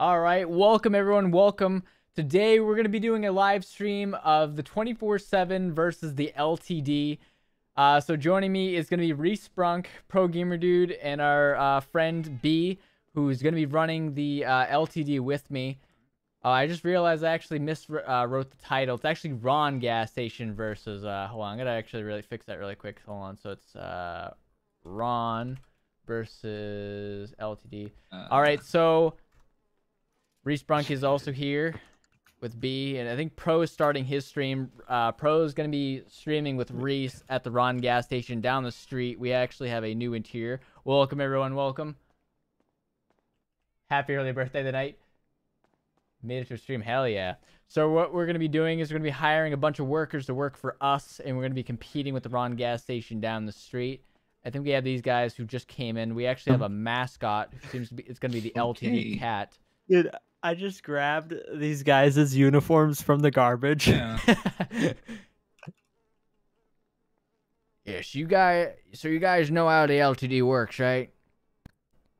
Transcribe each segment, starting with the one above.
All right, welcome everyone. Welcome. Today we're going to be doing a live stream of the 24/7 versus the LTD. Uh, so joining me is going to be Reece Brunke, Pro Gamer Dude, and our uh, friend B, who's going to be running the uh, LTD with me. Uh, I just realized I actually miswrote uh, the title. It's actually Ron Gas Station versus. Uh, hold on, I'm gonna actually really fix that really quick. Hold on. So it's uh, Ron versus LTD. All right, so Reece Brunke is also here with B, and I think Pro is starting his stream. Uh, Pro is going to be streaming with Reece at the Ron gas station down the street. We actually have a new interior. Welcome, everyone. Welcome. Happy early birthday tonight. Made it to a stream. Hell yeah. So what we're going to be doing is we're going to be hiring a bunch of workers to work for us, and we're going to be competing with the Ron gas station down the street. I think we have these guys who just came in. We actually have a mascot who seems to be, it's going to be the LTD Okay. cat. Dude, I just grabbed these guys' uniforms from the garbage. Yeah. yes, you guys. So you guys know how the LTD works, right?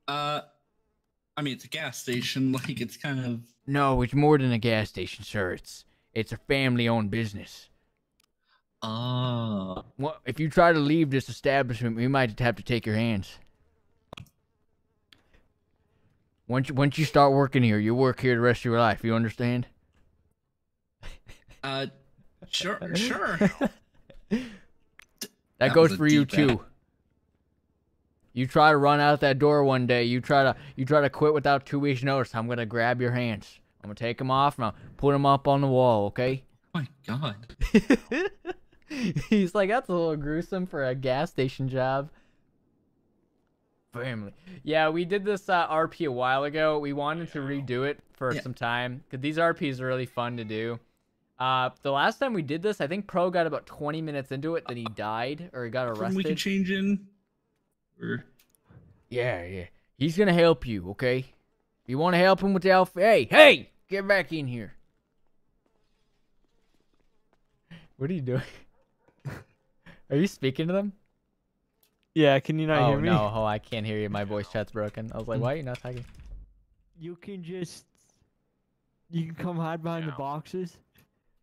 Uh, I mean, it's a gas station. Like, it's kind of. No, it's more than a gas station, sir. It's it's a family-owned business. Oh. Well, if you try to leave this establishment, we might have to take your hands. Once you, once you start working here, you work here the rest of your life. You understand? Uh, sure, sure. That, That goes for you deep too. You try to run out that door one day. You try to you try to quit without two weeks' notice. I'm gonna grab your hands. I'm gonna take them off and I'll put them up on the wall. Okay? Oh my god. He's like, that's a little gruesome for a gas station job. Family. Yeah, we did this uh, RP a while ago. We wanted to redo it for Yeah. some time because these RPs are really fun to do. Uh, the last time we did this, I think Pro got about 20 minutes into it, then he died or he got Something arrested. we can change in. Or Yeah, yeah. He's gonna help you, okay? You want to help him with the alpha? Hey, hey, get back in here. What are you doing? are you speaking to them? Yeah, can you not oh hear me? no, oh I can't hear you. My voice chat's broken. I was like, why are you not talking? You can just you can come hide behind the boxes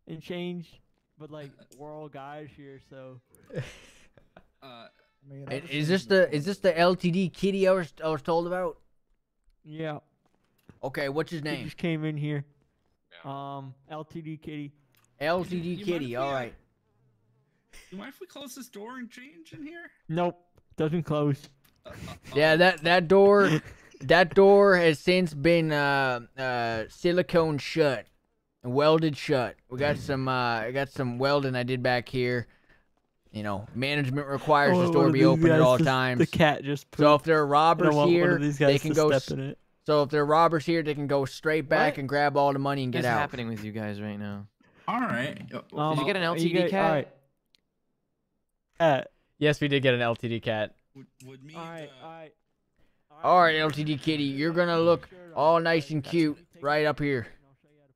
and change, but like we're all guys here, so uh, Is this the is this the LTD kitty I was I was told about? yeah. Okay, what's his name? He just came in here. Um, LTD Kitty. LTD You kitty. All right. All we, uh, right. you mind if we close this door and change in here? Nope, doesn't close. Uh, uh, Yeah, that that door, that door has since been uh uh silicone shut, welded shut. We got some uh I got some welding I did back here. You know, management requires Oh, this door be open at all just- times. The cat just. So if there are robbers want here, of these they can go. step in it. So if there are robbers here, they can go straight back What? and grab all the money and get What's out. What's happening with you guys right now? all right. Uh, Um, Did you get an are LTD guys- cat? Alright. Cat. Yes, we did get an LTD cat. Would, would me Alright, uh, alright. All right, LTD kitty, you're gonna look all nice and cute right up here,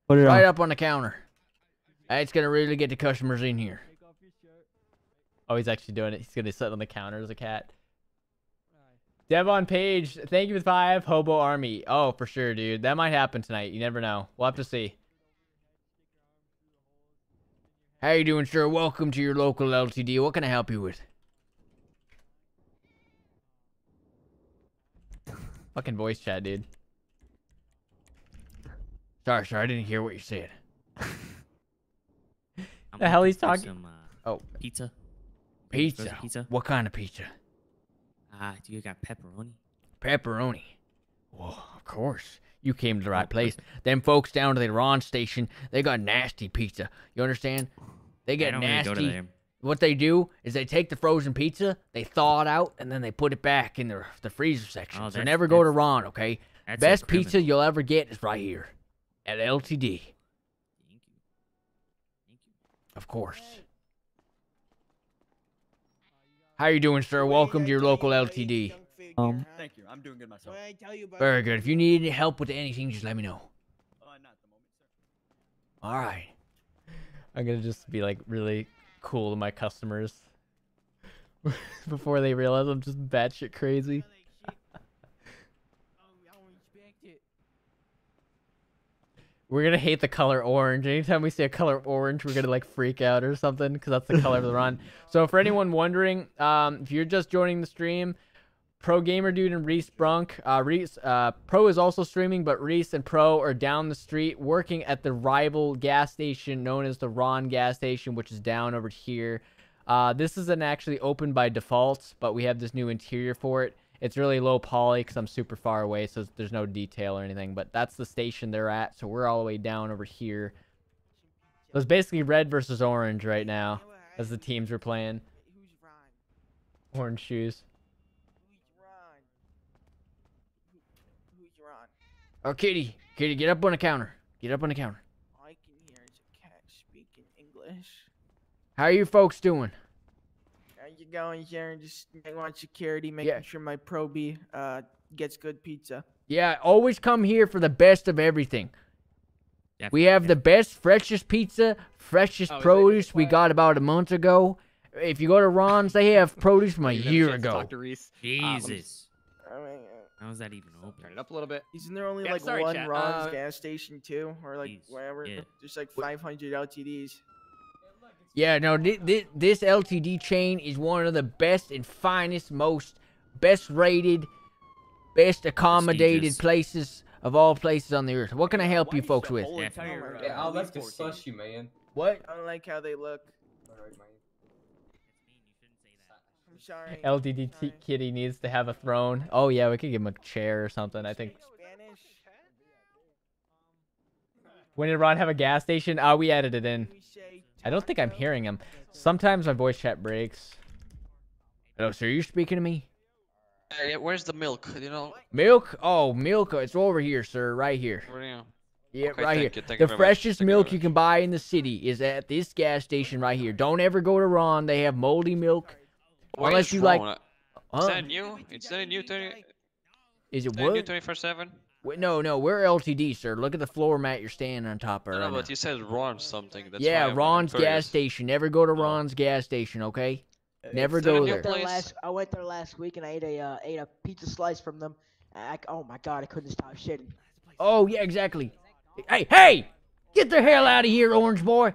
Put it right on. up on the counter. That's gonna really get the customers in here. Oh, he's actually doing it. He's gonna sit on the counter as a cat. Devon Page, thank you for five. Hobo Army. Oh, for sure, dude. That might happen tonight. You never know. We'll have to see. How you doing, sir? Welcome to your local LTD. What can I help you with? Fucking voice chat, dude. Sorry, sorry. I didn't hear what you said. The hell he's talking- Some, uh, Oh. pizza. Pizza. Pizza. What kind of pizza? Ah, do you got pepperoni? Pepperoni. Well, of course. You came to the right Oh, place. Them folks down to the Ron station, they got nasty pizza. You understand? They get don't really nasty. go. What they do is they take the frozen pizza, they thaw it out, and then they put it back in the, the freezer section. Oh, so never go to Ron, okay? Best pizza you'll ever get is right here at LTD, Thank you. Thank you. of course. How are you doing, sir? Welcome to your local LTD. Um, Thank you. I'm doing good myself. I tell you Very good. If you need any help with anything, just let me know. Uh, not at the moment, sir. All right. I'm gonna just be like really cool to my customers before they realize I'm just batshit crazy. We're gonna hate the color orange. Anytime we see a color orange, we're gonna like freak out or something because that's the color of the run. So for anyone wondering, um, if you're just joining the stream, Pro Gamer Dude and Reece Brunke, uh, Reece, uh, Pro is also streaming, but Reece and Pro are down the street working at the rival gas station known as the Ron gas station, which is down over here. Uh, this isn't actually open by default, but we have this new interior for it. It's really low poly because I'm super far away, so there's no detail or anything. But that's the station they're at, so we're all the way down over here. So it's basically red versus orange right now, as the teams were playing. Orange shoes. Who's Ron? Who, who's Ron? Oh, Kitty, Kitty, get up on the counter. Get up on the counter. All I can hear is a cat speaking English. How are you folks doing? How you going, Sharon? Just I want security, making Yeah. sure my probie uh gets good pizza. Yeah, always come here for the best of everything. We have the best, freshest pizza, freshest Oh, produce we got about a month ago. If you go to Ron's, they have produce from a year ago. Talk to Reece. Let me s- Jesus. I mean, uh, How's that even open? Turn it up a little bit. isn't there only Yeah, like sorry, one chat. Ron's Uh, gas station too, or like Jeez, whatever? yeah. There's like 500 LTDs. Yeah, no, this, this LTD chain is one of the best and finest, most best rated, best accommodated Prestigious. places of all places on the earth. What can I help Why you folks with? whole Yeah. entire, Yeah, uh, I'll police let the force slush you, man. What? I don't like how they look. Alright, sorry. LTD Sorry. kitty needs to have a throne. Oh yeah, we could give him a chair or something. I think. Spanish. When did Ron have a gas station? Oh, we added it in. I don't think I'm hearing him. Sometimes my voice chat breaks. Hello, sir. You speaking to me? Uh, yeah, where's the milk? You know, Milk? Oh, milk. It's over here, sir. Right here. Yeah, Okay, right here. you, the you much, freshest thank you milk you can buy in the city is at this gas station right here. Don't ever go to Ron. They have moldy milk. Why Unless you like- wrong? Huh? Is that new? Is that a new 20? Is it Is that a new what? 24 7? Wait, No, no. We're LTD, sir. Look at the floor mat you're standing on top of No, right no, but you said Ron something. That's yeah, Ron's gas curious. station. Never go to Oh. Ron's gas station, okay? Never Is go new there. there last. I went there last week and I ate a uh, ate a pizza slice from them. I, oh my god, I couldn't stop shitting. Oh, yeah, exactly. Hey, hey! Get the hell out of here, orange boy!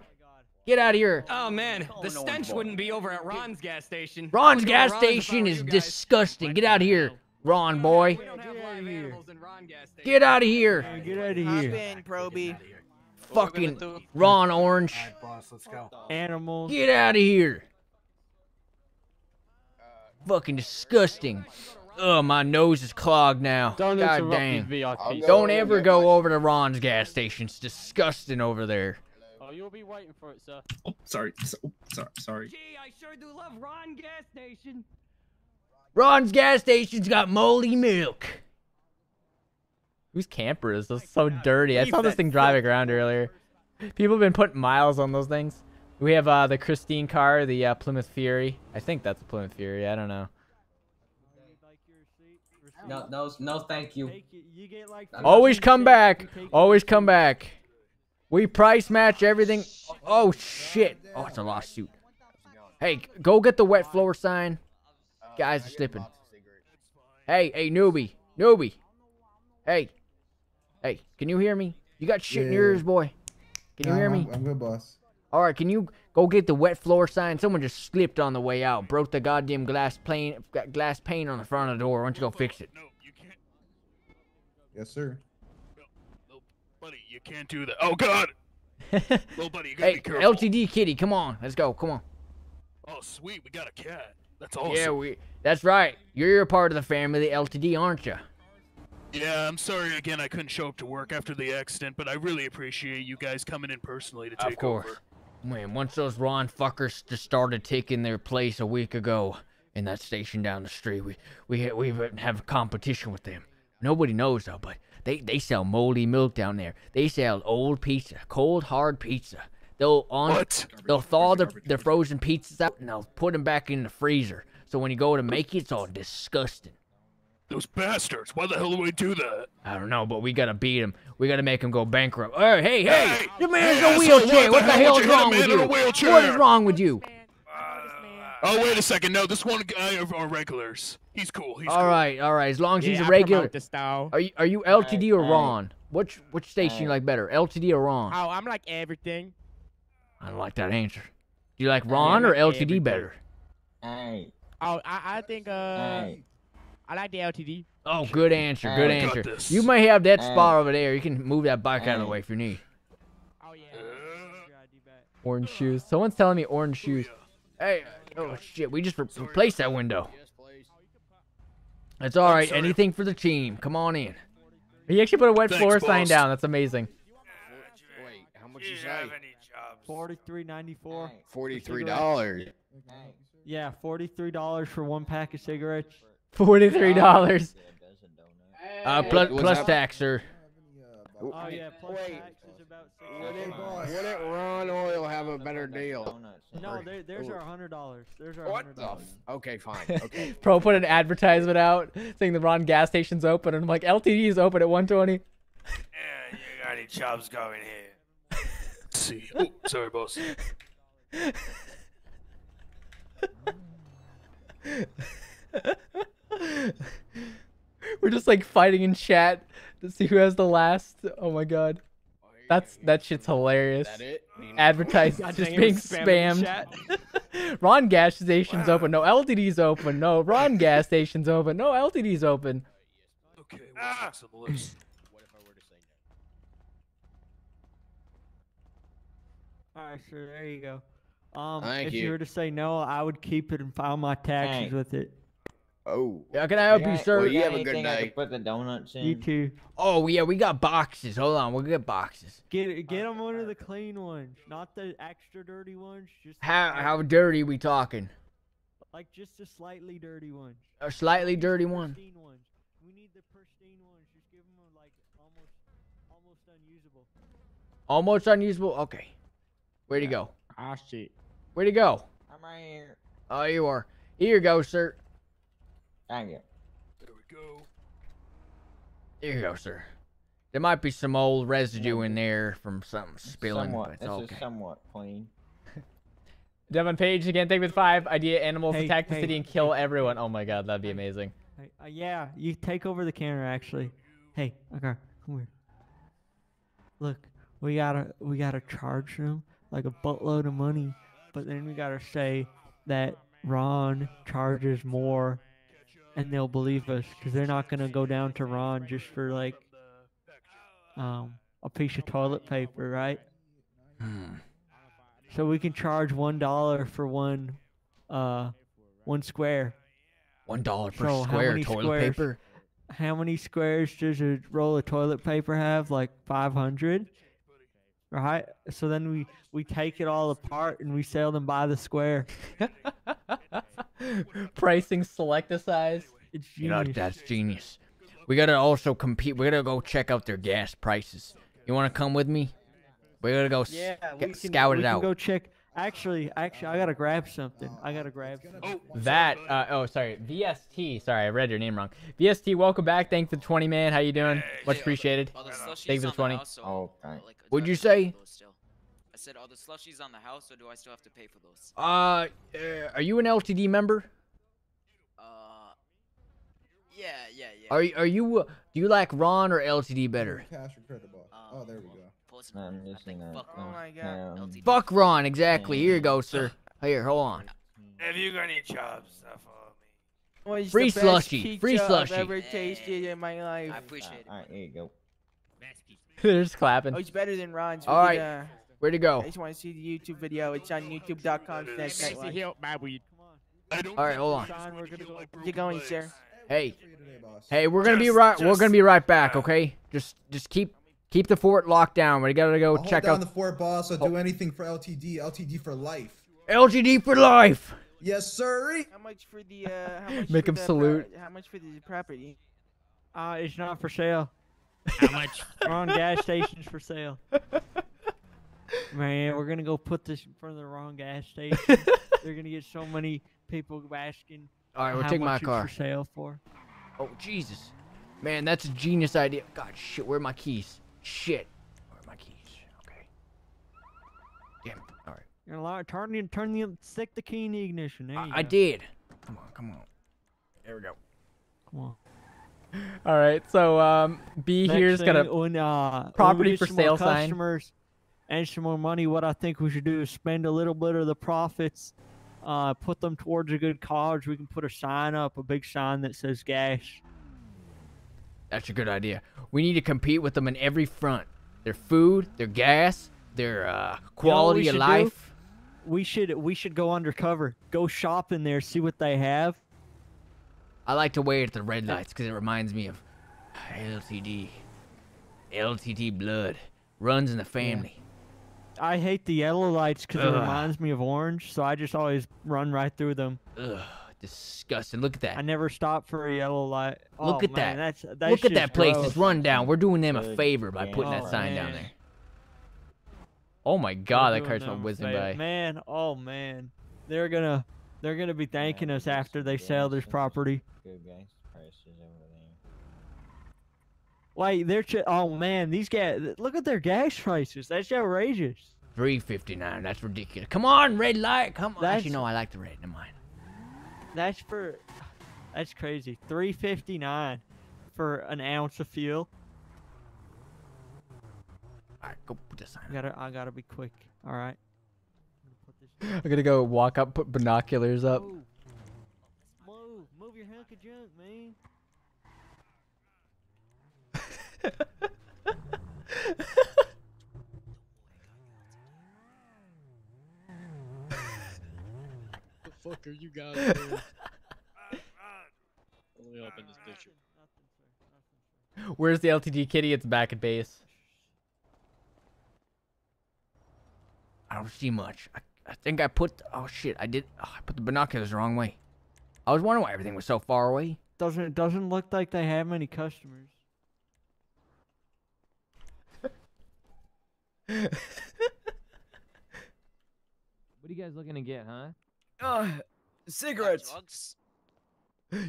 Get out of here. Oh man, the no stench wouldn't be over at Ron's gas station. Ron's I'd go to gas Ron's station is disgusting. Get out of here, Ron boy. We don't have Get live outta here. animals in Ron gas station. Get out of here. Hey, get out of Hop here. in, probie. What we gonna Fucking? Ron Orange. boss, let's go. Animals. Get out of here. Fucking disgusting. Oh, my nose is clogged now. Don't God damn. Don't ever go over to Ron's gas station. It's disgusting over there. Oh, you'll be waiting for it, sir. Oh, sorry. So, oh, sorry. Sorry. Gee, I sure do love Ron gas station. Ron's gas station's got moldy milk. Whose camper is this? So dirty. I saw this thing filth. driving around earlier. People have been putting miles on those things. We have uh, the Christine car, the uh, Plymouth Fury. I think that's a Plymouth Fury. I don't know. No, no, no, thank you. Take it. You get like Always come back. you take it. Always come back. We price match everything. Oh shit. Oh, it's a lawsuit. Hey, go get the wet floor sign. Guys are slipping. Hey, hey, newbie, newbie. Hey, hey, can you hear me? You got shit in your ears, boy. Can you hear me? I'm good, boss. All right, can you go get the wet floor sign? Someone just slipped on the way out, broke the goddamn glass pane, Got glass pane on the front of the door. Why don't you go fix it? No, you can't. Yes, sir. You can't do that. Oh God, little buddy, you gotta hey, be careful. LTD kitty, come on, let's go, come on. Oh sweet, we got a cat. That's awesome. Yeah, we. That's right. You're a part of the family, the LTD, aren't you? Yeah, I'm sorry again. I couldn't show up to work after the accident, but I really appreciate you guys coming in personally to take Of course. over. Man, once those Ron fuckers just started taking their place a week ago in that station down the street, we we we have competition with them. Nobody knows though, but they they sell moldy milk down there. They sell old pizza, cold hard pizza. They'll on What? they'll thaw the garbage, the frozen pizzas out and they'll put them back in the freezer. So when you go to make it, it's all disgusting. Those bastards! Why the hell do we do that? I don't know, but we gotta beat them. We gotta make them go bankrupt. Hey, hey, hey! Hey, the man's hey, a asshole, wheelchair. what What the the hell hell is you hit a wrong with you? What is wrong with you? Oh wait a second. No, this one guy of our regulars. He's cool. He's All cool. right, all right. As long as he's Yeah, a I regular. promote the style. Are you are you LTD or Hey, Ron? Um, which which station you uh, like better, LTD or Ron? Oh, I'm like everything. I don't like that answer. Do you like Ron or LTD everything. better? Hey. Oh, I, I think uh, Hey. I like the LTD. Oh, good answer. Good Hey. answer. You may have that Hey. spot over there. You can move that bike out of the way if you need. Oh yeah. Uh, orange shoes. Someone's telling me orange oh, shoes. Hey, oh shit, we just re- replaced that window. It's all right. Anything for the team. Come on in. He actually put a wet Thanks, floor sign down. That's amazing. Wait, how much Do you you say? have any jobs? Forty-three ninety-four. Forty-three dollars. Yeah, forty-three dollars for one pack of cigarettes. Forty-three dollars. Uh, plus what's plus that? tax, sir. Oh yeah, plus Wait. tax is about Wouldn't, six. wouldn't Ron Oil have a better deal? No, there, there's our hundred dollars. There's our hundred the? dollars. F- okay, fine. Okay. Pro put an advertisement out saying the Ron gas station's open, and I'm like, LTD is open at 120. Yeah, you got any jobs going here? Let's see. Oh, sorry, boss. We're just like fighting in chat to see who has the last. Oh my god, that's that shit's hilarious. That it? Advertised God just being spamming spammed. Ron gas station's open. No LTD's open. No Ron gas station's open. No LTD's open. Okay, what's next on the? What if I were to say no? All right, sure. There you go. Um, Thank if you. you were to say no, I would keep it and file my taxes Hey. with it. Oh. Yeah, can I help you, sir? Well, you have a good night. I day. put the donuts in. You too. Oh yeah, we got boxes. Hold on, we'll get boxes. Get get them one of the clean ones, not the extra dirty ones. Just How like- how dirty we talking? like just a slightly dirty one. A slightly Just dirty one. pristine ones. We need the pristine ones. Just give them like almost almost unusable. Almost unusable. Okay. Where'd he go? Ah, shit. Where'd he go? I'm right here. Oh, you are. Here you go, sir. Thank you. There we go. Here you go, sir. There might be some old residue in there from something spilling, somewhat. but it's This okay. is somewhat clean. Devon Page again. Thank you for the five. Idea: animals Hey, attack the hey, city and kill everyone. Oh my god, that'd be amazing. Uh, yeah, you take over the camera actually. Hey, okay, come here. Look, we gotta we gotta charge them like a buttload of money, but then we gotta say that Ron charges more, and they'll believe us because they're not gonna go down to Ron just for like um a piece of toilet paper, right? Hmm. So we can charge one dollar for one uh one square. One dollar per So square toilet squares? paper. How many squares does a roll of toilet paper have? Like 500? Right? So then we we take it all apart and we sell them by the square. Pricing select the size. It's You know that's genius. We gotta also compete. We gotta go check out their gas prices. You wanna come with me? We gotta go s- Yeah, get- we can, scout we it can out. go check. Actually, actually, I gotta grab something. I gotta grab. Oh, That uh, oh sorry VST sorry I read your name wrong VST welcome back thanks for the 20 man how you doing much appreciated All the thank you for the 20 the house, so Oh, thanks. like, What'd you have to pay say? for those still? I said, are the slushies on the house, or do I still have to pay for those? uh, uh are you an LTD member Uh, yeah, yeah, yeah. are you are you uh, do you like Ron or LTD better Cash or credit boss. Oh, there we go. Post I'm just in a. fuck Oh my god. um, fuck Ron exactly here you go sir here hold on Have you got any jobs uh, for me? Free the best slushy, free slushy. I've ever tasted in my life. I appreciate it. Alright, here you go. they're just clapping Oh, it's better than Ron's. We All uh, where'd it go I just want to see the YouTube video. It's on youtube.com slash Makes me nightlife. help my weed. I don't All right, hold on. Sean, we're gonna go- my You're going, sir. hey For you today, boss. hey we're gonna be right we're gonna be right back uh, okay just just keep keep the fort locked down we gotta go I'll check hold down out the fort, boss. I'll do anything for LTD. LTD for life. LTD for life Yes, sir. How much for the uh? How much Make for him salute. Pro- how much for the property? Uh, it's not for sale. How much? Wrong gas station's for sale. Man, we're gonna go put this in front of the wrong gas station. They're gonna get so many people asking all right we'll how take my car for sale for. Oh Jesus, man, that's a genius idea. God, shit, where are my keys? Shit, where are my keys? Okay. Damn. it. All right. You're allowed turn the turn the stick the key in the ignition. There you I, I did. Come on, come on. There we go. Come on. All right, so um, B Next here's got thing, a when, uh, property for some more sale sign. customers and some more money. What I think we should do is spend a little bit of the profits, uh, put them towards a good cause. We can put a sign up, a big sign that says gas. That's a good idea. We need to compete with them in every front. Their food, their gas, their uh, You know quality of should do? life. We should we should go undercover, go shop in there, see what they have. I like to wait at the red lights because it reminds me of LTD. LTD blood runs in the family. I hate the yellow lights because it reminds me of orange, so I just always run right through them. Ugh, disgusting. Look at that. I never stop for a yellow light. Look Oh, at man, that. That's, that's Look at that place. gross. It's run down. We're doing them a favor by putting game that oh, sign down there. Oh my god, that We're car's doing went whizzing by. Man, oh man, they're gonna they're gonna be thanking us after they sell this property. Good gas prices over there. Like they're ch- oh man, these guys look at their gas prices. That's outrageous. Three fifty nine. That's ridiculous. Come on, red light. Come on. Actually, That's- no, I like the red. Never mind. That's for that's crazy. Three fifty nine for an ounce of fuel. All right, go put the sign. I gotta I gotta be quick. All right. I'm gonna go walk up, put binoculars up. Move, move, move your hunk of junk, man. fuck are you guys doing? Let me open this picture. Where's the LTD kitty? It's back at base. I don't see much. I, I think I put. Oh shit! I did. Oh, I put the binoculars the wrong way. I was wondering why everything was so far away. Doesn't it doesn't look like they have many customers. What are you guys looking to get, huh? Uh, cigarettes. Drugs?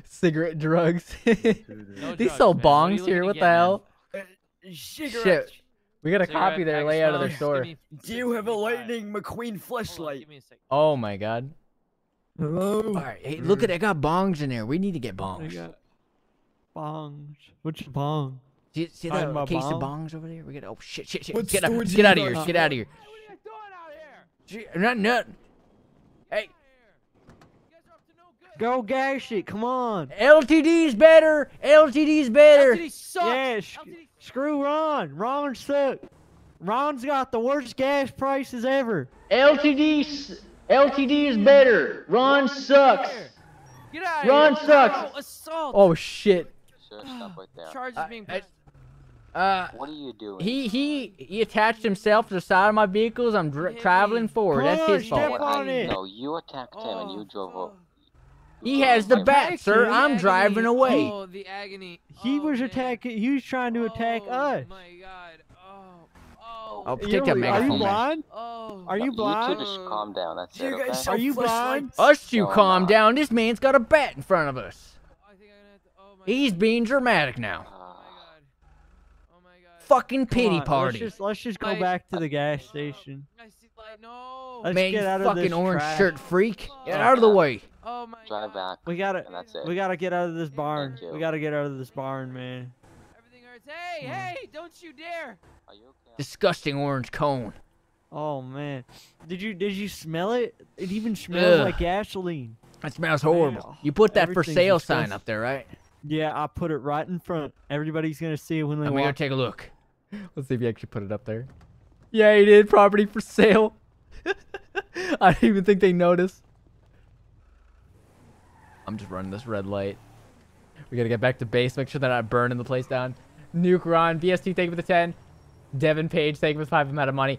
Cigarette drugs. No they drugs, sell man. What bongs here. What the hell? Uh, Shit. We gotta Cigarette copy their layout of their store. me Do you have a 6.75. Lightning McQueen flashlight? give me a sec. Oh my god. Hello. All right. Hey, look at. I got bongs in there. We need to get They bongs. got bongs. Which bong? See, see that my case of bongs over there? We got. Oh shit! Shit! Shit! What Get out! Get out of here! Get out of here! What are you doing out here? Gee, Not nothing. Hey, You guys are up to no good. Go gas it. Come on. LTD's better. LTD's better. LTD sucks. Yeah, sh- LTD screw Ron. Ron suck. Ron's got the worst gas prices ever. LTD. LTD is better. Ron sucks. Get out of Ron here. sucks. No, assault. Oh shit. Sir, stop right there. Charges being I- pressed. Uh, What are you doing? he he he attached himself to the side of my vehicles. I'm dr- traveling forward. Come That's his fault. on. No, you attacked him and you drove Oh, up. He has the bat, sir. the I'm driving away. Oh, the agony. He Oh, was man. attacking. He was trying to attack oh, us. my god. Oh. Oh. Oh, You're take that li- Are you back. blind? Oh. Are you blind? You two just calm down. That's Do it, guys okay? Are you flashlights? Us two No, calm not. down. This man's got a bat in front of us. I think I'm gonna have to. Oh my He's god. being dramatic now. Oh my god. Oh my god. Fucking pity on, party. Let's just let's just go Like- back to the gas station. I see light. No. Let's Man, get you out of fucking this orange trash. shirt freak. Get out of the way. Oh my drive god. back. We gotta And that's it. we gotta get out of this barn. Thank you. We gotta get out of this barn, man. Everything hurts. Hey, hey, don't you dare. Are you okay? Disgusting orange cone. Oh man, did you did you smell it? It even smells Ugh. like gasoline. That smells horrible. Man, You put that for everything's sale sign up there, right? Yeah, I put it right in front. Everybody's gonna see it when they I'm gonna take a look. Let's see if you actually put it up there. Yeah, he did. Property for sale. I don't even think they noticed. I'm just running this red light. We gotta get back to base. Make sure they're not burning the place down. Nuke Ron. BST, thank you for the 10. Devin Page, thank you for the 5 amount of money.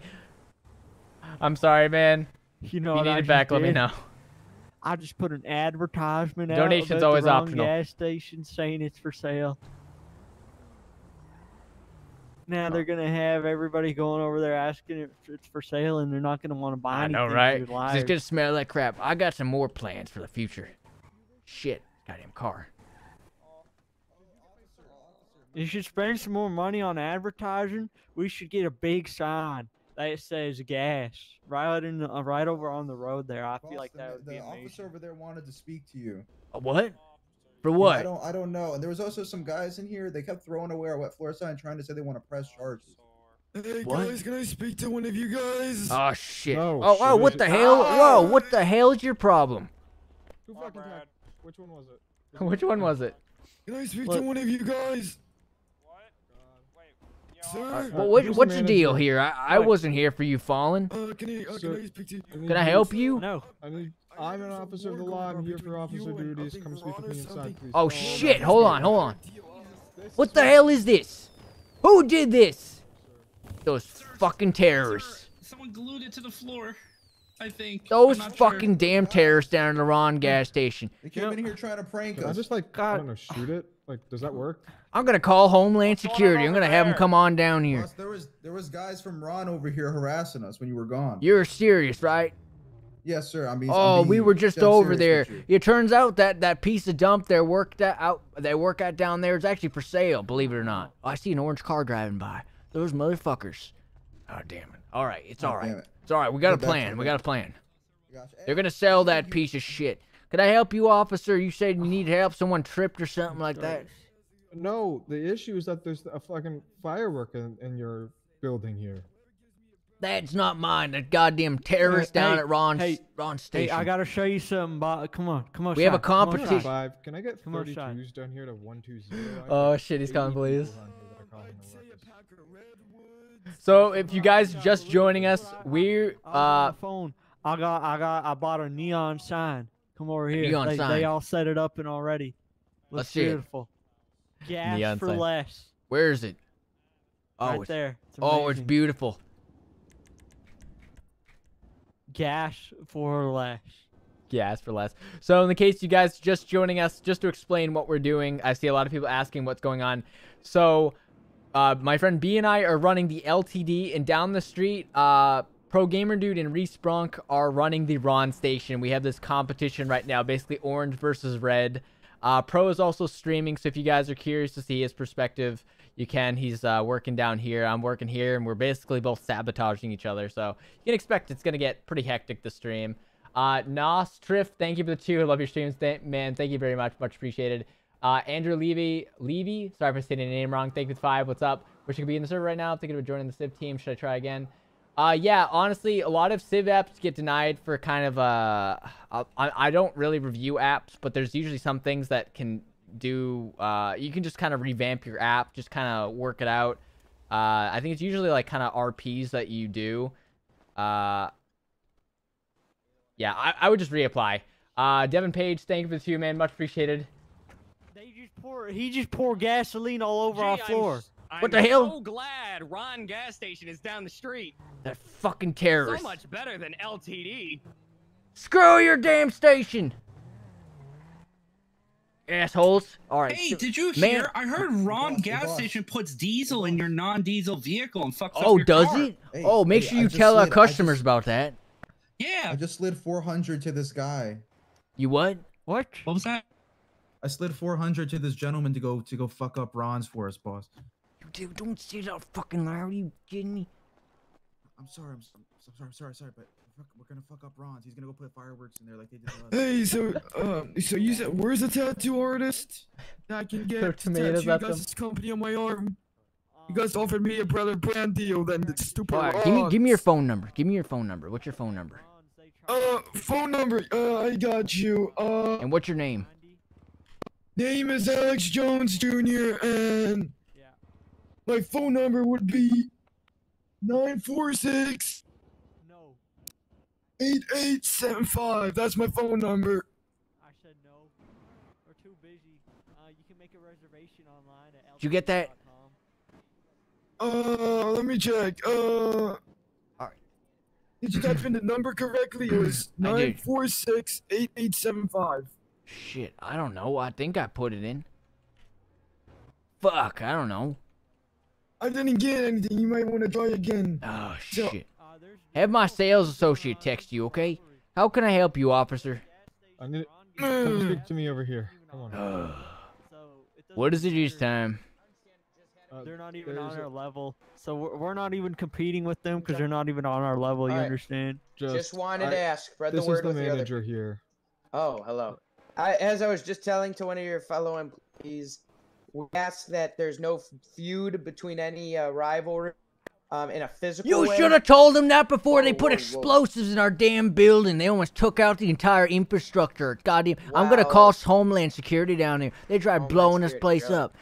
I'm sorry, man. You know If what you I need it just back, let me know. I just put an advertisement out Donation's always the wrong optional. gas station saying it's for sale. Now they're gonna have everybody going over there asking if it's for sale, and they're not gonna want to buy I anything. right? you're 'Cause liars. It's gonna smell like crap. I got some more plans for the future. Shit, goddamn car. You should spend some more money on advertising. We should get a big sign that says gas right in the, uh, right over on the road there. I feel Boss, like the, that would the be officer over there wanted to speak to you. A what? For Yeah, what? I don't I don't know. And there was also some guys in here. They kept throwing away our wet floor sign, trying to say they want to press charges. Hey What? guys, can I speak to one of you guys? Oh shit. No, oh, oh, shit, what is the hell? Ah! Whoa, what the hell is your problem? Who fucking tagged? Which one was it? Which one was it? Can I speak Look. to one of you guys? Sir? Uh, well, what, what's the deal here? I, I wasn't here for you falling. Uh, can I, uh, can I speak to you? Can I help you? No. I mean, I'm an officer of the law. I'm here for officer duties. Come speak with me inside, please. Oh shit, hold on, hold on. What the hell is this? Who did this? Those fucking terrorists. Someone glued it to the floor. I think. Those I'm sure. fucking damn terrorists down in the Ron gas station. They came in here trying to prank Can I us. just like, I don't know, shoot it? Like, does that work? I'm gonna call Homeland Security. I'm gonna have them come on down here. Boss, there was there was guys from Ron over here harassing us when you were gone. You're serious, right? Yes, sir. I mean, I'm Oh, we were just over there. you. It turns out that that piece of dump they worked at, out they work at down there is actually for sale. Believe it or not. Oh, I see an orange car driving by. Those motherfuckers. Oh damn it! All right, it's Oh, all right. it. It's all right. We got a Get back to plan. We got a plan. Eh, They're gonna sell that piece of shit. Can I help you, officer? You said you need help. Someone tripped or something like that. No, the issue is that there's a fucking firework in, in your building here. That's not mine. That goddamn terrorist down hey, at Ron's hey, Ron Hey, I gotta show you something. Bob. Come on, come on. We have a Shy, come on, Shy. competition. Five. Can I get Come on, Shy. 32s down here to 120? I Oh shit, he's 80 calling people police. around here that are calling the workers. So if you guys just joining us, we're I uh phone. I got, I got, I bought a neon sign. Come over here. neon they, sign. they all set it up and already. Let's Looks see it. beautiful. Gas Neon for sign. less. where is it? Oh, right it's- there. It's oh, it's beautiful. Gas for less. Gas for less. So in the case you guys just joining us, just to explain what we're doing, I see a lot of people asking what's going on. So uh, my friend B and I are running the LTD, and down the street, uh, Pro Gamer Dude and Reece Brunke are running the Ron Station. We have this competition right now, basically orange versus red. Uh, Pro is also streaming, so if you guys are curious to see his perspective, you can. He's uh, working down here. I'm working here, and we're basically both sabotaging each other. So you can expect it's gonna get pretty hectic to stream. Uh, Nos Triff, thank you for the two. I love your streams, Th- man. Thank you very much, much appreciated. Uh, Andrew Levy, Levy, sorry for saying your name wrong. Thank you for five. What's up? Wish you could be in the server right now. Thinking of joining the Civ team. Should I try again? Uh, yeah, honestly, a lot of Civ apps get denied for kind of uh, I, I don't really review apps, but there's usually some things that can do. Uh, you can just kind of revamp your app, just kind of work it out. Uh, I think it's usually like kind of RPs that you do. Uh, yeah, I, I would just reapply. Uh, Devin Page, thank you for the two, man. Much appreciated. They just pour. He just poured gasoline all over our Gee, I'm floor. s- What I'm the hell? so glad Ron gas station is down the street. That fucking terrorist. So much better than LTD. Screw your damn station. Assholes. All right. Hey, so- did you man- hear? I heard Ron boss, gas boss. station puts diesel in your non-diesel vehicle and fucks Oh, up your does car. it? Hey, oh, make hey, sure you tell our slid- I customers just- about that. Yeah. I just slid 400 to this guy. You what? What? What was that? I slid 400 to this gentleman to go to go fuck up Ron's for us, boss. Dude, don't say that fucking loud. Are you kidding me? I'm sorry. I'm, I'm sorry. I'm sorry. Sorry, but we're, fuck- we're gonna fuck up Ron's. He's gonna go put fireworks in there like they did to us. Hey, so, um, so you said, where's the tattoo artist that I can get to tomatoes tattoo you at them. guys' company on my arm? You guys offered me a brother brand deal, then the stupid All right, give me give me your phone number. Give me your phone number. What's your phone number? Uh, phone number, uh, I got you. Uh, And what's your name? name is Alex Jones Jr., and my phone number would be 946 No. 8875. That's my phone number. I said no. We're too busy. Uh, you can make a reservation online at. Did you get that? Uh, let me check. Uh, Alright. did you type in the number correctly? It was I did. 946 8875. Shit, I don't know. I think I put it in. Fuck, I don't know. I didn't get anything. You might want to try again. Oh So- shit. Have my sales associate text you, okay? How can I help you, officer? I need. Come speak to me over here. Come on. Ugh. What is it each time? Uh, They're not even there's on a- our level, so we're, we're not even competing with them because they're not even on our level. You Alright. understand? Just wanted I- to ask. Spread this the word is the with the other. manager here. Oh, hello. I, as I was just telling to one of your fellow employees, we ask that there's no feud between any uh, rivalry um, in a physical You way. should have told them that before they put whoa, whoa. explosives in our damn building. They almost took out the entire infrastructure. Goddamn. I'm gonna call Homeland Security down there. They tried blowing this place really? up.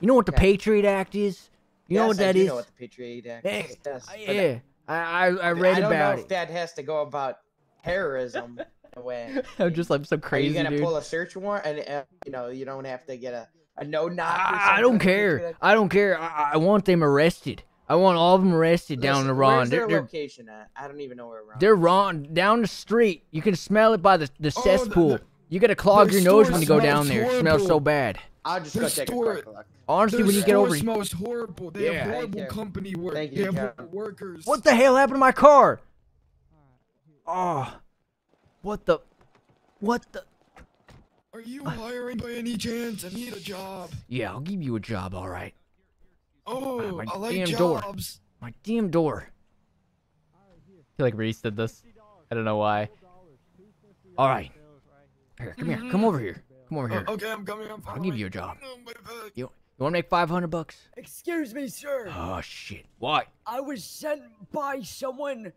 You know what the Okay. Patriot Act is? You know what I that is? know what the Patriot Act Hey, is. Yes, but yeah, I I, I read I don't about know it. if that has to go about terrorism way. I'm just like so Are crazy, you gonna dude. pull a search warrant and uh, you know you don't have to get a, a no knock? I, I don't care. I don't care. I, I want them arrested. I want all of them arrested down Listen, the Ron. Where's They're, their they're, location at? I don't even know where Ron. they're Ron down the street. You can smell it by the, the Oh, cesspool. you gotta clog your nose when you go down there. It smells so bad. I'll just Their go take store- a quick look. Honestly, when you get store over, smells horrible. They Yeah. have horrible you. company work. Thank they you, have horrible workers. what the hell happened to my car? Oh, what the, what the? Are you hiring by any chance? I need a job. Yeah, I'll give you a job, all right. Oh, my I like damn door. My damn door. I feel like Reece did this. I don't know why. All right. Here, come here. Come over here. Come over Uh, here. okay, I'm coming. I'm I'll give you a job. You, you want to make five hundred bucks? Excuse me, sir. Oh shit! What? I was sent by someone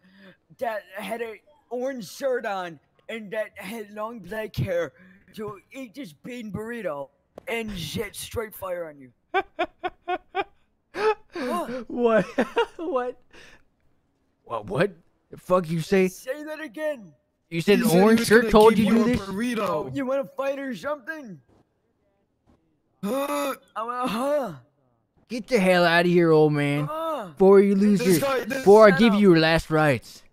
that had a orange shirt on and that had long black hair to eat this bean burrito and set straight fire on you. What? what? What? What? The fuck you say? Say that again. You said He an said orange shirt told you to do a this? burrito. Oh, you want to fight or something? Huh? I went, huh? Get the hell out of here, old man. Huh? Before you lose This your, guy- this- before I give up. you your last rights.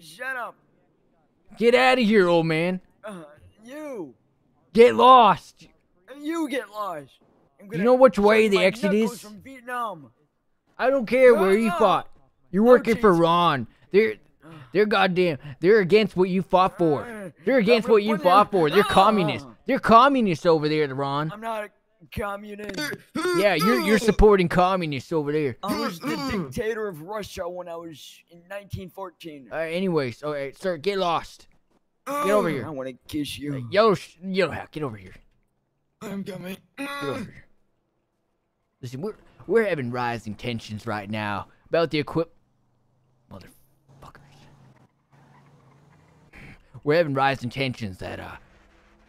Shut up. Get out of here, old man. Uh, you. Get lost. You get lost. I'm You know which way the exit is? From Vietnam. I don't care where you fought. You're working for Ron. They're, they're goddamn. They're against what you fought for. They're against what you fought for. They're communists. They're communists over there, Ron. I'm not a communist. Yeah, you're you're supporting communists over there. I was the dictator of Russia when I was in 1914. Uh, anyways, all right, sir, get lost. Get over here. I want to kiss you. Yo, sh- yo, get over here. I'm coming. Get over here. Listen, we're we're having rising tensions right now about the equip. Motherfuckers. We're having rising tensions that uh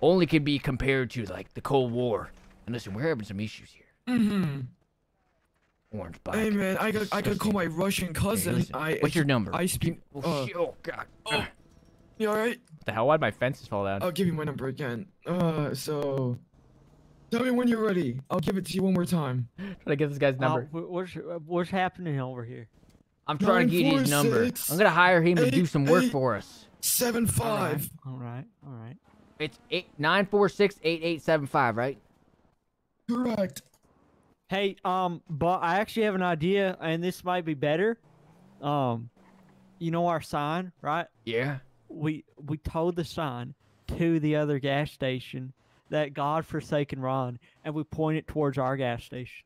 only can be compared to like the Cold War. And listen, we're having some issues here. Mm-hmm. Orange black. Hey man, I got I gotta call my Russian cousin. listen, I what's your number? I speak. Oh, Uh, shit, oh god. oh, you alright? What the hell? Why'd my fences fall down? I'll give you my number again. Uh, so tell me when you're ready. I'll give it to you one more time. Trying to get this guy's Uh, number. wh- what's uh, what's happening over here? I'm trying to get his number. I'm gonna hire him to do some work for us. Seven five. All right, all right. It's eight nine four six eight eight seven five, right? Correct. Hey, um, but I actually have an idea, and this might be better. Um, you know our sign, right? Yeah. We we towed the sign to the other gas station, that godforsaken Ron, and we point it towards our gas station.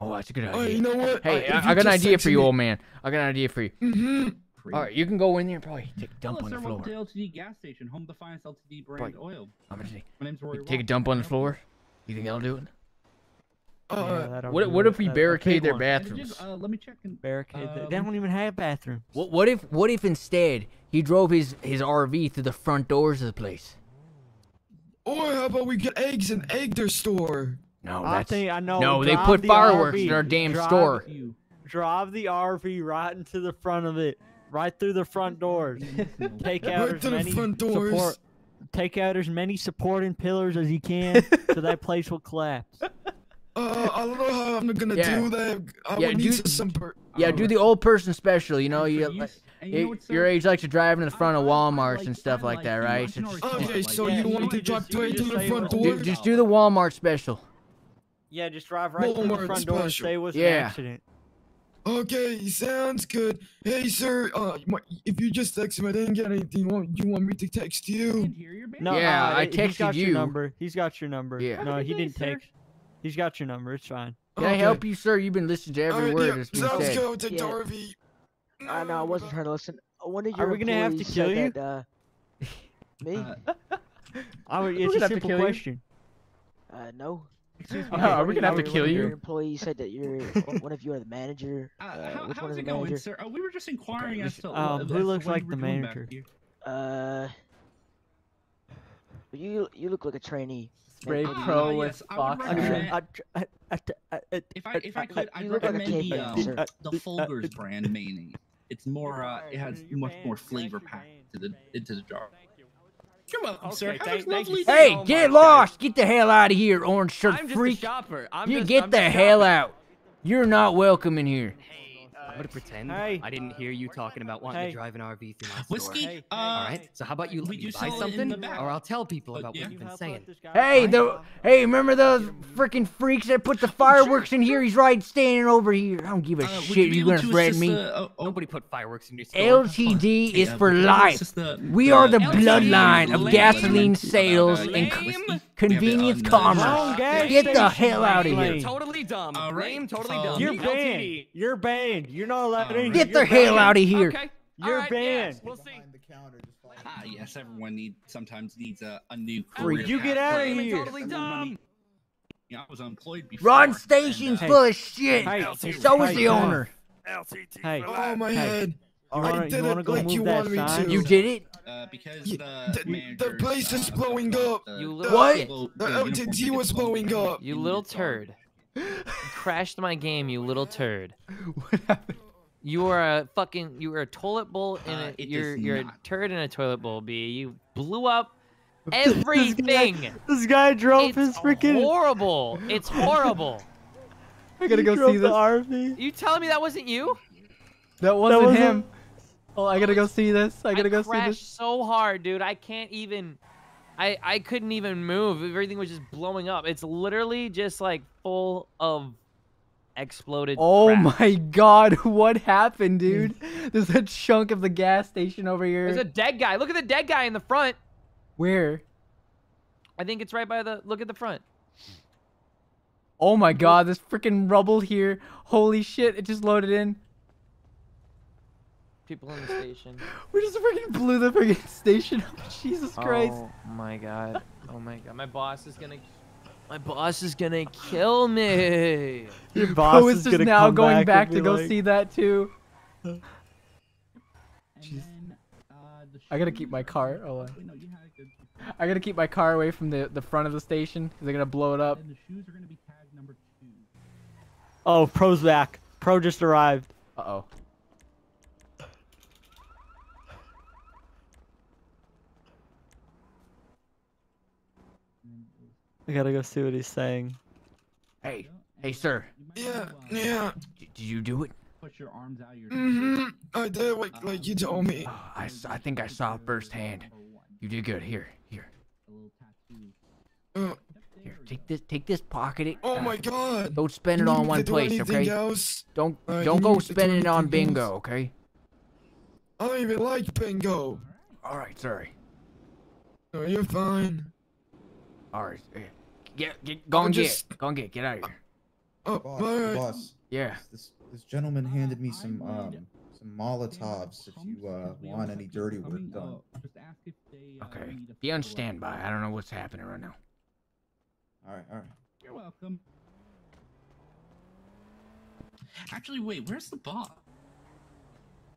Oh, that's a good idea. Oh, you know what? Hey, if I, I got an idea for you, me- old man. I got an idea for you. Mm-hmm. All right, you can go in there and probably take a dump Hello, on the floor. Welcome to LTD gas station, home to finest LTD brand Right. oil. I'm gonna take, My name's Rory. take a dump on the floor. You think that'll do it? Uh, What what if we barricade their bathrooms? Uh, let me check. And, Barricade. they um, don't even have bathrooms. What what if what if instead he drove his his RV through the front doors of the place? Or how about we get eggs and egg their store? No, I that's think I know. no. They put the fireworks RV, in our damn drive- store. Drive the RV right into the front of it, right through the front doors. take out Right as to the many front doors. support. Take out as many supporting pillars as you can, so that place will collapse. Uh, I don't know how I'm gonna Yeah. do that. I Yeah, would need do- some. Per- Yeah, do the old person special. You know, you, you like, s- and you know what, your age likes to drive in the front of Walmarts like- and stuff like like that, right? I So just, Okay, so that. you you want me to drive just- you straight to the front door? do, just do the Walmart special. Yeah, just drive right through the Walmart front door and special. say it was an Yeah. accident. Okay, sounds good. Hey, sir. Uh, my- if you just texted me, I didn't get anything. You want, you want me to text you? No, Yeah, uh, I he's texted got you. Your number. He's got your number. Yeah. No, he didn't sir. text. He's got your number. It's fine. Can I help you, sir? You've been listening to every Alright, word yeah, that's been sounds said. good. I'll take Yeah. the RV. I know I wasn't trying to listen. One of your Are we gonna have to employees kill said you? That, uh, me? Uh, I would, We're it's gonna a have to simple kill you. question. Uh, no. Oh, are we gonna have to Your- kill Your you? employee said that you're one of you are the manager. Uh, How, which one how's is the it going, manager? sir? Uh, we were just inquiring as to Um, who looks like the manager? Uh, you you look like a trainee. Spray Maybe- pro Ah, with Fox. recommend- If I if I could, I'd you look like recommend the caveman, um, the Folgers brand mayonnaise. It's more uh, it has much more flavor packed into the into the jar. You're welcome. Okay, Have thank- thank you lovely so day. Hey, get lost! Get the hell out of here, orange shirt I'm just freak! a shopper. I'm you just, get I'm the just hell shopping. out! You're not welcome in here. I'm gonna pretend Hey. I didn't hear you talking about wanting Hey. to drive an RV through my Whiskey, store. Hey, All uh, right. So how about you we let do me buy sell it in something, or I'll tell people But about yeah. what you've been saying. Hey, the hey, remember those freaking freaks that put the fireworks in here? He's right standing over here. I don't give a Uh, shit. you You be able gonna to threaten me? the- oh, Nobody put fireworks in your store. LTD Hey, is uh, for life. the- We the are the LTD bloodline of gasoline uh, sales and co- whiskey? We have it convenience on commerce. Get the hell out of lame. here. Totally dumb. All right, Lame, totally dumb. You're LTD. banned. You're banned. You're not allowed in. Get You're the hell out of here. Okay. You're All right, yes, banned. We'll see. Ah, yes, everyone need sometimes needs a, a new Freak. career. You get out of here. Totally dumb. Yeah, I was unemployed before. Ron and, Station's uh, full of shit. Hey, So is hey, the hey. owner. Hey, Oh my Hey. head. you I did you it go like you wanted me to. You did it? Uh, because Yeah, the, the, the managers, place is blowing up. the- You What? the- The the uniform was blowing up. You little turd. You crashed my game, you little turd. What happened? You are a fucking. You were a toilet bowl in Uh, a. it You're you're a turd in a toilet bowl, B. You blew up everything. This guy drove it's his freaking. horrible. It's horrible. I gotta he go drove see the. RV. You telling me that wasn't you? That wasn't wasn't- him. Oh, I gotta go see this. I gotta go see crashed this. so hard, dude. I can't even. I I couldn't even move. Everything was just blowing up. It's literally just like full of exploded. Oh crap. my god, what happened, dude? There's a chunk of the gas station over here. There's a dead guy. Look at the dead guy in the front. Where? I think it's right by the. Look at the front. Oh my god, this freaking rubble here. Holy shit, it just loaded in. People in the station. We just freaking blew the freaking station up. Jesus Christ. Oh my god. Oh my god. My boss is gonna. My boss is gonna kill me. Your boss Bro is is just gonna now come going back, back to go like, see that too. And then, uh, I gotta keep my car. Hold on. Wait, no, you had a good. I gotta keep my car away from the, the front of the station because they're gonna blow it up. And the shoes are gonna be tag number two. Oh, Pro's back. Pro just arrived. Uh oh. I gotta go see what he's saying. Hey, hey, sir. Yeah, yeah. d- Did you do it? Put your arms out your. Mm-hmm. I did like like you told me. Oh, I, s- I think I saw firsthand. You did good. Here, here, A little tattoo. Uh, here. Take this. Take this. Pocket it. oh Uh, my god. Don't spend it on one to do place, okay? Else? Don't Uh, don't go me to do it on bingo, else? okay? I don't even like bingo. All right, sorry. No, you're fine. All right. Get, get, go I'll and just- get, go and get, get out of here. Oh, Boss, alright. boss. Yeah. This this gentleman handed me some um some Molotovs if you uh want any dirty work done. uh, just ask if they. Uh, Okay. Be on standby. I don't know what's happening right now. All right, all right. You're welcome. Actually, wait. Where's the boss?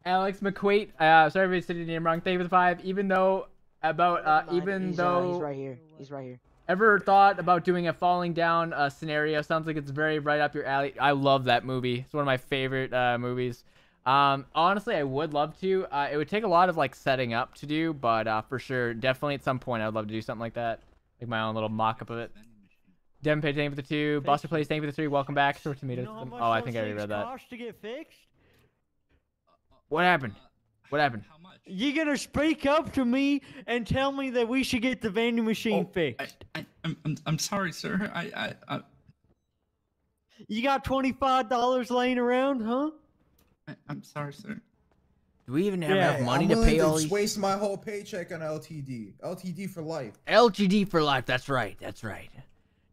Alex McQuaid. Uh, sorry if I said your name wrong. Thank you for the five. Even though about uh, even he's, uh, though he's right here. He's right here. Ever thought about doing a falling down uh, scenario sounds like it's very right up your alley i love that movie it's one of my favorite uh, movies um, honestly i would love to uh, it would take a lot of like setting up to do but uh, for sure definitely at some point i'd love to do something like that like my own little mock-up of it Devin Page, thank you for the two. Buster Plays, thank you for the three. Welcome back. Throw tomatoes. You know oh, I think I already read that. to get fixed? What happened? What happened? How much? You gonna speak up to me and tell me that we should get the vending machine oh, I, fixed? I, I'm, I'm, I'm sorry, sir. I, I, I, You got twenty five dollars laying around, huh? I, I'm sorry, sir. Do we even have Yeah, enough money I'm to willing pay all to these? waste my whole paycheck on LTD. LTD for life. LTD for life. That's right. That's right.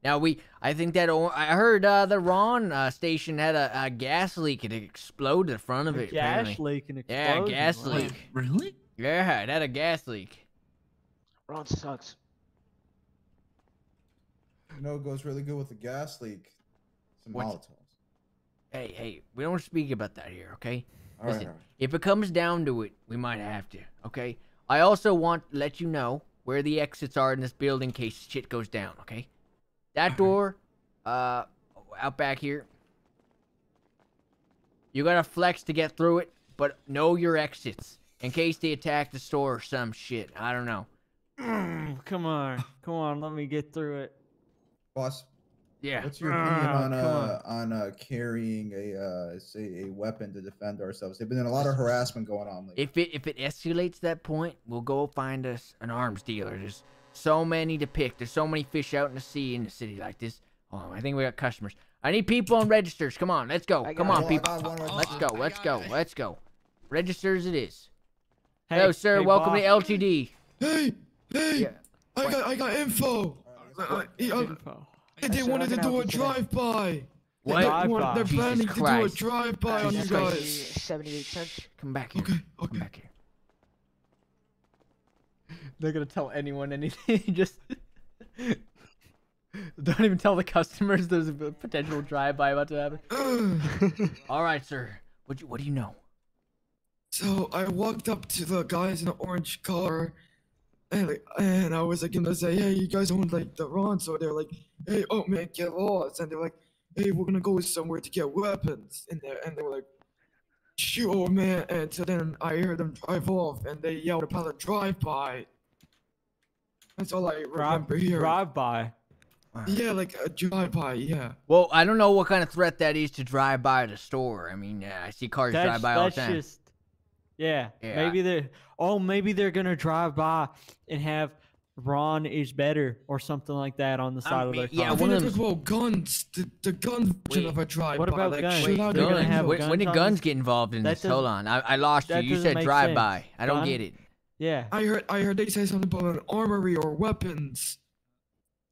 Now we, I think that I heard uh, the Ron uh, station had a, a gas leak. It exploded in front of A it. gas apparently. leak and Yeah, explosion. gas wow. leak. Really? Yeah, it had a gas leak. Ron sucks. You know, it goes really good with a gas leak. Some What's- Molotovs. Hey, hey, we don't speak about that here, okay? All right, Listen, all right. if it comes down to it, we might have to, okay? I also want to let you know where the exits are in this building in case shit goes down, okay? That door, uh, out back here. You gotta flex to get through it, but know your exits in case they attack the store or some shit. I don't know. Mm, come on, come on, let me get through it. Boss. Yeah. What's your opinion Ah, on uh on uh carrying a uh say a weapon to defend ourselves? There's been a lot of harassment going on lately. If it if it escalates that point, we'll go find us an arms dealer. There's so many to pick. There's so many fish out in the sea in the city like this. Oh, I think we got customers. I need people on registers. Come on, let's go. I Come on, one. people. I got one Let's go. Let's go. Let's go. Registers it is. Hey, Hello, sir. hey, Welcome boss. to LTD. Hey, hey, Yeah. I got I got info. He- Info. they sir, how wanted to do a help you today? drive-by. What? They're, want- they're Jesus planning to do a drive-by on you guys. 78 cents. Come back here. Okay, Come okay. back here. They're gonna tell anyone anything. Just don't even tell the customers there's a potential drive-by about to happen. All right, sir. What you, what do you know? So I walked up to the guys in the orange car, and and I was like gonna say, hey, you guys own like the Ron, so they're like, hey, oh man, get lost, and they're like, hey, we're gonna go somewhere to get weapons, and they and they were like, sure, man, and so then I heard them drive off, and they yelled about a drive-by. That's all I remember Drive, hearing. drive by. Yeah, like a drive-by, yeah. Well, I don't know what kind of threat that is to drive by the store. I mean, uh, I see cars That's, drive by all the that's time. just. Yeah, Yeah. maybe they're. Oh, maybe they're gonna drive by and have Ron is better or something like that on the side of mean, their yeah, car. I one think of they talk about guns, the, the gun version of a drive-by. what about like, guns? Wait, out gonna have when, guns when did guns get involved in That this? Hold on, I, I lost you. You said drive-by. I don't Gun? get it. Yeah, I heard I heard they say something about an armory or weapons.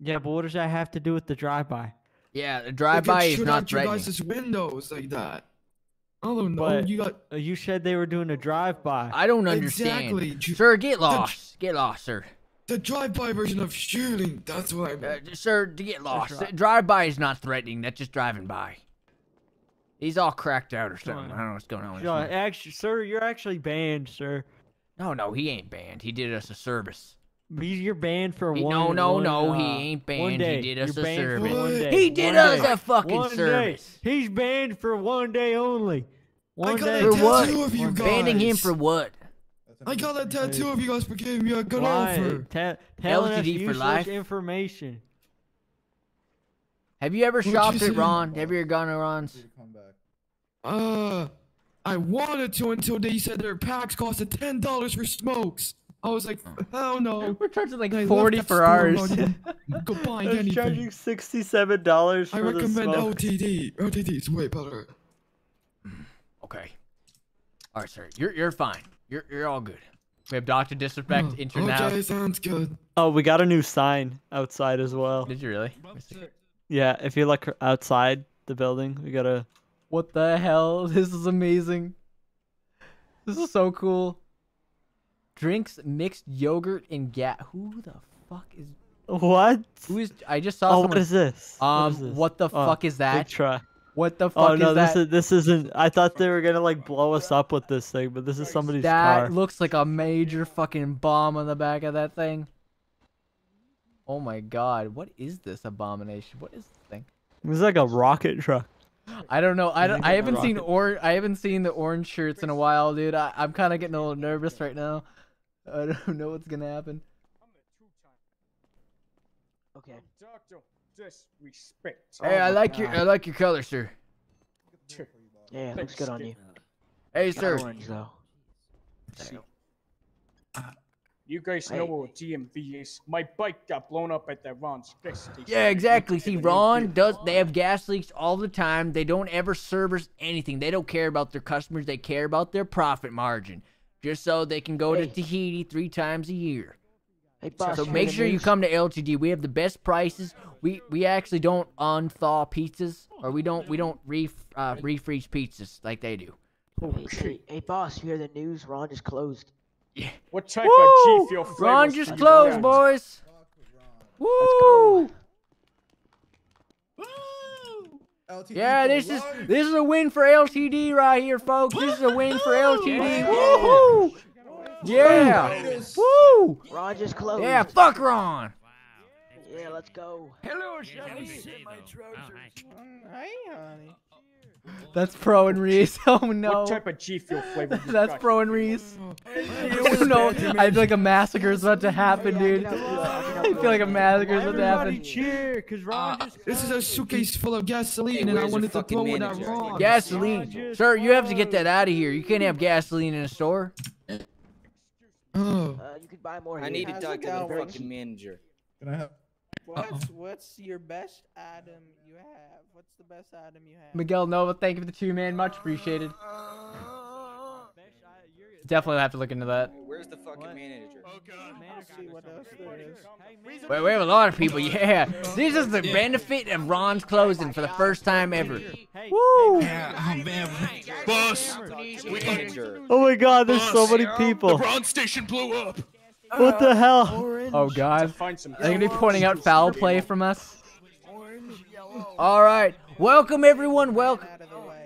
yeah, but what does that have to do with the drive by? Yeah, the drive-by is shoot not out your threatening. guys' windows like that. I don't know. But you got uh, you said they were doing a drive by. I don't understand. Exactly, Sir, get the- lost. Get lost, sir. the drive-by version of shooting. That's what I Uh, meant. sir, to get lost. right. Drive by is not threatening. That's just driving by. He's all cracked out or something. I don't know what's going on. with Yeah, this actually, sir, you're actually banned, sir. No, no, he ain't banned. He did us a service. He's- You're banned for He- one. no, no, one, no, he uh, ain't banned. He did us You're a service. one day. He did One us day. a fucking One day. service. He's banned for one day only. One got day. a For what? of you Banning him for what? I got a tattoo of you guys for giving me a good Why? offer. Ta- telling us LTD for useless life? information. Have you ever What'd shopped you at? Ron? Have you ever gone to Ron's? Uh, I wanted to until they said their packs costed ten dollars for smokes. I was like, hell no. We're charging like I 40 that for ours. not even Go buying anything. charging sixty-seven dollars I for the recommend OTD. LTD. LTD is way better. Mm, okay. All right, sir. You're you're fine. You're you're all good. We have Doctor Disrespect hmm. Oh, intern now. okay, sounds good. Oh, we got a new sign outside as well. Did you really? Yeah, if you look outside the building, we got a. What the hell? This is amazing. This is so cool. Drinks mixed yogurt and gat. Who the fuck is? What? Who is? I just saw Oh, someone. what is this? What Um, is this? what the Oh, fuck is big that? try. What the fuck is this? Oh no, is this that? is this isn't. I thought they were gonna like blow us up with this thing, but this is somebody's that car. looks like a major fucking bomb on the back of that thing. Oh my god, what is this abomination? What is this thing? It's like a rocket truck. I don't know. I I don't. I haven't seen or I haven't seen the orange shirts in a while, dude. I, I'm kind of getting a little nervous right now. I don't know what's gonna happen. Okay. Doctor, disrespect. Hey, I like your I like your color, sir. Yeah, it looks good on you. Hey, sir. Orange though. You guys know what DMV is. My bike got blown up at that Ron's gas station. Yeah, exactly. See, Ron does. They have gas leaks all the time. They don't ever service anything. They don't care about their customers. They care about their profit margin, just so they can go to Tahiti three times a year. Hey, boss. So make sure you come to LTD. We have the best prices. We we actually don't unthaw pizzas, or we don't we don't re uh, refreeze pizzas like they do. Hey, hey, hey, boss, you hear the news? Ron is closed. Yeah. What type Woo! of G Fuel Ron flavors just do you closed, want? boys. Woo! Yeah, this is this is a win for LTD right here, folks. This is a win for LTD. Woohoo! Yeah. Woo! Ron just closed. Yeah, fuck Ron. Yeah, let's go. Hello, Hey, honey. That's Pro and Reece. Oh no. What type of G Fuel flavor? you That's? Pro and Reece. I don't. I feel like a massacre is about to happen, dude. I feel like a massacre is about to Everybody happen. cheer, cause Ron just. This is a suitcase full of gasoline, and I wanted to throw it at Ron. Gasoline. Sir, you have to get that out of here. You can't have gasoline in a store. Oh. Uh, you could buy more. I need to talk to the fucking manager. Can I have? What's what's your best item you have? What's the best item you have? Miguel Nova, thank you for the two man. Much appreciated. Definitely have to look into that. Where's the fucking manager? Let's see what else there is. Wait, we have a lot of people. Yeah, this is the benefit of Ron's closing for the first time ever. Woo! Yeah, oh man. Boss, Oh my God, there's so Boss, many the people. Ron station blew up. What the hell? Oh God, Find some. they're gonna be pointing out foul play from us. All right, welcome everyone. Welcome.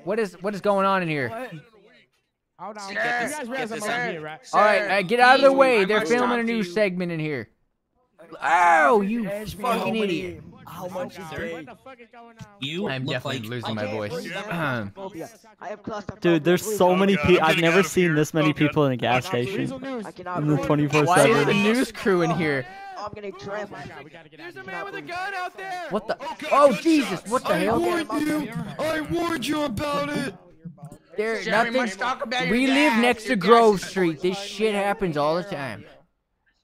What is what is going on in here? Hold on. Sir, You guys get realize I'm this here, right? All right, uh, get out of the way. They're filming a new you. segment in here. Oh, you Ask fucking many- idiot! How much is Sir? it? What the fuck is going on? You I'm definitely like losing my voice. breathe. I have Ahem. claustrophobia. I have claustrophobia. Dude, there's Please. so many people. I'm I've never seen here. this many Oh, people in a gas station. I cannot In the breathe. 24 Why is the news crew in here? Oh, I'm getting trampled. We gotta get There's out a man with a gun out there. What the? Oh Jesus! What the I hell? warned you. I warned you about it. There, Sir, we nothing. talk about your We live next to your gas Grove Street. This shit happens all the time.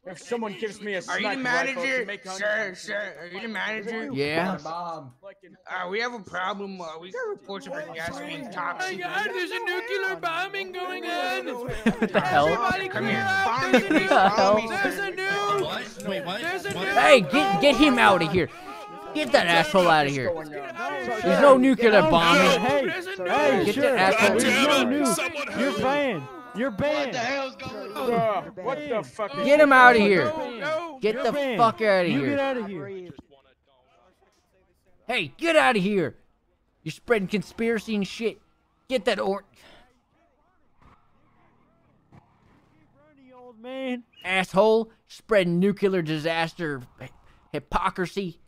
If someone gives me a Are sniper you the rifle to manager? make honey- Sir, sir, are you the manager? Yeah. Uh, we have a problem. Uh, we got reports of our gas being Oh my. God, there's a nuclear bombing going on. What the hell? Everybody Come clear here. out. Follow There's me, a please. nuke. Follow me. There's a nuke. What? Wait, what? There's a nuke. Hey, get get him out of here. Get that asshole out of here. There's no nuclear bombing. Hey, hey, nuke. Get sure. that asshole. There's You're it, news. someone You're help. banned. You're banned. Uh, what the fuck? is Get him out of here. No. Get You're the banned. fuck out of here. You get here. out of here. Hey, get out of here. You're spreading conspiracy and shit. Get that or old man. asshole spreading nuclear disaster, hypocrisy,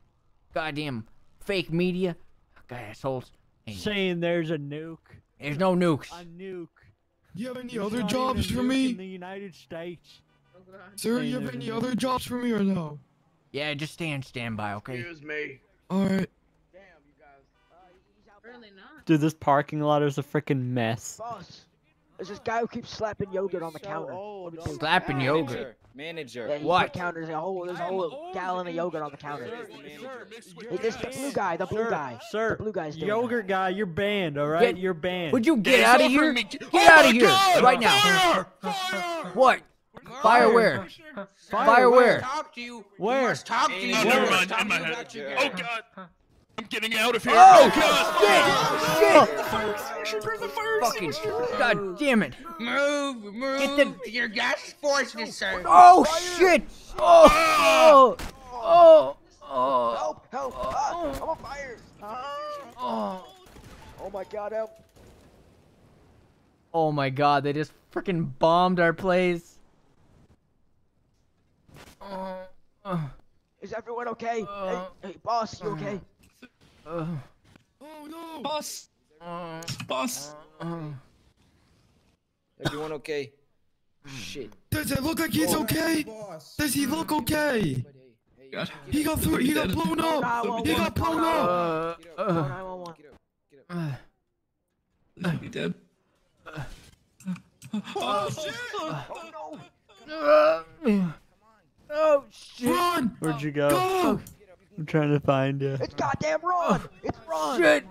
goddamn fake media. Assholes. Hey, Saying there's a nuke. There's no nukes. A nuke. You have any There's other jobs for me? In the United States. Sir, you have any other jobs for me or no? Yeah, just stay on standby, okay? Excuse me. Alright. Damn, you guys. Uh, Dude, this parking lot is a freaking mess. Boss, there's this guy who keeps slapping yogurt on the counter. What do we do? Slapping yogurt. Manager. Yeah, he What? put counters, a whole, there's a whole gallon of yogurt on the counter. Hey, this the blue guy, the blue Sir, guy. Sir, the blue guy's doing yogurt guy, you're banned, alright? Get- You're banned. Would you get out of here? me- Get Oh out of here God! right now. Fire! Fire! What? Fire where? Fire where? Talk to you. Where? Talk to you. Oh, never mind. talk In my to you head. about your Oh. God. I'm getting out of here. Oh, God. shit! Shit! Fucking god damn it! Move, move. Get the- Your gas is fortunate, sir. Oh shit! Oh! Oh! Oh! Oh! Help! Help! Ah, I'm on fire! Oh! Oh my god, help! Oh my god! They just freaking bombed our place. Oh, uh, Is everyone okay? hey, hey, boss, you okay? Uh, Oh no! Boss. uh, Boss. uh. Everyone okay? Shit. Does it look like he's okay? Does he look okay? God. He got through. He got blown up. He got blown up. Uh, uh, 911. uh, Is he dead? Oh shit! uh, Oh shit! Run! Where'd you go? Go! I'm trying to find you. It's goddamn Ron! It's Ron! Shit!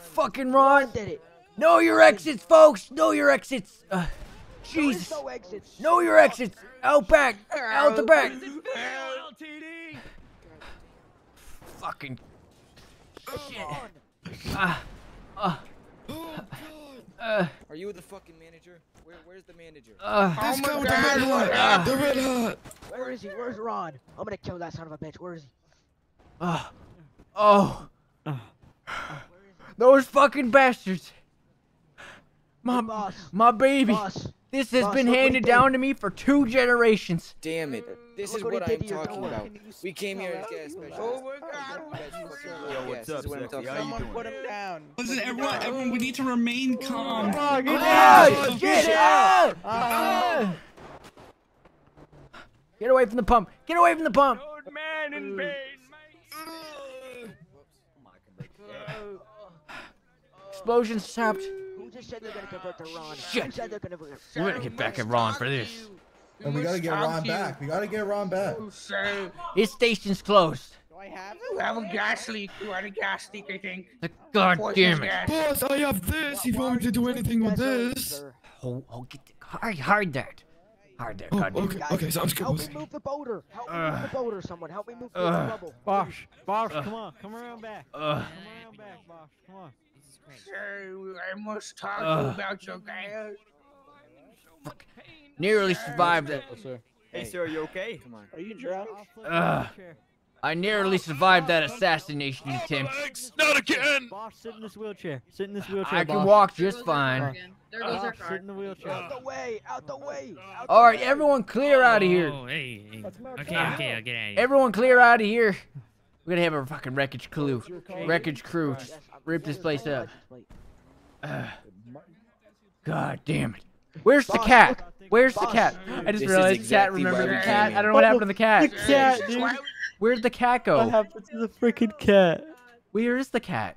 Fucking Ron Ron! did it! Know your exits, folks! Know your exits! Uh, There is Jesus! no exits! Know your exits! Out back! Out the back! LTD. Fucking shit! Ah! Ah! Oh god! Uh! Are you the fucking manager? Where, where's the manager? Uh! This my guy with the God. red hat. The red hat. Where is he? Where's Ron? I'm gonna kill that son of a bitch. Where is he? Oh! Oh! Those fucking bastards. My boss. my baby. Boss. This has Boss, been look what he handed down to me for two generations. Damn it. This Look is what what I'm talking door. about. We came here as gas specialists. Oh my god. Yo, what's up, This is what I'm sexy? talking How you doing? Put him down. Listen, everyone, everyone, we need to remain calm. get Ah, out! Get out! Ah. Get away from the pump! Get away from the pump! Man in pain. Explosion stopped. Who just said they're gonna convert to Ron? Who Shit. said they're gonna convert? We're gonna get back at Ron for this. And we gotta get Ron back. We gotta get Ron back. Oh, sir, His station's closed. you have a gas leak. You had a gas leak, I think. God Poisonous damn it. gas. Boss, I have this. If you want me to do anything with this. Hold, hold, get the, hard, hard that. Hard that, Oh, God damn it. okay, okay, sounds good. Help me move the boulder. Help me move the boulder. Someone help me move the Ugh. rubble. Boss, boss, Ugh. come on, come around back. Ugh. Come around back, boss. Come on. Sir, I must talk to you Ugh. about your gas. Nearly survived that. Hey, sir, are you okay? Come on. Are you drunk? Ugh. I narrowly survived that assassination attempt. Not again! Boss, sit in this wheelchair. Sit in this wheelchair. I can boss. walk just fine. Boss, sit in the wheelchair. Out the way! Out the way! Out All right, everyone, clear out of oh, here. Oh, hey, hey. Okay, okay, I'll get out of here. Everyone, clear out of here. We're gonna have a fucking wreckage crew. Wreckage crew. Just rip this place up. Ugh. God damn it. Where's the cat? look. Where's the Boss. cat? I just This is realized cat exactly remembered the cat. I don't know what happened to the cat. The cat, dude. Where'd the cat go? What go? happened to the freaking cat? Where is the cat?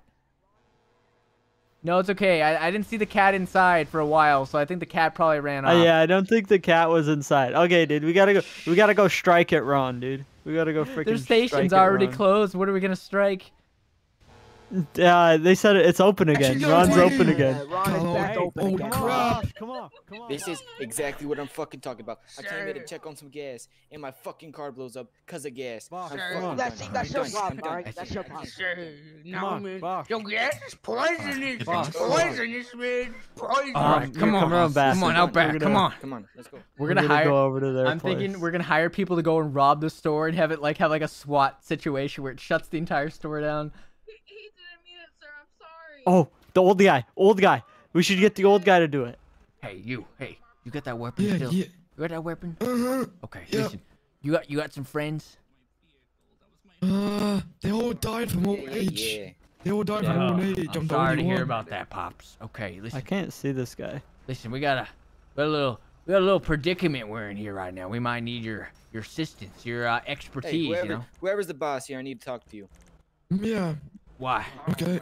No, it's okay. I, I didn't see the cat inside for a while, so I think the cat probably ran Uh, off. yeah, I don't think the cat was inside. Okay, dude, we gotta go. We gotta go strike it, Ron, dude. We gotta go freaking. Their station's at already Ron. closed. What are we gonna strike? Uh, they said it's open again. Actually, Ron's it's open not. again. Ron is back open oh, again. come on, come on, come on. This is exactly what I'm fucking talking about. I came here to check on some gas, and my fucking car blows up because of gas. I'm Sir. fucking That's, done. that's your problem, alright? That's your problem. Sir, no, on, man. boss. Your gas is poisonous. Boss, It's come on. poisonous, man. Poisonous. All right, come come on, around back. come on, out back, gonna- come on. Come on, let's go. We're We're gonna gonna hire. go over to their I'm place. thinking we're gonna hire people to go and rob the store and have it like have like a SWAT situation where it shuts the entire store down. Oh, the old guy, old guy. We should get the old guy to do it. Hey, you. Hey, you got that weapon Yeah, still? yeah. You got that weapon? Uh-huh. Okay, Yeah. listen. You got you got some friends? Uh, they all died from old age. yeah. They all died from Oh, old age. I'm I'm sorry to only hear about that, pops. Okay, listen. I can't see this guy. Listen, we got a, we got a little, we got a little predicament we're in here right now. We might need your, your assistance, your uh, expertise. Hey, whoever, you know whoever's the boss here, I need to talk to you. Yeah. why? Okay.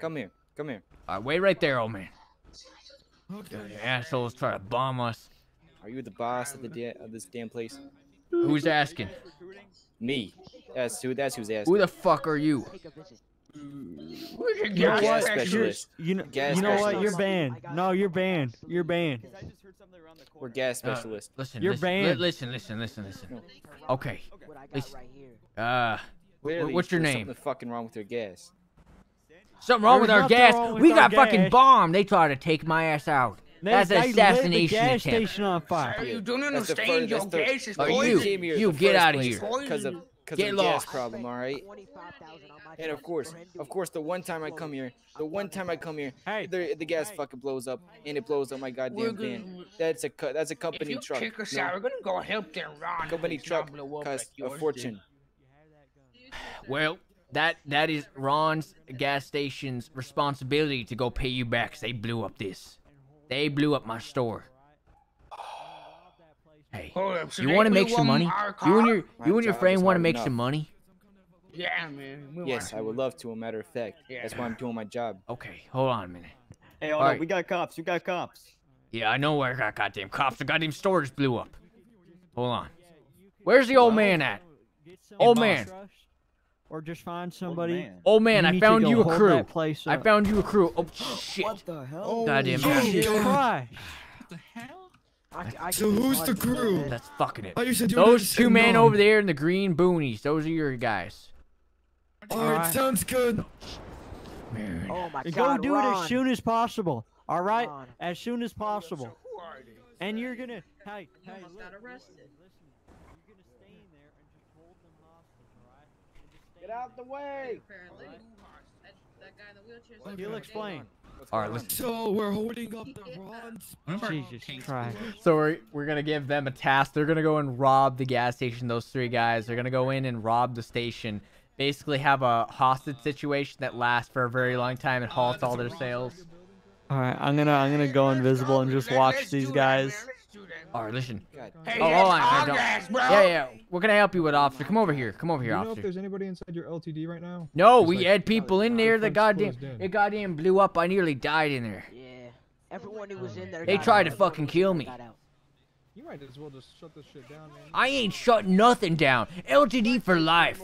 Come here. Come here. All right, wait right there, old man. Okay. The assholes try to bomb us. Are you the boss of the da- of this damn place? Who's asking? Me. That's who. That's who's asking. Who the fuck are you? Take a visit. Where's your You know gas what? You're, you know, Gas you know what? You're banned. No, you're banned. You're banned. We're gas Uh, specialists. listen, You're listen, li- banned. listen, listen, listen, listen. Okay. What Listen. Uh, Clearly, what's your name? Something fucking wrong with your gas. Something wrong There's with our gas. wrong with We our got fucking gas. bombed. They tried to take my ass out. They- That's they an lit the assassination gas attempt. station on fire. Sir, you don't understand. Your the- gas is Oh, why you- we came here you get out of here. Because of because Get of the gas lost. problem. All right. 25,000 on my And of course, Go ahead and do of course, the one time I come here, the one time I come here, Hey, the, the gas hey. fucking blows up, and it blows up my We're goddamn van. That's a co- that's a company If company you truck. kick us No, out, we're gonna go help them Ron. company truck blow up cost a fortune. Well, that that is Ron's gas station's responsibility to go pay you back. 'cause they blew up this. They blew up my store. Hey, up, so you want to make some money? You and your you and your friend want to make enough. some money? Yeah, man. we Yes, I would love to. A matter of fact, that's why I'm doing my job. Okay, hold on a minute. Hey, hold on. right. We got cops. We got cops. Yeah, I know where got goddamn cops. The goddamn store just blew up. Hold on. Where's the old man at? Old man. Or just find somebody. man. Old man, I found you a crew. place I found you a crew. Oh shit. What the hell? Goddamn Oh, shit. God. Christ. I, I So who's the crew? That's fucking it. Oh, you said you were Those two men down. over there in the green boonies. Those are your guys. All right, Alright. sounds good. Man. Oh my god. Go god, do it as soon as possible. All right, Ron. as soon as possible. Who are they? And you're gonna, hey, hey, almost look, got arrested. Listen, you're gonna stay in there and just hold them hostage, all right? And just Get out the way. He'll explain. All right, listen. So we're holding up the rods. Jesus Christ. So we're we're gonna give them a task. They're gonna go and rob the gas station. Those three guys. They're gonna go in and rob the station. Basically, have a hostage situation that lasts for a very long time and uh, halts all their sales. All right, I'm gonna I'm gonna go invisible and just watch these guys. All right, listen. Hey, oh, hold on. it's I don't- bro. Yeah, yeah. What can I help you with, officer? Come over here. Come over here, Do here, you know if there's anybody inside your LTD right now? No, Just we like- had people uh, in uh, there. The goddamn, closed it goddamn blew up. I nearly died in there. Yeah. Everyone who was in there. They got tried out. to fucking kill me. Got out. You might as well just shut this shit down, man. I ain't shut nothing down. LTD for life.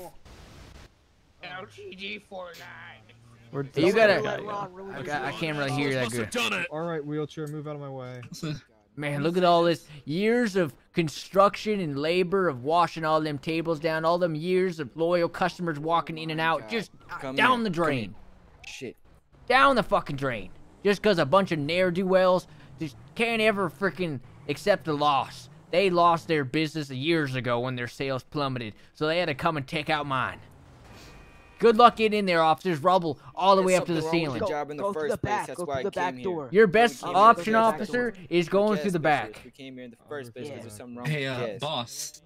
LTG for life. We're You gotta. gotta I, I can't really hear that good. All right, wheelchair, move out of my way. Man, look at all this years of construction and labor of washing all them tables down, all them years of loyal customers walking in and out, just uh, Come down here, the drain. Shit. Down the fucking drain. Just because a bunch of ne'er do wells just can't ever freaking accept a loss. They lost their business years ago when their sales plummeted, so they had to come and take out mine. Good luck getting in there, officers. Rubble all the There's way up to the something wrong with ceiling. your job in the Go through first the place. back, That's go why through I the back came door. here. Your best came here in the option, first place. officer, is going through the back. We came here in the first place because there's something wrong Hey, uh, boss.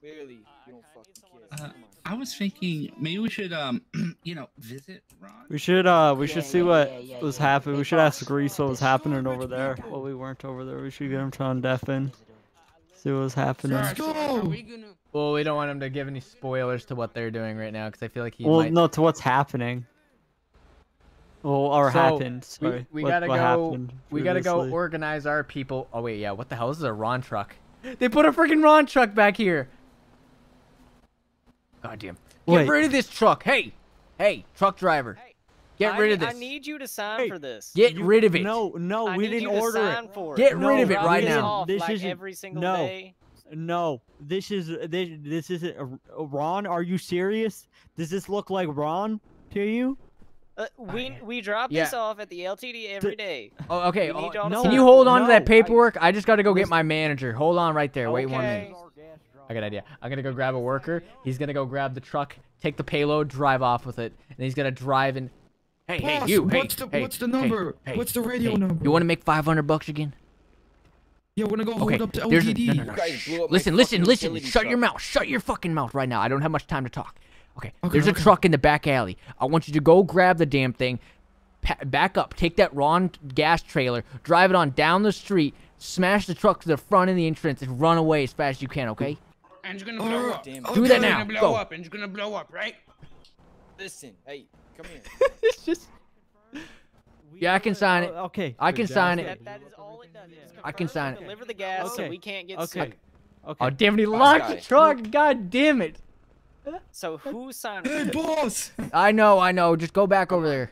Clearly, you don't fucking care. Uh, I was thinking maybe we should, um, you know, visit Ron. We should uh we Yeah, should see yeah, what yeah, yeah, was yeah. happening. We should ask boss. Reece what was happening over there while we weren't over there. We should get him to undeafen. See what was happening. Let's go. Well, we don't want him to give any spoilers to what they're doing right now, because I feel like he Well, might. no, to what's happening. Well, or So, happened. we- Sorry. We, what, gotta what go. happened We gotta go organize our people. Oh wait, yeah. What the hell? This is a Ron truck. They put a freaking Ron truck back here. God damn. Get Wait. rid of this truck. Hey, hey, truck driver. Get I, rid of this. I need you to sign for this. Get rid of it. No, no, I we need didn't you to order sign it. for Get it. rid of it right now. Off, This like, isn't every single no, day. no. This is this this isn't uh, Ron. Are you serious? Does this look like Ron to you? Uh, we we drop Yeah. this off at the LTD every day. Oh, okay. We need oh, y'all no, Can you hold for it. on to that paperwork? I, just gotta go get my manager. Hold on right there. Wait one Okay. minute. I got an idea. I'm gonna go grab a worker. He's gonna go grab the truck, take the payload, drive off with it, and he's gonna drive in. Hey, hey, Boss, you, hey, what's the- hey, what's the hey, number? hey, What's the radio hey, number? You want to make 500 bucks again? Yeah, we're gonna go Okay. hold up to There's a, LTD. no, no, no. You guys shh. blew up my Listen, listen, fucking listen. utility Shut your truck. mouth. Shut your fucking mouth right now. I don't have much time to talk. Okay. Okay, There's a okay. truck in the back alley. I want you to go grab the damn thing, pa- back up, take that Ron gas trailer, drive it on down the street, smash the truck to the front of the entrance, and run away as fast as you can. Okay? And it's gonna blow Alright, up. damn Do that It's now. gonna blow Go. up and it's gonna blow up, right? Listen, hey, come here. it's just. Yeah, I can sign it. Okay. I can sign it. That, that is all it does. Just I can sign it. Deliver the gas so Okay. we can't get Okay. sued. Okay. Oh damn it! He locked the guy. truck. God damn it! So who signed for Hey, boss. I know, I know. Just go back over there.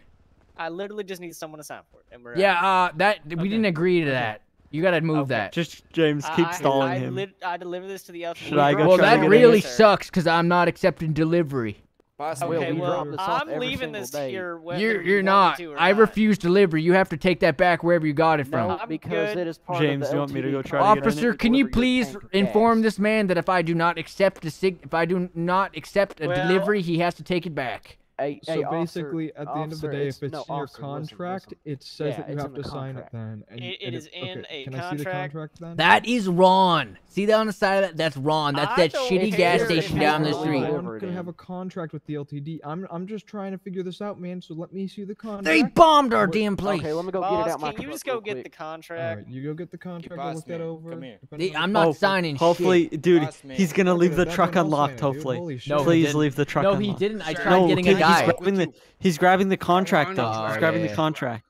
I literally just need someone to sign for it, and we're out. Yeah, uh, that we didn't agree to that. You gotta move Okay. that. Just James, keep I- stalling I, him. I deliver this to the LTD. Should I go Well, try to that get really sucks because I'm not accepting delivery. Boss Will, Okay, we well, drop this off I'm every leaving this day. here. Whether You're you you're want not. me to or I not. refuse delivery. You have to take that back wherever you got it from. No, I'm because good. it is part James, of the you want me to go try to Officer, it? can you please inform this man that if I do not accept a sig- if I do not accept a Well- delivery, he has to take it back. Hey, So hey, officer, basically, at the end of the day, if it's no, in your officer, contract, listen. it says Yeah, that you have to sign it then. And, It- it and is if- in okay, a Can I see the contract. contract then? That is Ron. See that on the side of that? That's Ron. That's I that shitty gas station down the street. I'm Delivered gonna have a contract with the LTD. I'm I'm just trying to figure this out, man. So let me see the contract. They bombed our What- damn place. Okay, let me go get Boss, it out my can you just go get quick. the contract? Alright, you go get the contract. I'll look that over. Come here. The, I'm not signing Hopefully, dude, he's gonna leave the truck that don't sign unlocked. Hopefully, No, please leave the truck No, he didn't. I tried getting he's a guy. Grabbing the he's grabbing the contract though. He's grabbing yeah, the yeah. contract.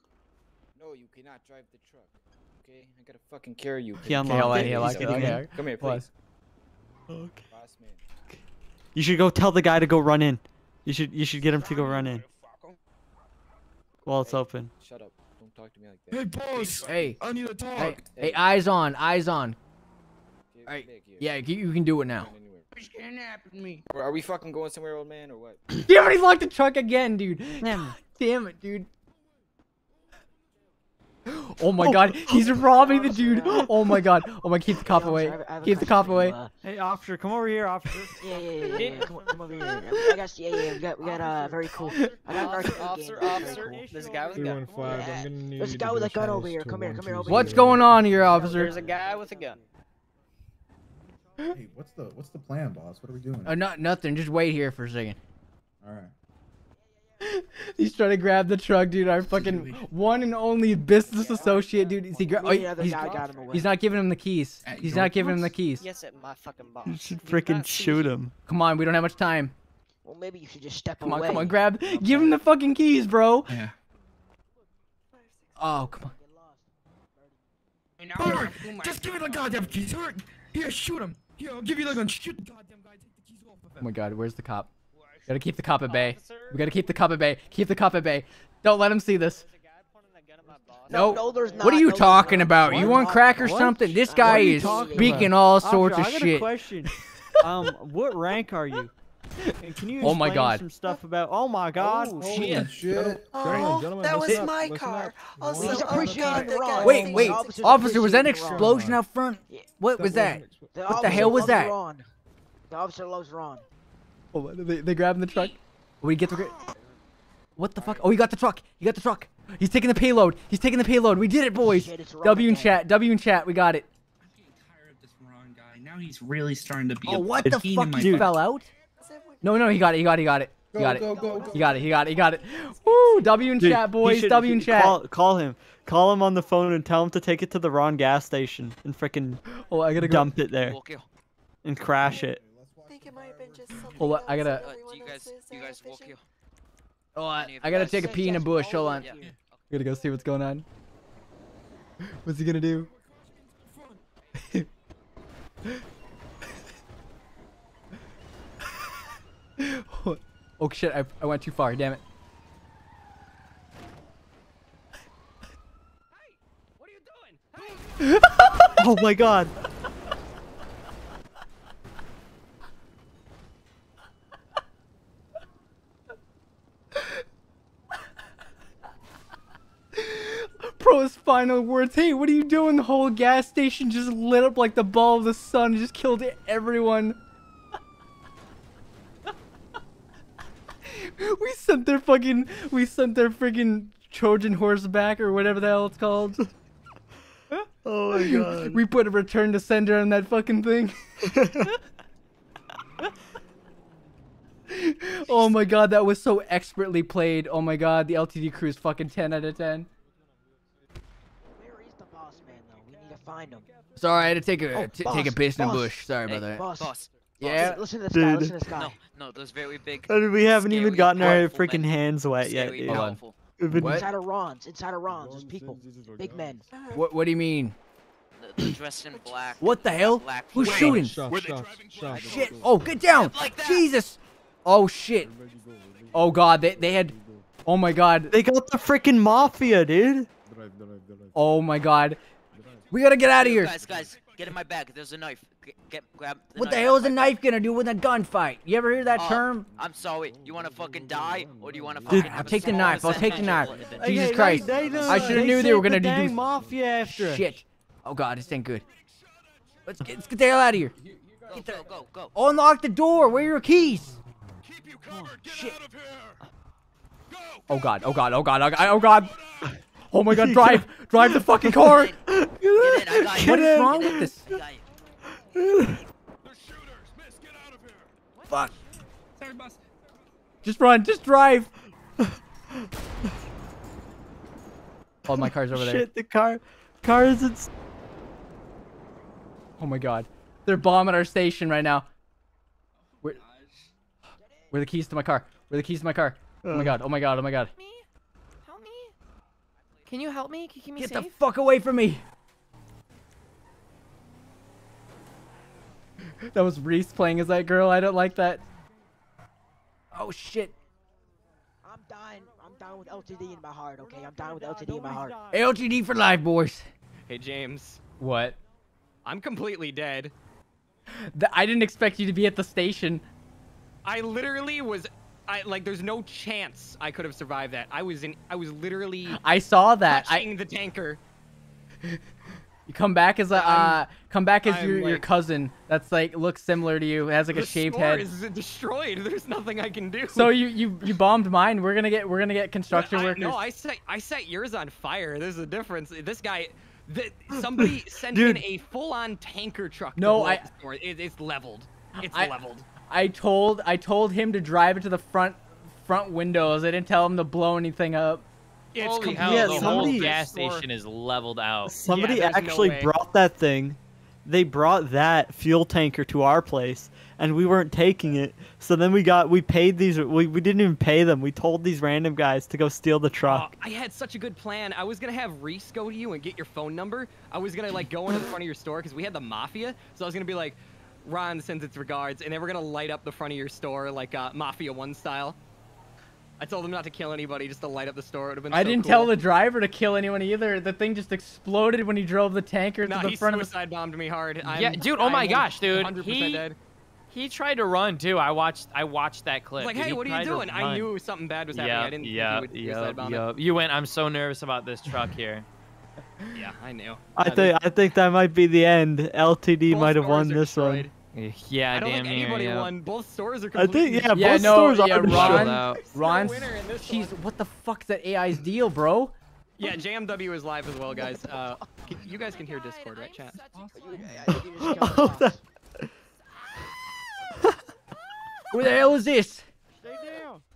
No, you cannot drive the truck. Okay, I gotta fucking carry you. He unlocked I it. he He's it. getting in. Okay. Come here, Plus. please. Boss man. You should go tell the guy to go run in. You should you should get him to go run in while it's Hey, open. Shut up. Don't talk to me like that. Hey, boss. Hey, I need to talk. hey, hey, eyes on, eyes on. Get Alright. Yeah, you you can do it now. Going anywhere. Who's kidnapping me? Are are we fucking going somewhere, old man, or what? You already locked the truck again, dude. Damn it, dude. Oh my god, he's robbing the dude. Oh my god. Oh my, keep the cop Hey, away. officer, I have- I have a Keep the cop you, away. uh, Hey, officer, come over here, officer. Yeah, yeah, yeah, yeah. Come, come over here. I, I got, yeah, yeah. We got, we got, uh, very cool. I got an Officer, officer, cool. there's a guy with a gun. one. I'm gonna need There's a guy with a gun over here. Come here, come here, two over What's here. going on here, officer? There's a guy with a gun. Hey, what's the what's the plan, boss? What are we doing? Uh, not nothing. Just wait here for a second. All right. He's trying to grab the truck, dude. Our fucking one and only business associate, dude. Is he gra- oh, and the other he's, got him away. he's not giving him the keys. At He's your not giving him the keys. Yes, at my fucking boss. You should freaking shoot him. Come on, we don't have much time. Well, maybe you should just step Come on, away. come on, grab. Give him the fucking keys, bro. Yeah. Oh, come on. Alright, just give me the goddamn keys. Hurry. Here, shoot him. Here, I'll give you the gun. Shoot the goddamn guy. Take the keys off of Oh my god, where's the cop? Gotta keep the cop at bay. We gotta keep the cop at bay. Keep the cop at bay. Don't let him see this. No, No. no, there's not. What are you no, talking about? What You are want crack or about? something? This guy is speaking about? all Officer, sorts of I got shit. a question. um, what rank are you? And can you Oh my God. some stuff about? Oh my God! Oh, Holy shit. shit. Oh, gentlemen, gentlemen, that was up, my listen car. Also, oh appreciating god, the wrong. Wait, wait, Officer's officer, was that an appreciating Ron. explosion out front? What was that? The What the hell was that? Ron. The officer loves Ron. Oh, they, they grabbing the truck. We get the. What the fuck? Oh, he got the truck. He got the truck. He's taking the payload. He's taking the payload. We did it, boys. Shit, W in again. chat. W in chat. We got it. I'm getting tired of this Ron guy. Now he's really starting to be. Oh, a what the fuck? in He fell out? No, no, he got it. He got it. He got it. He got it. go, go, go. He got it. He got it. He got it. Woo! W in Dude, chat, he boys. should- W in chat. Call, call him. Call him on the phone and tell him to take it to the Ron gas station and freaking Oh, I gotta go. dump it there and crash it. I think it might have been just something Hold on, I gotta- that Uh, do you guys, else you guys walk fishing. Oh, I, I gotta take a pee in a bush. Hold on. Yeah. Gotta go see what's going on. What's he gonna do? oh shit! I, I went too far. Damn it. What are you doing? oh my God! Pro's final words. Hey, what are you doing? The whole gas station just lit up like the ball of the sun. Just killed everyone. we sent their fucking. We sent their freaking Trojan horse back or whatever the hell it's called. Oh my God! we put a return to sender on that fucking thing. oh my god, that was so expertly played. Oh my god, the LTD crew is fucking 10 out of 10. Where is the boss man, though? We need to find him. Sorry, I had to take a Oh, t- boss, take a piss in a bush. Sorry about Hey, that. Boss. Boss. Yeah. Listen, listen to this guy. Listen to this guy. No, no, those very big. And we haven't even gotten our freaking men. hands wet yet. Scary, dude. Hold on. We've been- What? Inside of Ron's. Inside of Ron's. There's people. Big men. What What do you mean? Dressed in black. What the hell? Black Who's people. shooting? Shit! Oh, get down! Like that. Jesus! Oh shit! Oh god, they they had. Oh my god! They got the freaking mafia, dude. Oh my god! We gotta get out of here. Guys, guys, get in my bag. There's a knife. Get, get grab. The What the hell is a knife gonna do with a gunfight? You ever hear that Uh, term? I'm sorry. You want to fucking die, or do you want to Dude. I'll take the knife. I'll take the knife. of it? Hey, Jesus Christ! They, they, I should have knew they were gonna the do dang this. mafia after. Shit! Oh god, this ain't good. Let's get, let's get the hell out of here. Go, go, go, go. Oh, unlock the door. Where are your keys? Keep you covered. Get out of here. Go. Oh god! Oh god! Oh god! Oh god! Oh god! Oh my god! Drive! Drive the fucking car! Get in. I got you. What is wrong with this? Fuck! Sorry, boss. Just run! Just drive! Oh, my car's over there. Shit, the car, car is in. Oh my god. They're bombing our station right now. Where, where are the keys to my car? Where are the keys to my car? Oh my uh. god, oh my god, oh my god. Help Me? Help me? Can you help me? Can you keep me Get safe? the fuck away from me! That was Reece playing as that girl. I don't like that. Oh shit. I'm dying. I'm dying with LTD in my heart. Okay, I'm dying with LTD in my heart. LTD for life, boys. Hey James, What? I'm completely dead. Th- I didn't expect you to be at the station. I literally was I like. There's no chance I could have survived that. I was in. I was literally. I saw that. I touching the tanker. you come back as a uh, come back as I'm your, your cousin. That's like looks similar to you. Has like a shaved head. is destroyed. There's nothing I can do. So you you you bombed mine. We're gonna get we're gonna get construction I, workers. No, I set I set yours on fire. There's a difference. This guy, the, somebody sent Dude. in a full-on tanker truck. No, I- up the store. It, it's leveled. It's I- leveled. I told I told him to drive it to the front front windows. I didn't tell him to blow anything up. It's Holy complete- hell, Yeah, the somebody- whole gas station is leveled out. Somebody there's no actually way. brought that thing. They brought that fuel tanker to our place, and we weren't taking it. So then we got we paid these. We, we didn't even pay them. We told these random guys to go steal the truck. I had such a good plan. I was gonna have Reece go to you and get your phone number. I was gonna like go into the front of your store because we had the mafia. So I was gonna be like, Ron sends its regards, and then we're gonna light up the front of your store like uh, Mafia One style. I told them not to kill anybody, just to light up the store. It would have been. I so didn't cool. tell the driver to kill anyone either. The thing just exploded when he drove the tanker Nah, to the front of the. he suicide bombed me hard. I'm, yeah, dude. Oh my I'm gosh, dude. 100% He dead. he tried to run too. I watched I watched that clip. like, hey, He what are you doing? I knew something bad was happening. I didn't yeah, think you would suicide bomb yep. You went. I'm so nervous about this truck here. Yeah, I knew. I Uh, think I think that might be the end. LTD both might have won are this one. Destroyed. Yeah, I don't damn think near, anybody yeah. won. Both stores are I think yeah, Yeah, both no, stores yeah, are destroyed. Ron, Ron, jeez, what the fuck's that AI's deal, bro? Yeah, JMW is live as well, guys. Uh, c- you guys can hear Discord, right, chat? Oh, that- Who the hell is this?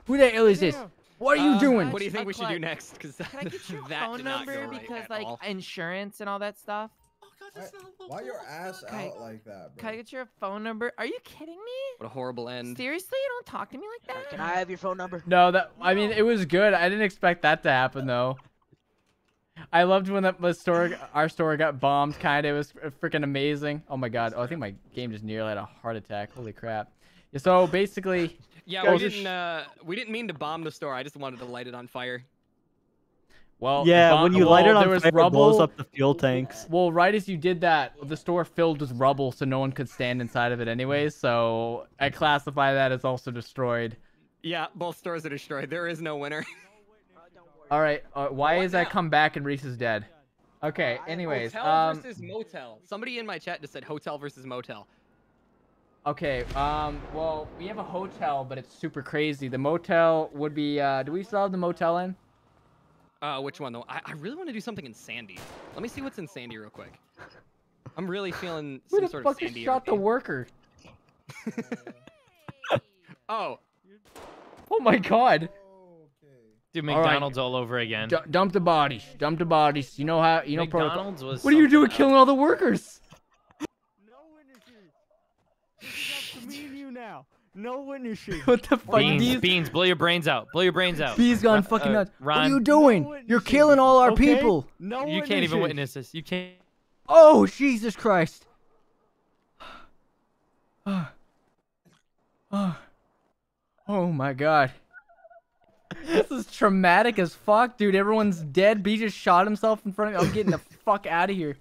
Who the hell is this? What are you Uh, doing? What do you think we should do next? Because that, Can I get your that phone did not go number right because like all. insurance and all that stuff? Why your ass Okay. out like that, bro? Can I get your phone number? Are you kidding me? What a horrible end. Seriously, you don't talk to me like that. Can I have your phone number? No, that I mean it was good. I didn't expect that to happen though. I loved when the, the store, our store got bombed. Kind of, it was freaking amazing. Oh my god! Oh, I think my game just nearly had a heart attack. Holy crap! So basically, Yeah, we didn't. Uh, we didn't mean to bomb the store. I just wanted to light it on fire. Well, yeah, bomb- when you light it well, on there was fire, it blows up the fuel tanks. Well, right as you did that, the store filled with rubble, so no one could stand inside of it anyways. So I classify that as also destroyed. Yeah, both stores are destroyed. There is no winner. All right, uh, why is that come back and Reece is dead? Okay, anyways, hotel um, versus motel. Somebody in my chat just said hotel versus motel. Okay, um, well, we have a hotel, but it's super crazy. The motel would be, uh, do we still have the motel in? Uh, which one though? I, I really want to do something in Sandy. Let me see what's in Sandy real quick. I'm really feeling Who some the sort fuck of just Sandy. shot the worker? Oh, Oh my god. Dude, All right. McDonald's all over again. D- dump the bodies. Dump the bodies. You know how, you know protocol. McDonald's was What are you doing something killing all the workers? No witnesses. It's me and you now. No witnesses. What the fuck? Beans, Bees, beans, blow your brains out. Blow your brains out. Bees gone Ron- fucking uh, nuts. What are you doing? You're killing all our Okay? people. No You can't even witnesses. witness this. You can't. Oh, Jesus Christ. Oh my god. This is traumatic as fuck, dude. Everyone's dead. B just shot himself in front of me. I'm getting the fuck out of here.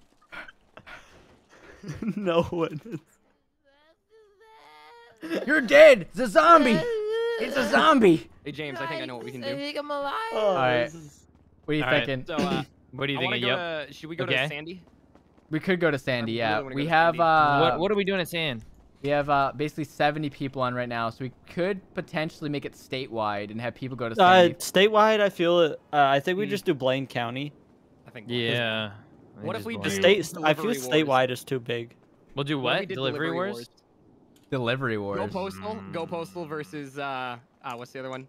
no witness. You're dead. It's a zombie. It's a zombie. hey James, I think I know what we can do. I do. think I'm alive. All right. What are you All right. thinking? So, uh, What do you I thinking? Yep. to. Should we go Okay. to Sandy? We could go to Sandy, yeah. wanna We have Sandy. uh what What are we doing at Sand? we have uh basically 70 people on right now, so we could potentially make it statewide and have people go to Uh, Sandy. statewide, I feel it. Uh, I think we Hmm. just do Blaine County. I think. Yeah. What if we The do state, I feel statewide is too big. We'll do What if we what? did Delivery, Wars? Delivery Wars. Go postal. Go postal versus uh, uh what's the other one?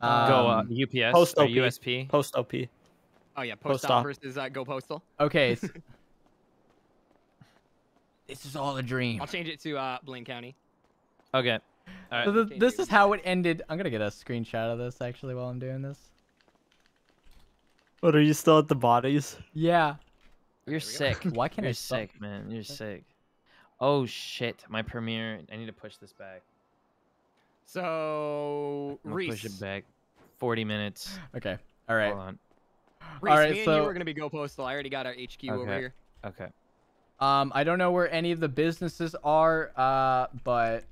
Go uh, Um, UPS Post or OP. USP. Post OP. Oh yeah, Post post op op. versus uh, go postal. Okay. s- This is all a dream. I'll change it to uh Blaine County. Okay. All so right. th- this is how it ended. I'm gonna get a screenshot of this actually while I'm doing this. What are you still at the bodies? Yeah. You're sick. Why can't I You're sick, man. You're sick. Oh shit! My premiere. I need to push this back. So Reece, push it back. Forty minutes. Okay. All right. Hold on. Reece, All right, me and so- you are gonna be go postal. I already got our HQ over here. Okay. Um, I don't know where any of the businesses are, uh, but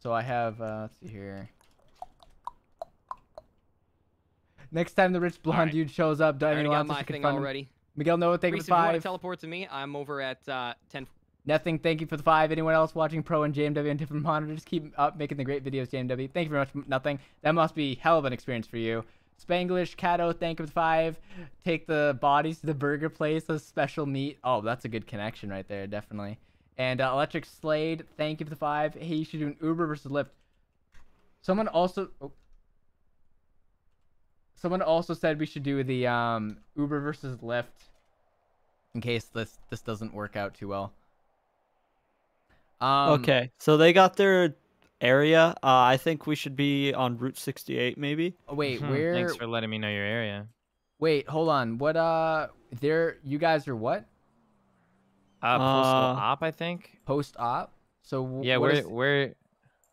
So I have, uh, let's see here. Next time the rich blonde dude shows up, I Diane already got wants us my to thing confront him. already. Miguel Noah, thank you Reece, for the if you want to teleport to me, I'm over at uh, 10. Nothing. Thank you for the five. Anyone else watching Pro and JMW and different monitors, keep up making the great videos, JMW. Thank you very much. Nothing. That must be hell of an experience for you. Spanglish, Cato, thank you for the five. Take the bodies to the burger place, a special meat. Oh, that's a good connection right there, definitely. And uh, Electric Slade, thank you for the five. Hey, you should do an Uber versus Lyft. Someone also. Oh. Someone also said we should do the um, Uber versus Lyft in case this this doesn't work out too well. Um, okay, so they got their area. Uh, I think we should be on Route 68, maybe. Oh, wait, Hmm, where? Thanks for letting me know your area. Wait, hold on. What? Uh, there. You guys are what? Uh, postal Uh, op, I think. Post op. So w- Yeah, what we're is- we're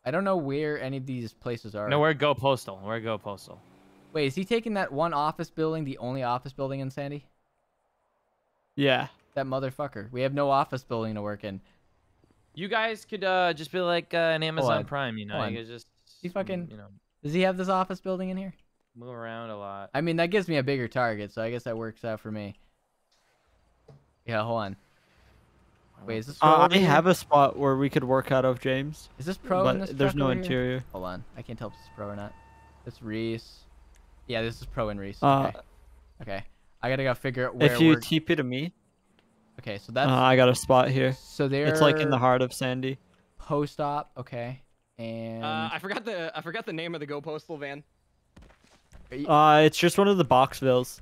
I don't know where any of these places are. no, we're go postal. We're go postal. Wait, is he taking that one office building, the only office building in Sandy? Yeah. That motherfucker. We have no office building to work in. You guys could uh just be like uh, an Amazon on, Prime, you know. You on. could just He fucking. you know Does he have this office building in here? move around a lot. I mean, that gives me a bigger target, so I guess that works out for me. Yeah, hold on. Wait, is this pro Uh, I here? have a spot where we could work out of, James. Is this pro but in this there's no over here? interior. Hold on, I can't tell if this is pro or not. It's Reece. Yeah, this is pro and Reece. Uh, okay. Okay. I gotta go figure out where If you we're. TP to me, okay, so uh, that's I got a spot here. so they're It's like in the heart of Sandy. post op. Okay, and Uh, I forgot the I forgot the name of the Go Postal van. Uh, it's just one of the Boxvilles.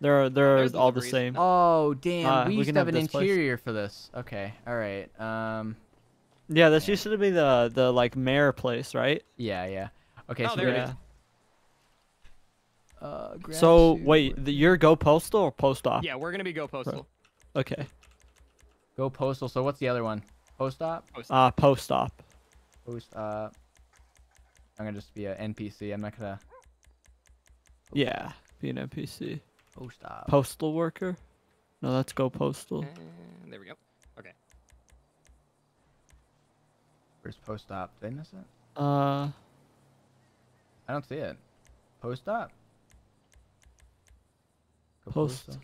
They're they're there's the all the liveries. same. oh damn, Uh, we we used can to have have an this place. interior for this. Okay, all right. Um, Yeah, this used to be the the like mayor place, right? yeah, yeah. Okay, Oh, so there it we're- is. Uh, So wait, the, you're go postal or post op? Yeah, we're gonna be Go Postal. Okay. go postal. So what's the other one? Post op. Uh, post op. Post op. I'm gonna just be a NPC. I'm not gonna Yeah, be an NPC. post op. Postal worker. No, let's go postal. And there we go. Okay. Where's post op? Did I miss it? Uh, I don't see it. Post op. Post.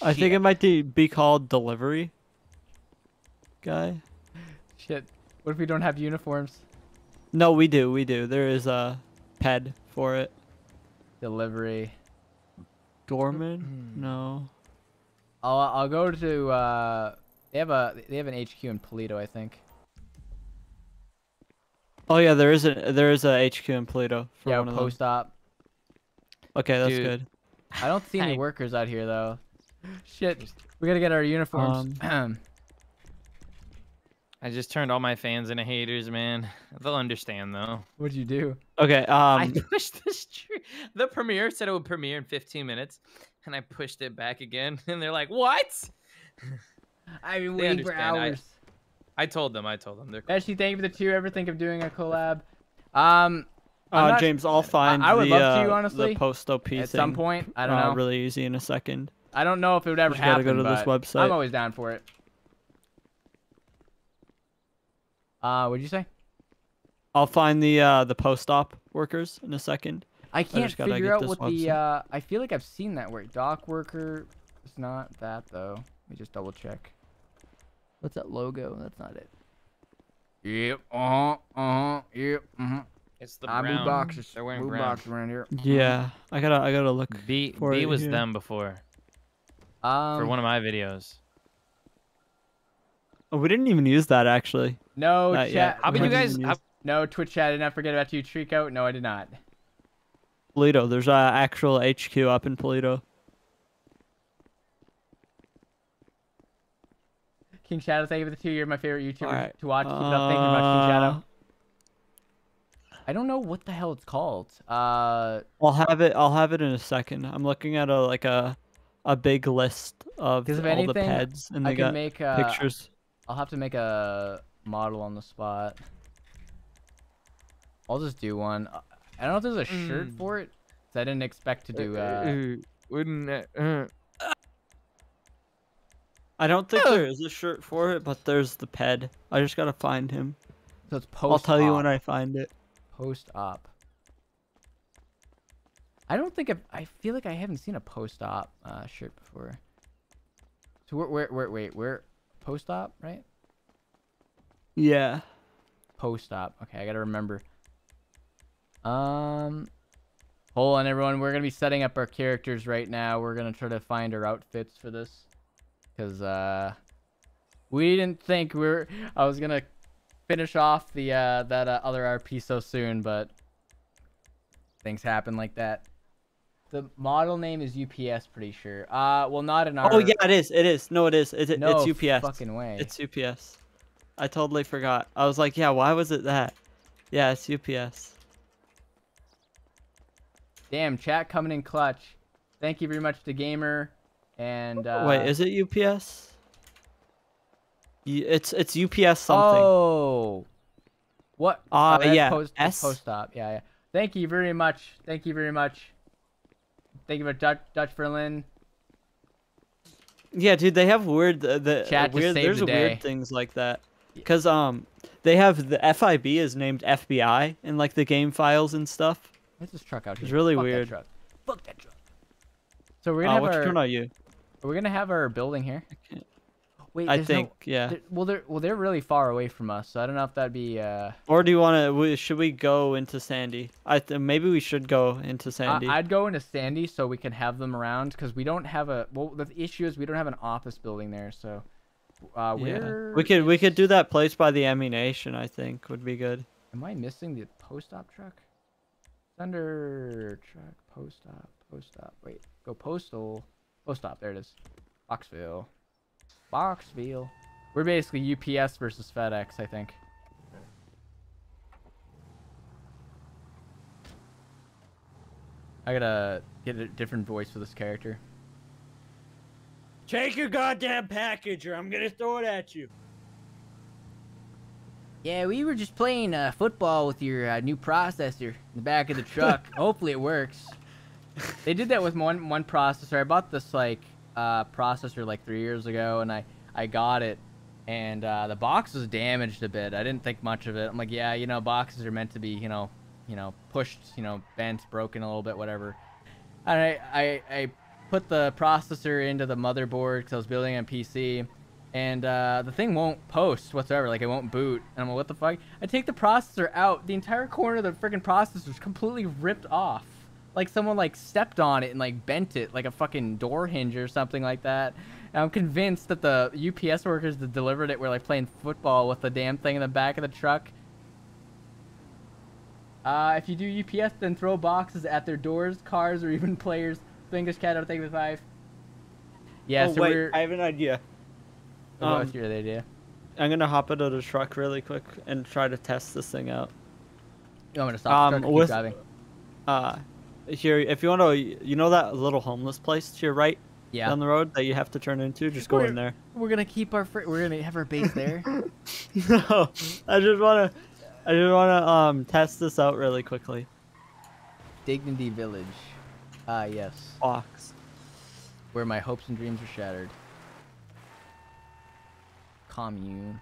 I think it might be, be called delivery. Guy. Shit. What if we don't have uniforms? No, we do, we do. There is a ped for it. Delivery. Gorman? Hmm. No. I'll I'll go to uh they have a they have an HQ in Paleto, I think. Oh yeah, there is a there is a HQ in Paleto for yeah, one post op. Okay, that's Dude. good. I don't see any workers out here though. Shit. We gotta get our uniforms. I just turned all my fans into haters, man. They'll understand though. What'd you do? Okay, I um pushed this tree. The premiere said it would premiere in 15 minutes, and I pushed it back again, and they're like, "What?" I've been waiting for understand. I- hours. I told them. I told them. They're cool. Actually, thank you for the two. Ever think of doing a collab? Um, I'm uh, not- James, I'll find I would the, love to, uh, honestly, the post OP at some point. I don't uh, know. really easy in a second. I don't know if it would ever Just gotta happen. go to this website. I'm always down for it. Uh, what'd you say? I'll find the uh the post op workers in a second. I can't gotta figure out what the. Uh, I feel like I've seen that word. Dock worker. It's not that though. Let me just double check. What's that logo? That's not it. Yep. Uh huh. Uh huh. Yep. Uh huh. It's the I brown. move boxes. They're wearing move brown. boxes around here. Yeah, I gotta I gotta look. B for B it was here. them before Um. for one of my videos. Oh, we didn't even use that actually. No Not chat. yet. How We about you guys? even How, No Twitch chat. I did not forget about you, Trico. No, I did not. Paleto, there's a actual HQ up in Paleto. King Shadow, thank you for the two. You're my favorite YouTuber Alright, to watch. Keep it up. Thank you very much, King uh, Shadow. I don't know what the hell it's called. Uh, I'll have it. I'll have it in a second. I'm looking at a like a a big list of all anything, the peds, and I they can got make uh, pictures. I'll have to make a model on the spot. I'll just do one. I don't know if there's a shirt Mm. for it. I didn't expect to do. Uh, wouldn't it, uh, I don't think there is a shirt for it, but there's the ped. I just gotta find him. So it's I'll tell you when I find it. Post op. I don't think I've, I feel like I haven't seen a post op uh, shirt before. So where where where wait where post op right? Yeah. Post op. Okay, I gotta remember. Um, hold on, everyone. We're gonna be setting up our characters right now. We're gonna try to find our outfits for this, cause uh, we didn't think we are I was gonna finish off the uh that uh, other RP so soon, but things happen like that. The model name is UPS, pretty sure. Uh, well, not in our. Oh yeah, it is. It is. No, it is. It, it- No it's UPS. fucking way. It's UPS. I totally forgot. I was like, yeah, why was it that? Yeah, it's UPS. Damn, chat coming in clutch. Thank you very much to Gamer. And uh, Wait, is it UPS? It's it's UPS something. Oh. What? Uh, oh, yeah, Post, S? post op. Yeah, yeah. Thank you very much. Thank you very much. Thank you for Dutch, Dutch Berlin. Yeah, dude, they have weird the, the Chat weird. There's the weird things like that. Cause um, they have the FIB is named FBI in like the game files and stuff. What's this truck out here? It's really Fuck that weird. truck. Fuck that truck. So we're Uh, gonna have which our. one are you? We're gonna have our building here. Wait, I there's no- think, yeah. there- well, they're well, they're really far away from us, so I don't know if that'd be. Uh, Or do you want to? Should we go into Sandy? I th- maybe we should go into Sandy. I'd go into Sandy so we can have them around because we don't have a. Well, the issue is we don't have an office building there, so. Uh, yeah. We could we could do that place by the ammunition. I think would be good. Am I missing the post op truck? It's under truck post op post op. Wait, go postal post op. There it is. Boxville. Boxville. We're basically UPS versus FedEx, I think. I gotta get a different voice for this character. Take your goddamn package or I'm gonna throw it at you. Yeah, we were just playing uh, football with your uh, new processor in the back of the truck. Hopefully it works. They did that with one one processor. I bought this like uh, processor like three years ago, and I I got it, and uh, the box was damaged a bit. I didn't think much of it. I'm like, yeah, you know, boxes are meant to be, you know, you know, pushed, you know, bent, broken a little bit, whatever. And I I, I put the processor into the motherboard because I was building a PC, and uh, the thing won't post whatsoever. Like it won't boot. And I'm like, what the fuck? I take the processor out. The entire corner of the freaking processor is completely ripped off. Like someone like stepped on it and like bent it like a fucking door hinge or something like that. And I'm convinced that the UPS workers that delivered it were like playing football with the damn thing in the back of the truck. Uh, if you do UPS, then throw boxes at their doors, cars, or even players. Fingers cat out of the five. Yeah, oh, so wait, we're. I have an idea. What's Um, your idea? I'm gonna hop into the truck really quick and try to test this thing out. You want me to stop Um, truck or keep with, driving? uh, here, if you want to, you know that little homeless place to your right, Yeah. down the road that you have to turn into. Just go in there. We're gonna keep our. Fr- we're gonna have our base there. no, I just wanna, I just wanna um test this out really quickly. Dignity Village. Ah, yes. Box. Where my hopes and dreams are shattered. Commune.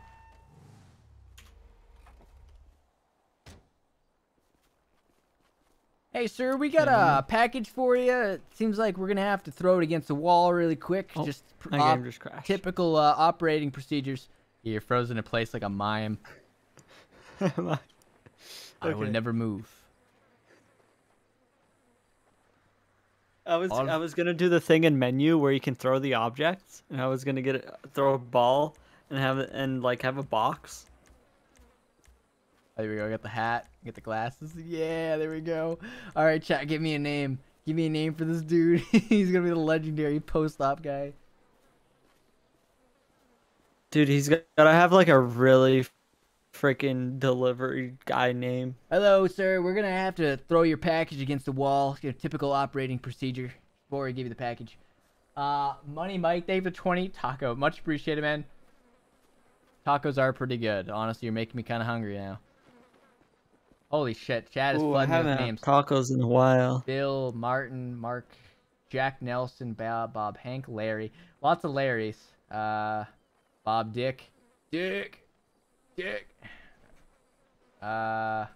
Hey, sir, we got a package for you. It seems like we're gonna have to throw it against the wall really quick. just pr- my game just crashed. typical uh, operating procedures. You're frozen in place like a mime. I will never move. I was All- I was gonna do the thing in menu where you can throw the objects, and I was gonna get it, throw a ball and have it and like have a box. There we go. Got the hat. Get the glasses. Yeah, there we go. All right, chat. Give me a name. Give me a name for this dude. He's gonna be the legendary post-op guy. Dude, he's got- gotta have like a really freaking delivery guy name. Hello, sir. We're gonna have to throw your package against the wall. Your typical operating procedure before we give you the package. Uh, Money Mike, thank you for 20. Taco, much appreciated, man. Tacos are pretty good. Honestly, you're making me kind of hungry now. Holy shit, chat is Ooh, flooding me with names. tacos in a while. Bill, Martin, Mark, Jack Nelson, Bob, Bob, Hank, Larry. Lots of Larrys. Uh, Bob Dick. Dick. Dick. Uh,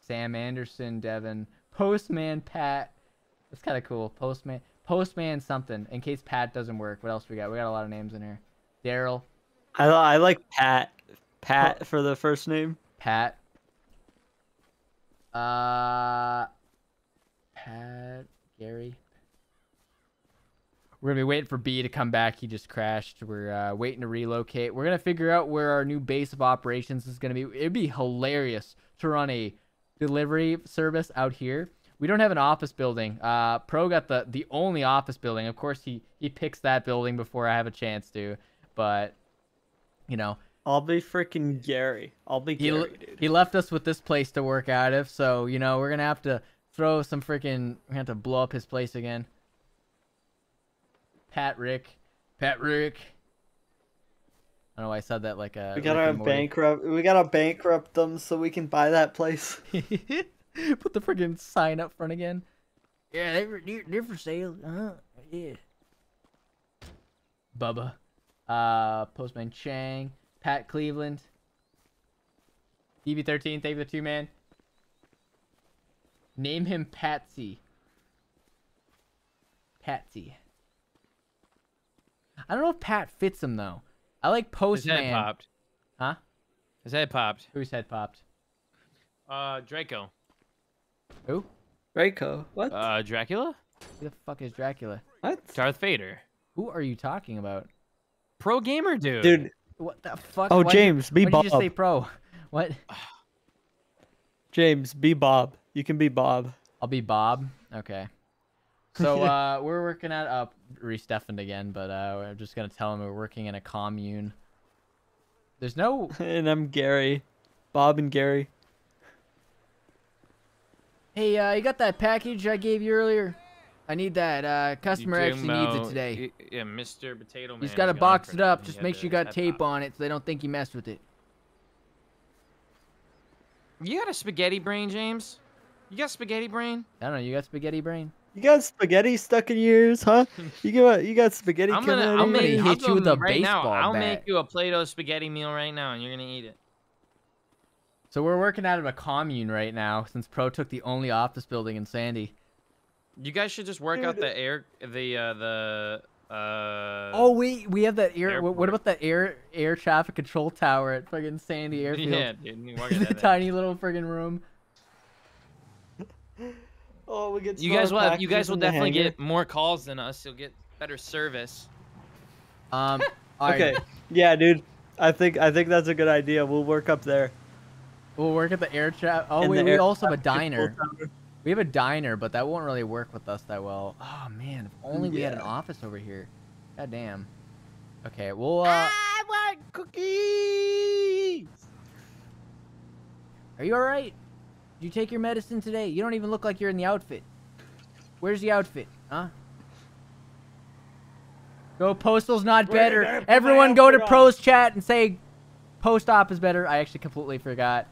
Sam Anderson, Devin. Postman Pat. That's kind of cool. Postman. Postman something. In case Pat doesn't work. What else we got? We got a lot of names in here. Daryl. I I like Pat. Pat for the first name. Pat. Uh, Pat. Gary. We're gonna be waiting for B to come back. He just crashed. We're uh, waiting to relocate. We're gonna figure out where our new base of operations is gonna be. It'd be hilarious to run a delivery service out here. We don't have an office building. Uh, Pro got the the only office building. Of course, he he picks that building before I have a chance to. But you know, I'll be freaking Gary. I'll be he, Gary, le- dude. he left us with this place to work out of. So you know, we're gonna have to throw some freaking. We're have to blow up his place again. Pat Rick. Pat Rick. I don't know why I said that like a. We gotta bankrupt. We gotta bankrupt them so we can buy that place. Put the freaking sign up front again. Yeah, they're, they're, they're for sale. Uh-huh. Yeah. Bubba. Uh, Postman Chang. Pat Cleveland. DV13, thank you for the two man. Name him Patsy. Patsy. I don't know if Pat fits him though. I like Postman. His Postman. head popped. Huh? His head popped. Whose head popped? Uh, Draco. Who? Draco. What? Uh, Dracula? Who the fuck is Dracula? What? Darth Vader. Who are you talking about? Pro gamer dude. Dude. What the fuck? Oh, you- James, be why'd you just say pro? What? James, be Bob. You can be Bob. I'll be Bob. Okay. So uh, we're working at uh Reece deafened again, but uh, we're just gonna tell him we're working in a commune. There's no. and I'm Gary. Bob and Gary. Hey, uh, you got that package I gave you earlier? I need that. Uh, customer actually talking needs it today. Yeah, Mr. Potato Man. You just gotta box it up. Just make sure you got tape pop. on it so they don't think you messed with it. You got a spaghetti brain, James? You got spaghetti brain? I don't know. You got spaghetti brain? You got spaghetti stuck in your ears, huh? You got you got spaghetti I'm coming gonna, out I'll of make, your I'll hit you with a right now. baseball I'll bat. make you a Play-Doh spaghetti meal right now, and you're gonna eat it. So we're working out of a commune right now since Pro took the only office building in Sandy. You guys should just work out the air, the uh, the uh. Oh wait, we have that air. What, what about the air air traffic control tower at friggin' Sandy Airfield? Yeah, dude, you work at the that. tiny little friggin' room. Oh, we get. You guys will have, you guys will definitely get more calls than us. You'll get better service. Um. Okay. Yeah, dude. I think I think that's a good idea. We'll work up there. We'll work at the air trap. Oh And wait, we also have a diner. tower. We have a diner, but that won't really work with us that well. Oh man, if only we had an office over here. God damn. Okay, we'll uh. I want cookies. Are you alright? Did you take your medicine today? You don't even look like you're in the outfit. Where's the outfit? Huh? Go Postal's not better. Everyone go to pros chat and say post op is better. I actually completely forgot.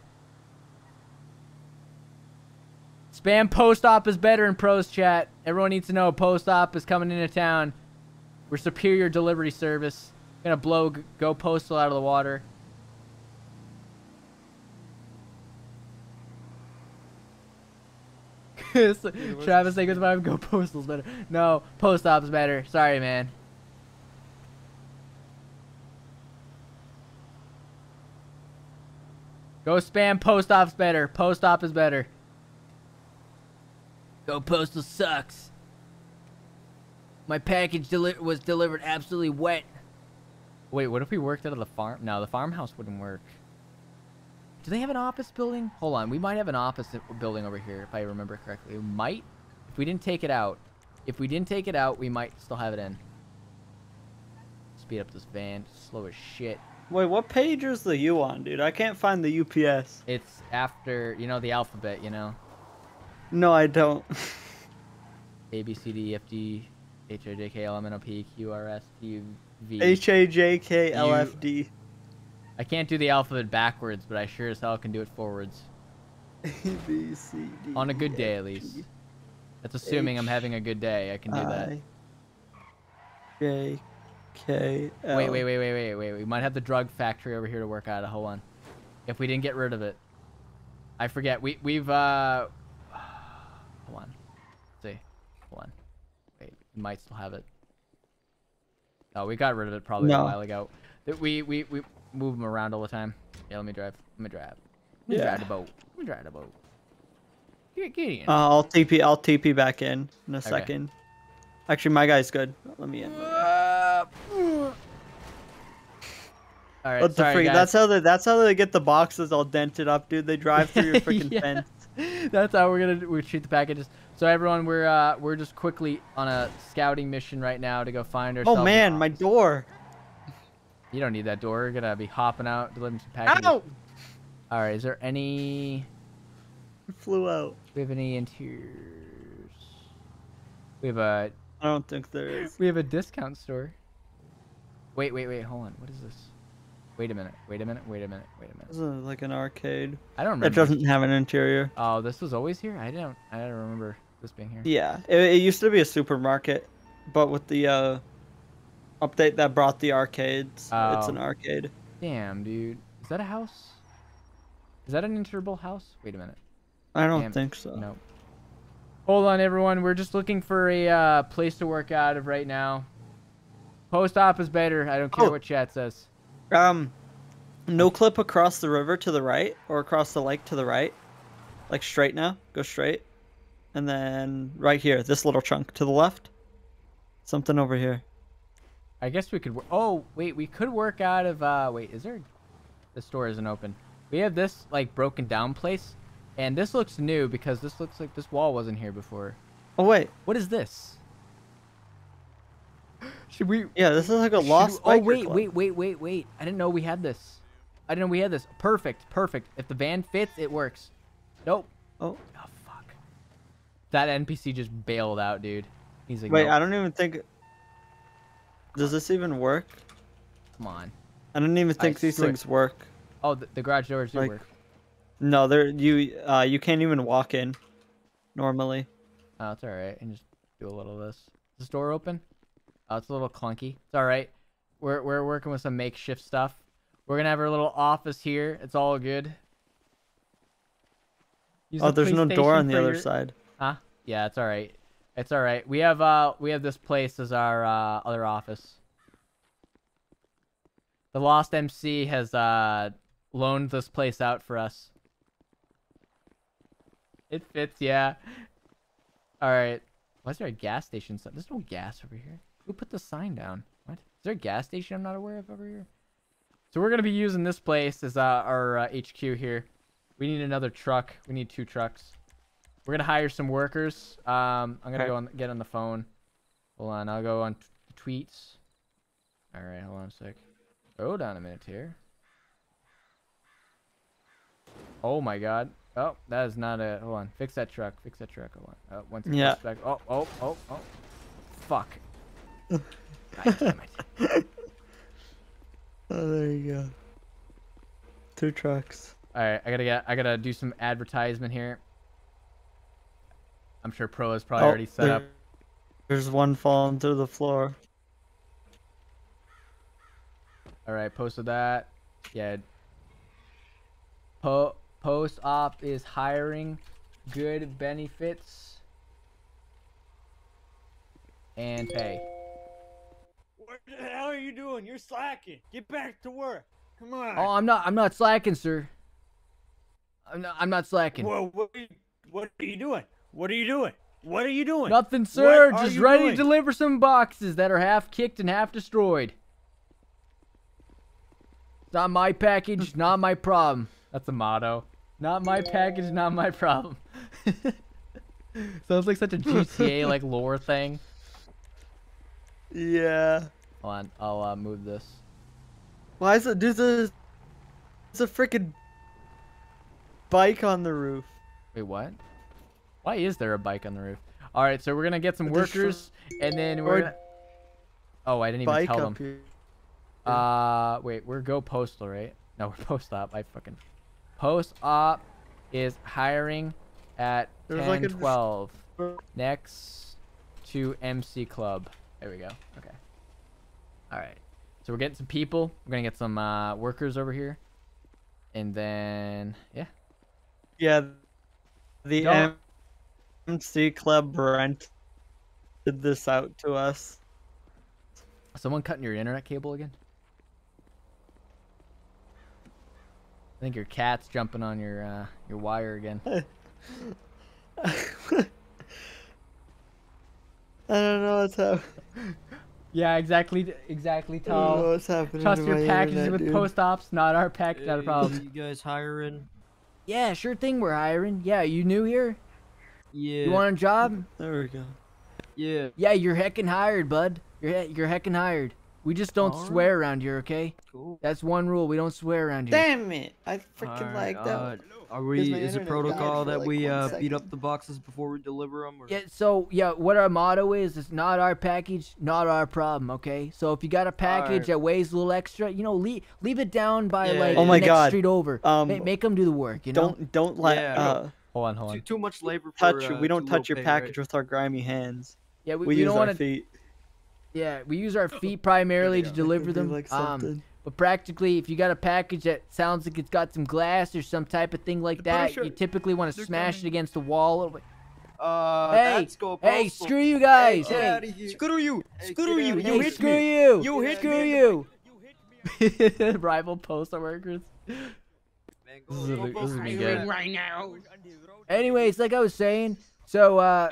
Spam post op is better in pros chat. Everyone needs to know post op is coming into town. We're superior delivery service. Gonna blow Go Postal out of the water. Travis saying goodbye. Go Postal's better. No, Post Op's better. Sorry, man. Go spam Post Op's better. Post Op is better. Go Postal sucks. My package deli- was delivered absolutely wet. Wait, what if we worked out of the farm? No, the farmhouse wouldn't work. Do they have an office building? Hold on, we might have an office building over here if I remember correctly. We might. If we didn't take it out, if we didn't take it out, we might still have it in. Speed up this van, slow as shit. Wait, what page is the U on, dude? I can't find the UPS. It's after you know the alphabet, you know. No, I don't. A B C D E F G H I J K L M N O P Q R S T U V. H A J K L F D. I can't do the alphabet backwards, but I sure as hell can do it forwards. A B C D. On a good day, at least. That's assuming I'm having a good day. I can do that. J K. Wait, wait, wait, wait, wait, wait. We might have the drug factory over here to work out of. Hold on. If we didn't get rid of it. I forget. We we've uh hold on. Let's see. Hold on. Wait, we might still have it. Oh, we got rid of it probably a while ago. We we we move them around all the time. Yeah, let me drive. Let me drive. Let me Yeah. drive the boat. Let me drive the boat. Get, get in. Uh, I'll TP. I'll TP back in in a Okay. second. Actually, my guy's good. Let me in. all right, What the freak? guys. That's how they. That's how they get the boxes all dented up, dude. They drive through your freaking Yeah. fence. That's how we're gonna we treat the packages. So everyone, we're uh we're just quickly on a scouting mission right now to go find ourselves. Oh man, my door. You don't need that door. We're gonna be hopping out, delivering some packages. Ow! All right. Is there any? It flew out. We have any interiors? We have a. I don't think there is. We have a discount store. Wait, wait, wait. Hold on. What is this? Wait a minute. Wait a minute. Wait a minute. Wait a minute. This is like an arcade. I don't remember. It doesn't have an interior. Oh, this was always here. I don't. I don't remember this being here. Yeah, it, it used to be a supermarket, but with the uh, update that brought the arcades, it's Oh. an arcade. Damn, dude. Is that a house? Is that an enterable house? Wait a minute. I don't Damn. think so. No. Hold on, everyone. We're just looking for a uh, place to work out of right now. Post op is better. I don't care Oh. what chat says. Um, no clip across the river to the right or across the lake to the right, like straight now. Go straight, and then right here, this little chunk to the left. Something over here. I guess we could. Oh, wait. We could work out of. uh Wait, is there? The store isn't open. We have this like broken down place, and this looks new because this looks like this wall wasn't here before. Oh wait, What is this? Should we? yeah, this is like a lost. we- oh wait, club. wait, wait, wait, wait! I didn't know we had this. I didn't know we had this. Perfect, perfect. If the van fits, it works. Nope. Oh. Oh. That NPC just bailed out, dude. He's like, Wait, nope. I don't even think. Does this even work? Come on. I don't even I think these swear- things work. Oh, the, the garage doors do Like- work. No, they're you. Uh, you can't even walk in. Normally. Oh, it's all right. And just do a little of this. Is this door open? Oh, it's a little clunky. It's all right. We're we're working with some makeshift stuff. We're gonna have our little office here. It's all good. Use Oh, the there's no door on the other your- side. Huh? Yeah, it's all right. It's all right. We have uh we have this place as our uh, other office. The Lost MC has uh loaned this place out for us. It fits, yeah. All right. Why is there a gas station? There's no gas over here. Who put the sign down? What? Is there a gas station I'm not aware of over here? So we're gonna be using this place as uh, our uh, HQ here. We need another truck. We need two trucks. We're gonna hire some workers. Um, I'm gonna Okay. go on get on the phone. Hold on, I'll go on t- tweets. All right, hold on a sec. Hold on a minute here. Oh my God. Oh, that is not a. Hold on. Fix that truck. Fix that truck. Hold on. Oh, one second. Yeah. Back. Oh, oh, oh, oh. Fuck. God damn it. Oh, there you go. Two trucks. All right, I gotta get. I gotta do some advertisement here. I'm sure Pro is probably Oh, already set up. There's one falling through the floor. All right, posted that. Yeah. Po post op is hiring good benefits and pay. What the hell are you doing? You're slacking. Get back to work. Come on. Oh, I'm not. I'm not slacking, sir. I'm not. I'm not slacking. Well, what, are you, what are you doing? What are you doing? What are you doing? Nothing, sir. Just ready doing? to deliver some boxes that are half kicked and half destroyed. It's not my package, not my problem. That's a motto. Not my package, not my problem. Sounds like such a GTA like lore thing. Yeah. Hold on, I'll uh, move this. Why is it? There's a. There's a freaking bike on the roof. Wait, what? Why is there a bike on the roof? All right, so we're gonna get some workers, and then we're. Gonna... Oh, I didn't even tell them. here. Uh, wait, we're Go Postal, right? No, we're Post Op. I fucking. Post Op is hiring at There's 10, like a- 12 next to MC Club. There we go. Okay. All right. So we're getting some people. We're gonna get some uh, workers over here, and then yeah. Yeah, the Don't- MC Club rented this out to us. Someone cutting your internet cable again? I think your cat's jumping on your uh, your wire again. I don't know what's happening. Yeah, exactly, exactly, I don't know Tal. what's happening Trust your packages internet, with dude. post ops, not our pack, not a problem. You guys hiring? Yeah, sure thing. We're hiring. Yeah, you new here? Yeah. You want a job? There we go. Yeah. Yeah, you're heckin' hired, bud. You're he- you're heckin' hired. We just don't Alright. swear around here, okay? Cool. That's one rule. We don't swear around here. Damn it! I freaking Alright, like that. uh, Are we? Is it protocol that like, we uh, beat up the boxes before we deliver them? Or... Yeah, so yeah, what our motto is is not our package, not our problem, okay? So if you got a package Alright. that weighs a little extra, you know, leave leave it down by Yeah, like yeah, Oh the my next God. street over. Um, Ma- make them do the work, you know. Don't don't let Yeah. uh, hold on, hold Too, on. too much labor for touch. uh, we don't touch your pay, right? package with our grimy hands. Yeah, we, we, we use don't our want to. feet. Yeah, we use our feet primarily to deliver them. like um, but practically, if you got a package that sounds like it's got some glass or some type of thing like that, sure. you typically want to They're smash it against the wall. Or... Uh, hey, that's hey, screw you guys! Get Hey, outta here. Screw you! Hey, Screw you! You hey, hit screw me! you! You hit screw me! you! Rival postal workers. This is, gonna this is gonna be good. Right now. Anyways, like I was saying, so uh,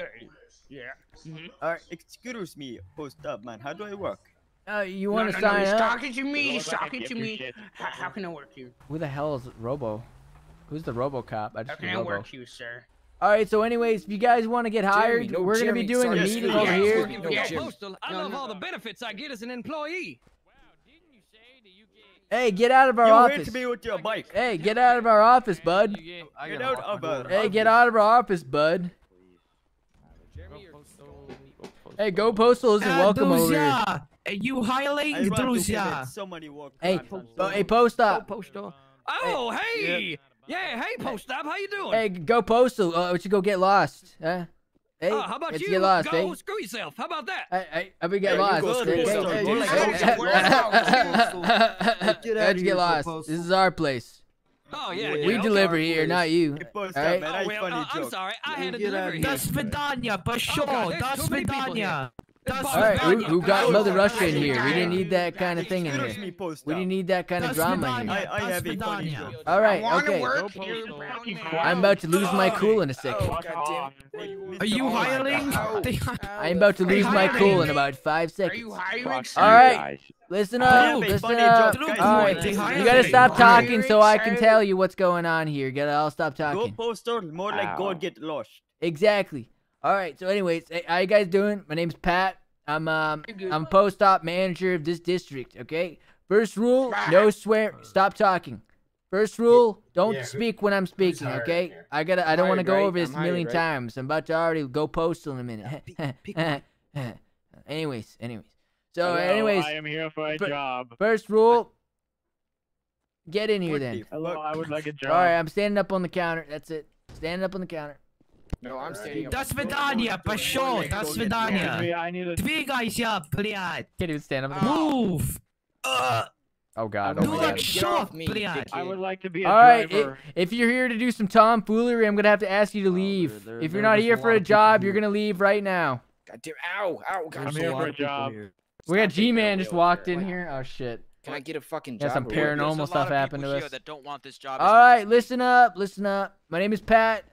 Yeah. Mhm. Uh, excuse me, post up, man. How do I work? uh you want to no, sign he's up? talking to me. He's talking to me. How, how can I work you? Who the hell is Robo? Who's the RoboCop? I just How just can I Robo. work you, sir? All right. So, anyways, if you guys want to get hired, no, we're gonna be Jeremy, doing a meeting Jeremy. over Yeah, here. Jeremy, no, Yeah, Jim. postal. I No, love no. all the benefits I get as an employee. Hey, get out of our you office. hit me with your bike. Hey, get out of our office, bud. Get out of our Hey, get out of our office, bud. Hey, Go Postal isn't welcome over here. Uh, You hiring I want to Druzia? commit so many work Hey, crimes. uh, hey, Post Up. Postal. Oh, hey. Yeah, hey, post up. How you doing? Hey, Go Postal. Uh, we should go get lost. Huh? Hey, Uh, how about let's you? get lost, Go eh? screw yourself. How about that? Hey, hey, I we get Yeah, you lost. go Hey, screw hey, yourself. hey, Go hey, screw hey, yourself. hey, Get How'd outta you here, get Go Go lost? This Postal. is our place. Oh, yeah. We yeah, We okay. deliver here, not you. Hey, post Alright. up, man. Oh, I well, funny uh, I'm joke. sorry. I had a get delivery outta here. here. Свидания, пошел, God, there's до too many people here. свидания. All right, who, who got Mother Russia in here? We didn't need that kind of thing in here. We didn't need that kind of drama in here. All right, okay. I'm about to lose my cool in a second. Are you hiring? I'm about to lose my cool in about five seconds. All right, listen up, listen up. All right, you gotta stop talking so I can tell you what's going on here. You gotta all stop talking. Go poster, more like go get lost. Exactly. All right. So, anyways, hey, how you guys doing? My name's Pat. I'm um I'm post op manager of this district. Okay. First rule: no swear. Stop talking. First rule: don't Yeah, who- speak when I'm speaking. Okay. I gotta. I don't want to go right? over this I'm a million right? times. I'm about to already go postal in a minute. anyways, anyways. So, anyways, I am here for a job. first rule: get in here then. Hello. I would like a job. All right. I'm standing up on the counter. That's it. Standing up on the counter. No, I'm standing up. До свидания, пошел, до Excuse свидания. me, I need a. Двигайся, блядь. Can't even stand up. On the Move. Oh God. Oh my Dudак, God. Get off shut, me, блядь. I would like to be a All right, i- driver. if you're here to do some tomfoolery, I'm gonna have to ask you to leave. there- if there- you're not there's here a for lot a of people job, here. you're gonna leave right now. Goddamn. Ow, ow, God. I'm There's here a for lot a of people job. here. We got Stop taking G-Man the just wheel. walked in here. Oh shit. Can I get a fucking Yeah, job? some or what? paranormal There's a lot stuff of happened people to here us. that don't want this job. All right, listen up, listen up. My name is Pat.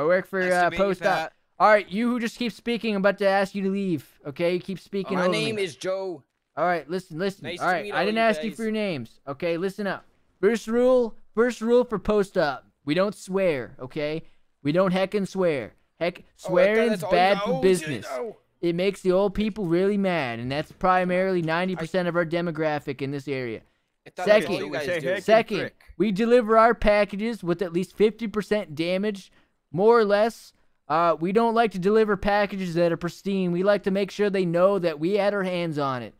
I work for Nice uh, Post Op. All right, you who just keep speaking, I'm about to ask you to leave. Okay, you keep speaking My over name me. is Joe. All right, listen, listen. Nice all to meet I didn't you ask you guys. for your names. Okay, listen up. First rule, first rule for post up. We don't swear. Okay, we don't heck and swear. Heck, Oh, I thought swearing's that's all bad you- for oh, shit, business. oh. It makes the old people really mad, and that's primarily 90% of our demographic in this area. I thought that's all Second, you guys say do. heck. Second, we deliver our packages with at least 50% damage, more or less. Uh, we don't like to deliver packages that are pristine. We like to make sure they know that we had our hands on it.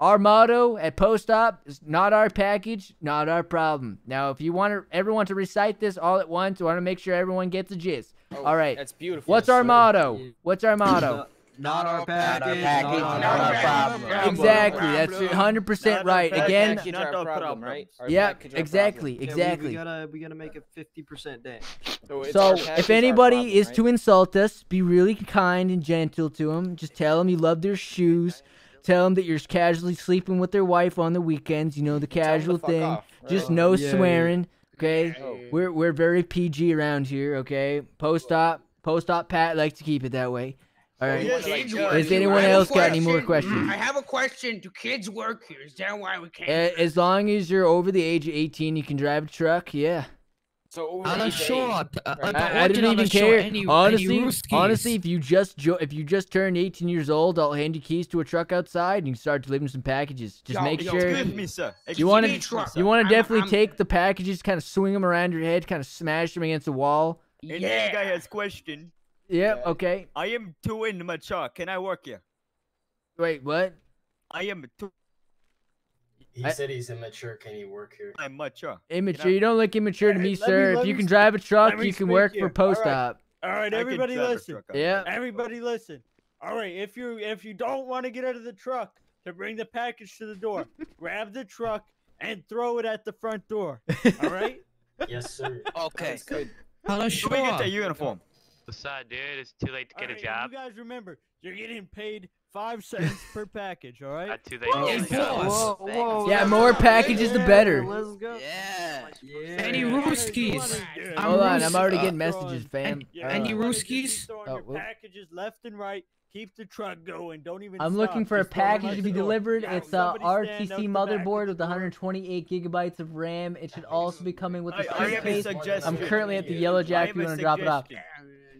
Our motto at Post Op is not our package, not our problem. Now, if you want everyone to recite this all at once, I want to make sure everyone gets the gist. Oh, all right. That's beautiful. What's our sir. motto? What's our motto? Not our package. package, Not not our our problem. problem. Exactly. That's 100% right. Again, package, our problem, right? Our Yep, package, our exactly, Yeah, we- exactly. We, gotta we gotta make it fifty percent down. So if anybody is to insult us, be really kind and gentle to them. Just tell them you love their shoes. Tell them that you're casually sleeping with their wife on the weekends. You know the casual fuck thing. off, Just no Yeah. swearing. Okay. Oh. We're we're very PG around here. Okay. Post op post op Pat likes to keep it that way. All right. Kids Has work. anyone I have else got any more questions? I have a question. Do kids work here? Is that why we can't? As long as you're over the age of 18, you can drive a truck. Yeah. So On a short, I, I didn't even care. any- any honestly, Ruskies? honestly, if you just jo- if you just turned 18 years old, I'll hand you keys to a truck outside and you start delivering some packages. Just Yo, make yo, sure excuse me, sir. you want Excuse me, to you want to definitely I'm- take the packages, kind of swing them around your head, kind of smash them against the wall. And this guy has question. Yep. Okay. I am too immature. Can I work here? Wait. What? I am too He I- said he's immature. Can he work here? I'm mature. Immature. You don't look immature to me, let me- sir. let if you can speak- drive a truck, you can work here. for post All right. op. All right, I can everybody listen. Yeah. Everybody listen. All right, if you if you don't want to get out of the truck to bring the package to the door, grab the truck and throw it at the front door. All right? Yes, sir. Okay. good. Let me get the uniform. What's up, dude? It's too late to All get a job. You guys remember, you're getting paid five cents per package. All right? Not too late to get. Whoa, whoa, Yeah, more go. packages the better. Let's go. Yeah. Any Ruskies? Hold on, I'm already uh, getting messages, fam. Yeah, Any everybody just Ruskies? Oh, packages left and right. Keep the truck going. Don't even. I'm looking for a Just throw 'em package to be delivered. Yeah, It's a RTC motherboard with 128 gigabytes of RAM. It should also be coming with the I- I have a case. suggestion. I'm currently at the I Yellow have Jack. You want to drop it off?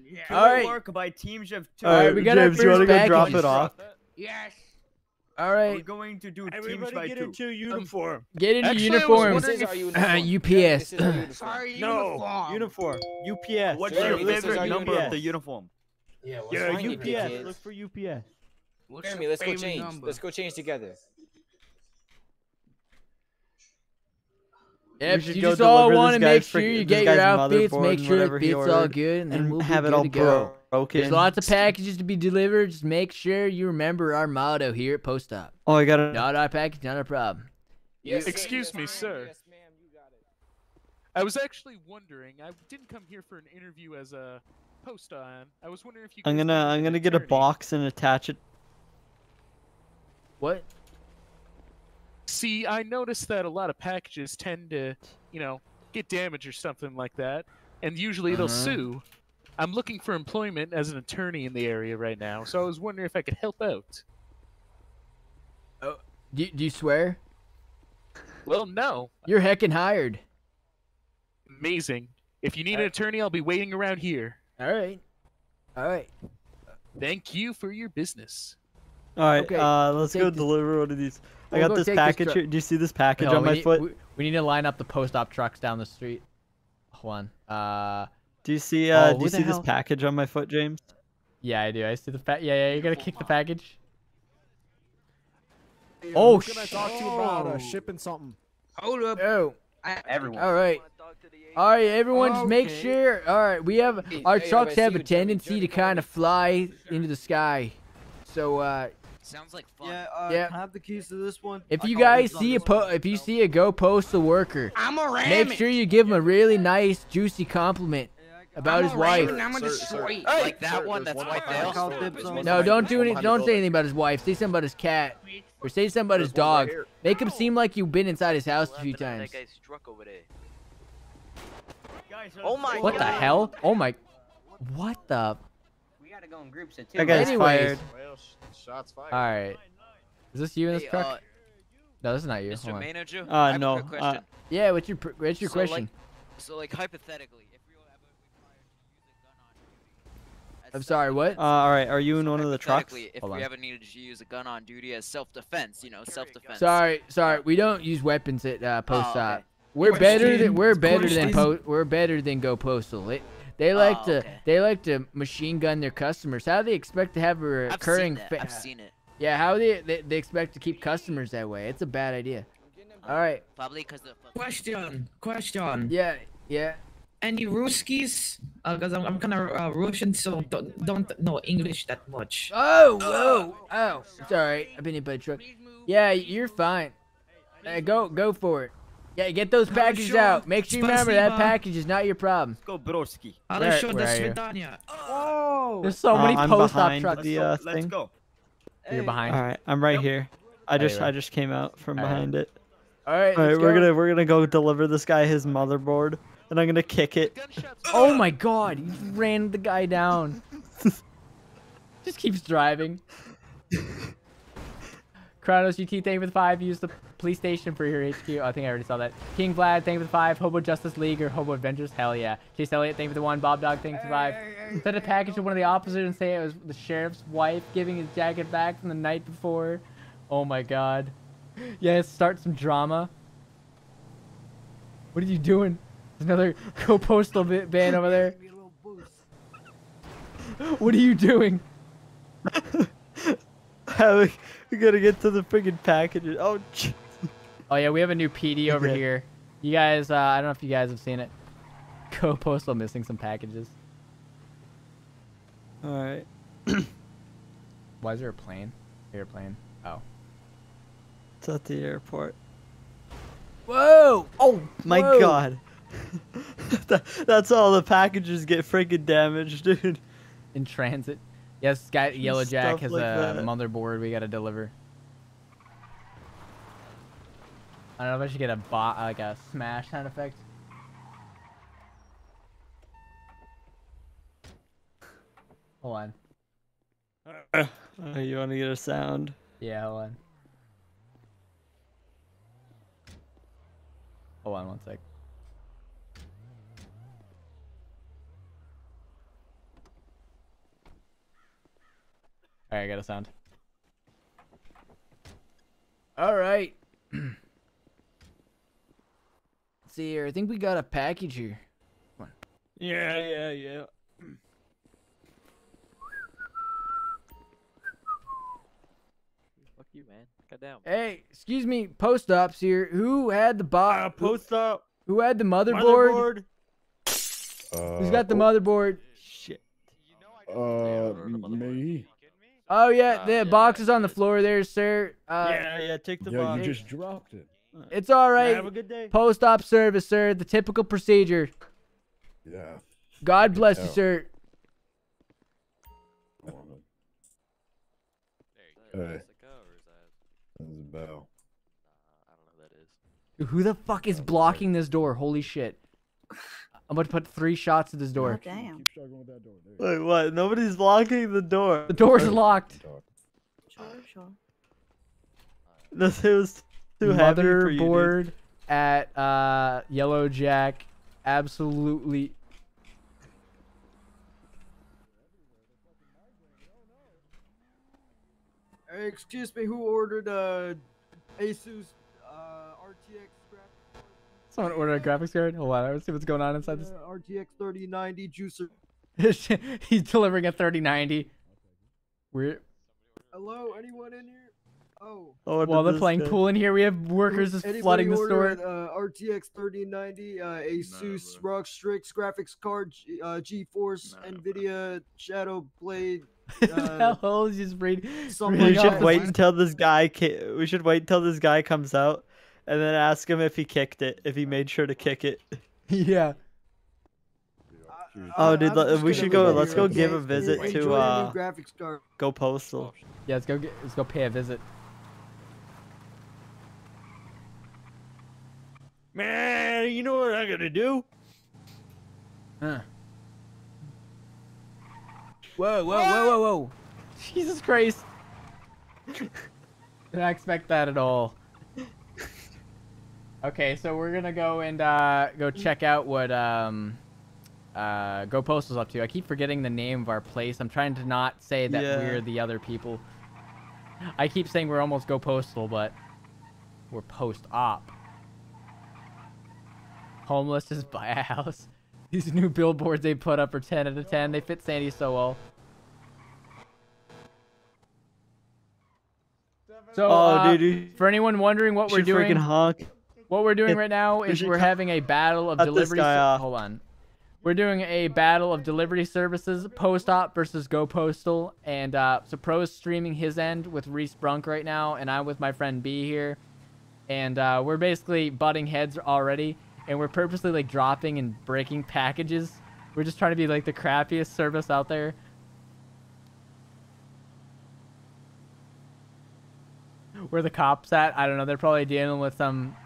Suggestion. Yeah. Can All we right. work by teams of two? All right, we got our James, you wanna go drop it off? Yes. All right. We're going to do teams Everybody by get two. into uniform. get into Actually, uniforms. This is our Uh, uniform. UPS. This is our uniform. Sorry, no, uniform. uniform. UPS. What's Jeremy, your favorite number UPS. of the uniform? Yeah. What's Yeah, fine with me, UPS. Look for UPS. What's Jeremy, your let's go change. number? Let's go change together. Yeah, We if you just all want to make sure you get your guy's outfits, make sure it whatever he fits all good, and then and we'll have be it good all to go. broken. There's lots of packages to be delivered. Just make sure you remember our motto here at Post Op. Oh, I got it. Not our package, not our problem. Yes. Excuse Yes, me, sir. Yes, ma'am. You got it. I was actually wondering. I didn't come here for an interview as a post on. I was wondering if you. I'm gonna I'm gonna get a box and attach it. What? See, I noticed that a lot of packages tend to, you know, get damaged or something like that, and usually they'll Uh-huh. sue. I'm looking for employment as an attorney in the area right now, so I was wondering if I could help out. Do do you swear? Well, no. You're heckin' hired. Amazing. If you need an attorney, I'll be waiting around here. All right. All right. Thank you for your business. All right, Okay, uh, let's take go this- deliver one of these. I We'll got go this take this package here. Do you see this package No, on my need, foot? We, we need to line up the post op trucks down the street. Hold on. Uh, Do you see Oh, uh who do you the see this package on my foot, James? yeah, I do. I see the pa- Yeah, yeah. You gotta kick the package. Hey, Oh, who can I talk to about uh, shipping something? Hold up. Oh. Everyone. All right. All right, everyone, just make sure. All right, we have our hey, trucks have a tendency to kind of fly into the sky. So, uh, Sounds like fun. Yeah, uh, Yeah. I have the keys to this one? if you got guys see a po- one. if you see a go postal worker, I'm a ram. make sure you give him a really nice, juicy compliment about I'm his wife. ram, I'm gonna destroy. Like that one that's right I there. got dibs on No, don't do any. Don't say anything about his wife. Say something about his cat, or say something about his dog. Make him seem like you've been inside his house a few times. Oh my What the hell? Oh my. What the? We gotta go in groups of two. That guy's Anyways. fired. Shots fired. All right. Is this you in this Hey, truck? uh, no, this is not you. Mr. Hold on. Manager, Uh, I no, uh, question. Yeah, what's your what's your So, like- question? so, like, hypothetically, if we were ever required to use a gun on duty, as I'm sorry. What? Uh, all right, are you in one of the trucks? if Hold we on. ever needed to use a gun on duty as self-defense, you know, self-defense. Sorry, sorry. We don't use weapons at uh, post Oh, op. okay. We're better than we're better than po- we're better than go postal. They, they like Oh, to okay. they like to machine gun their customers. How do they expect to have a I've recurring? seen that. fa- I've seen it. Yeah, how they, they they expect to keep customers that way? It's a bad idea. All right. Probably because the Question. Question. Yeah, yeah. any Ruskies? Because I'm, I'm kind of uh, Russian, so don't, don't know English that much. Oh, whoa, oh, it's all right. I've been hit by a truck. Yeah, you're fine. Uh, go, go for it. Yeah, get those packages sure. out. Make sure you remember that package is not your problem. Go Broski. Ale Where- sure, where do are you? Oh! There's so Uh, many I'm post-op behind trucks. the uh, Let's thing. go. You're behind. All right, I'm right here. I just right. I just came out from All right. behind it. All right, All right, we're go. gonna we're gonna go deliver this guy his motherboard, and I'm gonna kick it. Oh my god, you ran the guy down. Just keeps driving. Kronos UT, thank you for the five. Use the police station for your HQ. Oh, I think I already saw that. King Vlad, thank you for the five. Hobo Justice League or Hobo Avengers, hell yeah. Chase Elliott, thank you for the one. Bob Dog, thank you for the five. Send a package to one of the officers and say it was the sheriff's wife giving his jacket back from the night before. Oh my god. Yes, start some drama. What are you doing? There's another go-postal bi- van over there. What are you doing? How we, we gotta get to the friggin' packages. Oh, ch- Oh yeah, we have a new PD over here. You guys, uh, I don't know if you guys have seen it. Go-postal missing some packages. all right. Why is there a plane? Airplane. Oh. It's at the airport. Whoa! Oh my whoa. god. that's all the packages get freaking damaged, dude. In transit. Yes, guy Yellow Jack Stuff has like a that. motherboard we gotta deliver. I don't know if I should get a bot like a smash sound effect. Hold on. Oh, you want to get a sound? Yeah, hold on. Hold on one sec. Alright, I got a sound. All right. Let's see here. I think we got a package here. Yeah, yeah, yeah. Fuck you, man. Goddamn. Hey, excuse me, post ops here. Who had the bot? Uh, post up. Who had the motherboard? Motherboard. Who's got the motherboard? Shit. Uh, me. Oh yeah, the box is on the floor there, sir. Uh, yeah, yeah. Take the Yo, box. you just dropped it. It's all right. Have a good day. Post op service, sir. The typical procedure. Yeah. God bless you, sir. Hey. That's a bell. Who the fuck is blocking this door? Holy shit. I'm about to put three shots at this door. Oh, damn. Keep struggling with that door. Wait, what? Nobody's locking the door. The door's locked. Sure, sure. This it was too heavy for you. Motherboard at uh, Yellow Jack. Absolutely. Hey, excuse me, who ordered uh Asus uh RTX graphics Someone ordered a graphics card. Hold on, let's see what's going on inside this. uh, RTX 3090 juicer? He's delivering a 3090. We're Hello, anyone in here? Oh. Oh, while they're playing pool in here, we have workers just Anybody flooding the store. ordered, Uh, RTX 3090, uh, Asus ROG Strix graphics card, G- uh, GeForce, NVIDIA Shadow Blade. Uh, the hell is just read? something We reading like off should the- wait until this guy. Ca- we should wait until this guy comes out, and then ask him if he kicked it. If he made sure to kick it. Yeah. Oh, dude, I'm we should go. Let's go give a visit to your new uh, graphics card. Go Postal. Yeah, let's go get. Let's go pay a visit. Man, you know what I'm gonna do? Huh. Whoa, whoa, whoa, whoa, whoa. Jesus Christ. Did not expect that at all. Okay, so we're gonna go and uh, go check out what um, uh, Go Postal's up to. I keep forgetting the name of our place. I'm trying to not say that Yeah. we're the other people. I keep saying we're almost Go Postal, but we're post op. Homeless just buy a house. These new billboards they put up are 10 out of 10. They fit Sandy so well. So, Oh, uh, dude, for anyone wondering what we're doing, what we're doing right now is we're having a battle of delivery. Hold on. we're doing a battle of delivery services, Post Op versus Go Postal, and uh, so Pro's streaming his end with Reece Brunke right now, and I'm with my friend B here, and uh, we're basically butting heads already, and we're purposely like dropping and breaking packages. We're just trying to be like the crappiest service out there. Where the cops at? I don't know. They're probably dealing with some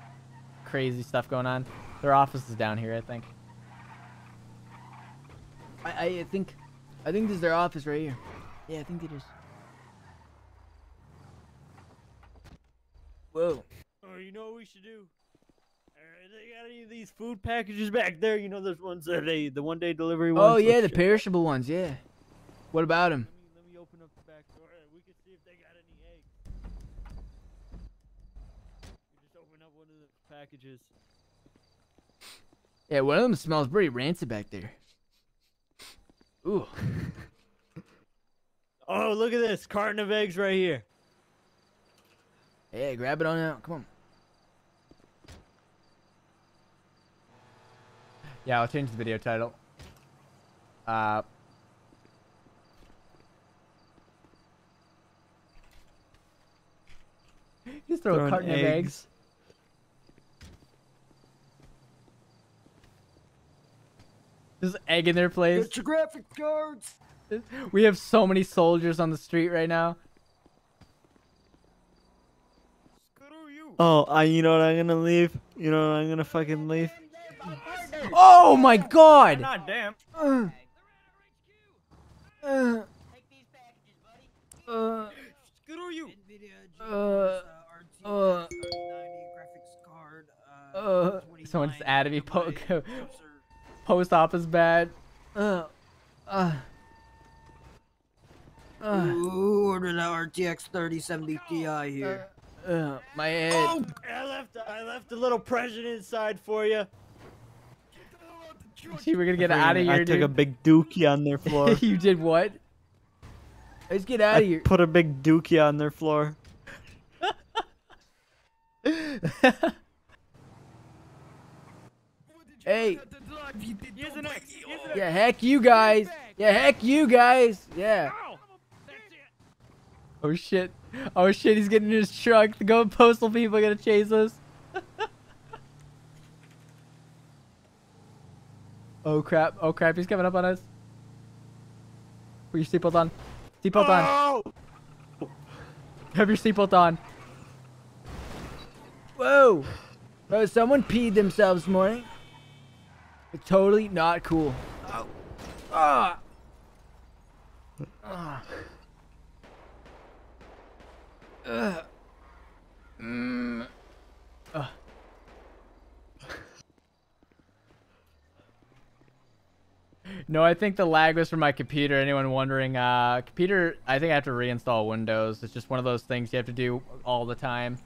crazy stuff going on. Their office is down here, I think. I, I think, I think this is their office right here. Yeah, I think it is. Whoa. Oh, you know what we should do? They got any of these food packages back there? You know those ones that they the one day delivery oh, ones. Oh yeah, Let's the check. perishable ones. Yeah. What about them? Let me open up the back door. and We can see if they got any eggs. We just open up one of the packages. Yeah, one of them smells pretty rancid back there. Ooh. Oh, look at this carton of eggs right here. Yeah, grab it on out. Come on. Yeah, I'll change the video title. Uh, just throw a Throwing carton of eggs. eggs. Just egg in their place. Get your graphics cards. We have so many soldiers on the street right now. Oh, I. You know what? I'm gonna leave. You know what? I'm gonna fucking leave. Oh my god! God damn. Uh, uh, uh, Screw you. uh, uh, Uh, someone just added me. Po- post office bad. uh, uh, uh, Ooh, order the RTX 3070 Ti here. uh, my head. Oh, I left. I left a little present inside for you. Gee, we're gonna get out of here, I took dude. a big dookie on their floor. you did what? Let's get out of here. put a big dookie on their floor. Hey, Here's an egg. Here's an egg. yeah, heck you guys. Yeah, heck you guys. Yeah. Oh shit! Oh shit! He's getting in his truck. The go postal people are gonna chase us. Oh crap! Oh crap! He's coming up on us. Put your seatbelt on. Seatbelt on. Have your seatbelt on. Whoa. Oh, someone peed themselves morning. It's totally not cool. Oh. Ah. Ah. Ugh. Mm. No, I think the lag was from my computer. Anyone wondering? Uh, computer. I think I have to reinstall Windows. It's just one of those things you have to do all the time.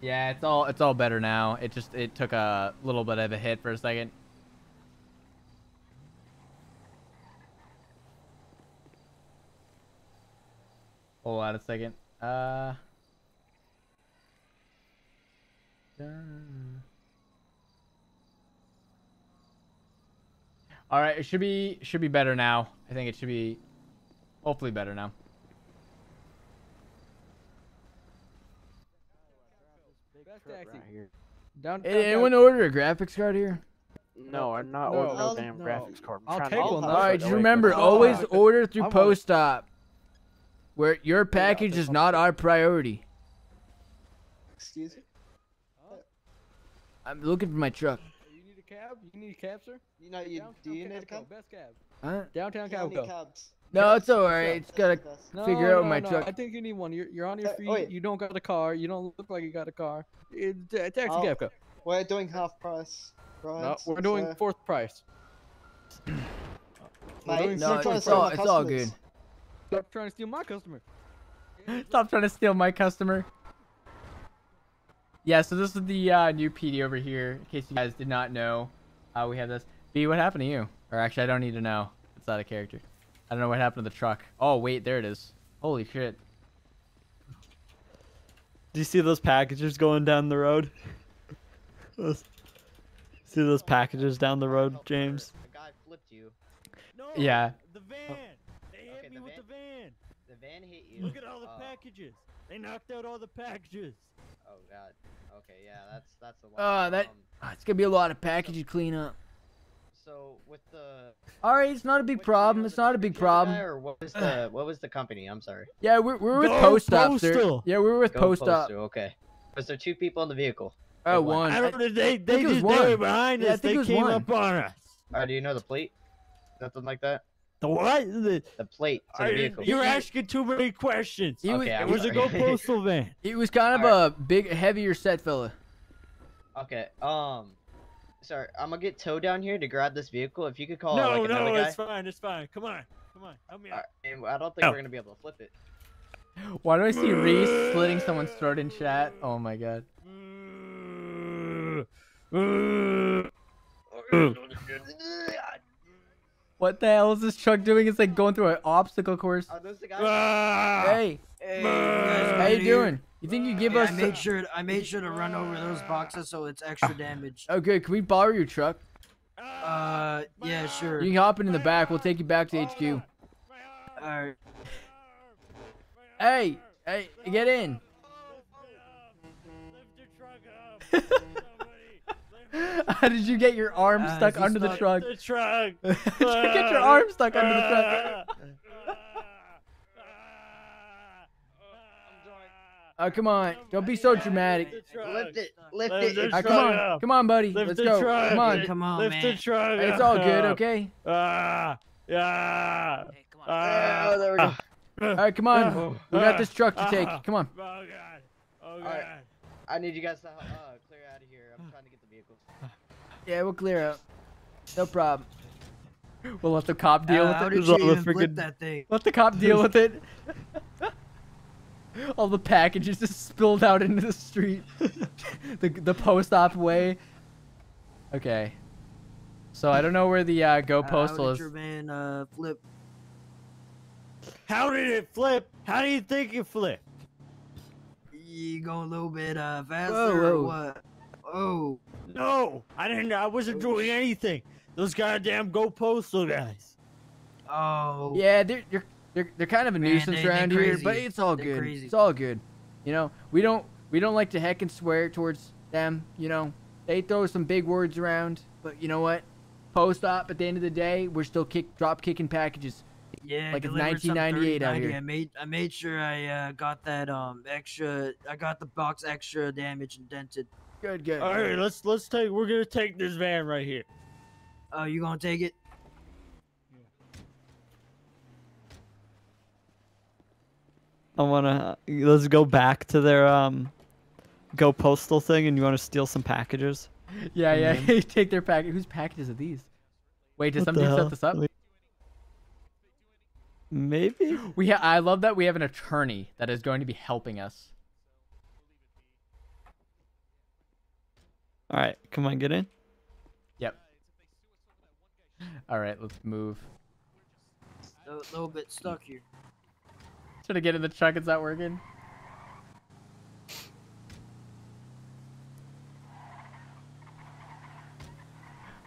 Yeah, it's all it's all better now. It just it took a little bit of a hit for a second. Hold on a second. Uh. dun. All right, it should be should be better now. I think it should be hopefully better now. Down, Hey, anyone order a graphics card here? No, I'm not No, ordering no damn no. graphics card. I'm I'll take to one. All right, this just remember, always Oh, order through I want it. post op. Where your package is not our priority. Excuse me? I'm looking for my truck. You need a cab? You need a cab, sir? You know, you, do you need a cab? Best cab. Huh? Downtown You don't need Cabco. cabs. No, it's alright. It's gotta No, figure out my no, truck. I think you need one. You're, you're on your Uh, feet. wait. You don't got a car. You don't look like you got a car. It, uh, taxi I'll- Cabco. We're doing half price, right? No, we're doing So- fourth price. Mate, doing no, it's price. all- it's all good. Stop trying to steal my customer. Stop trying to steal my customer. Yeah, so this is the uh, new PD over here. In case you guys did not know, uh, we have this. B, what happened to you? Or actually, I don't need to know. It's not a character. I don't know what happened to the truck. Oh wait, there it is. Holy shit. Do you see those packages going down the road? See those packages down the road, James? The guy flipped you. No, Yeah. The van. They hit Okay, me the with the van. The van hit you. Look at all the uh, packages. They knocked out all the packages. Oh god. Okay, yeah, that's that's the one. Oh, that Um, ah, it's gonna be a lot of package to clean up. so with the All right, it's not a big problem. It's not a big problem. or what was the what was the company? I'm sorry. Yeah, we're, we're with Go Post Up, sir. Yeah, we're with Go Post Up. Postal, Okay. Was there two people in the vehicle? Oh, Or one. I don't know. They they just they were behind Yeah, I us. think it They was came one. up on us. Uh, do you know the plate? Nothing like that. The what? The, The plate to the vehicle. you're asking too many questions. He was- Okay, It was a. Go Postal van. He was kind of a big, heavier set fella. Okay. Um. Sorry, I'm gonna get Toe down here to grab this vehicle. If you could call no, like no, guy. it's fine. It's fine. Come on, come on. Help me out. Alright, and I don't think No. we're gonna be able to flip it. Why do I see Reece slitting someone's throat in chat? Oh my god. What the hell is this truck doing? It's like going through an obstacle course. Are those the guys? Ah! Hey, how you doing? You think you give Yeah, us? I made sure. I made sure to run over those boxes so it's extra damage. Okay, can we borrow your truck? Uh, yeah, sure. You can hop in in the back. We'll take you back to HQ. Alright. Hey, hey, get in. How did you get your arm Uh, stuck is he under the truck? The truck. Did you get your arm stuck under the truck? Oh, come on. Don't be so dramatic. Lift it. Lift Lift it. the It's Ah, truck come on. up. Come on, buddy. Lift Let's the go. truck. Come on. Come on, Lift man. the truck. It's all good, okay? Ah, yeah. Hey, come on. Ah, Oh, there we go. ah, All right, come on. We got this truck to take. ah. Come on. Oh god. Oh god. Alright. I need you guys to uh, clear out of here. I'm trying to get the vehicle. Yeah, we'll clear out. No problem. We'll let the cop deal Uh, how with did it. you all the even flip that thing? Let the cop deal with it. All the packages just spilled out into the street. the the post op way. Okay. So I don't know where the uh, go Uh, postal how is. did your van uh, flip? How did it flip? How do you think it flipped? You go a little bit uh, faster Whoa, or what? Oh, No, I didn't. I wasn't doing anything. Those goddamn Go Postal guys. oh. Yeah, they're they're they're, they're kind of a Man, nuisance they- they around here, but it's all They good. crazy. It's all good. You know, we don't we don't like to heck and swear towards them. You know, they throw some big words around, but you know what? Post op. At the end of the day, we're still kick drop kicking packages. Yeah, Like it's 1998 out here. I made I made sure I uh, got that um extra. I got the box extra damaged and dented. Good, good. All right, let's let's take. We're gonna take this van right here. Oh, you gonna take it? I wanna let's go back to their um Go Postal thing, and you wanna steal some packages? Yeah, yeah. Take their package. Whose packages are these? Wait, did What somebody set this up? Maybe. We ha- I love that we have an attorney that is going to be helping us. All right, come on, get in. Yep. All right, let's move. A little bit stuck here. Trying to get in the truck. It's not working.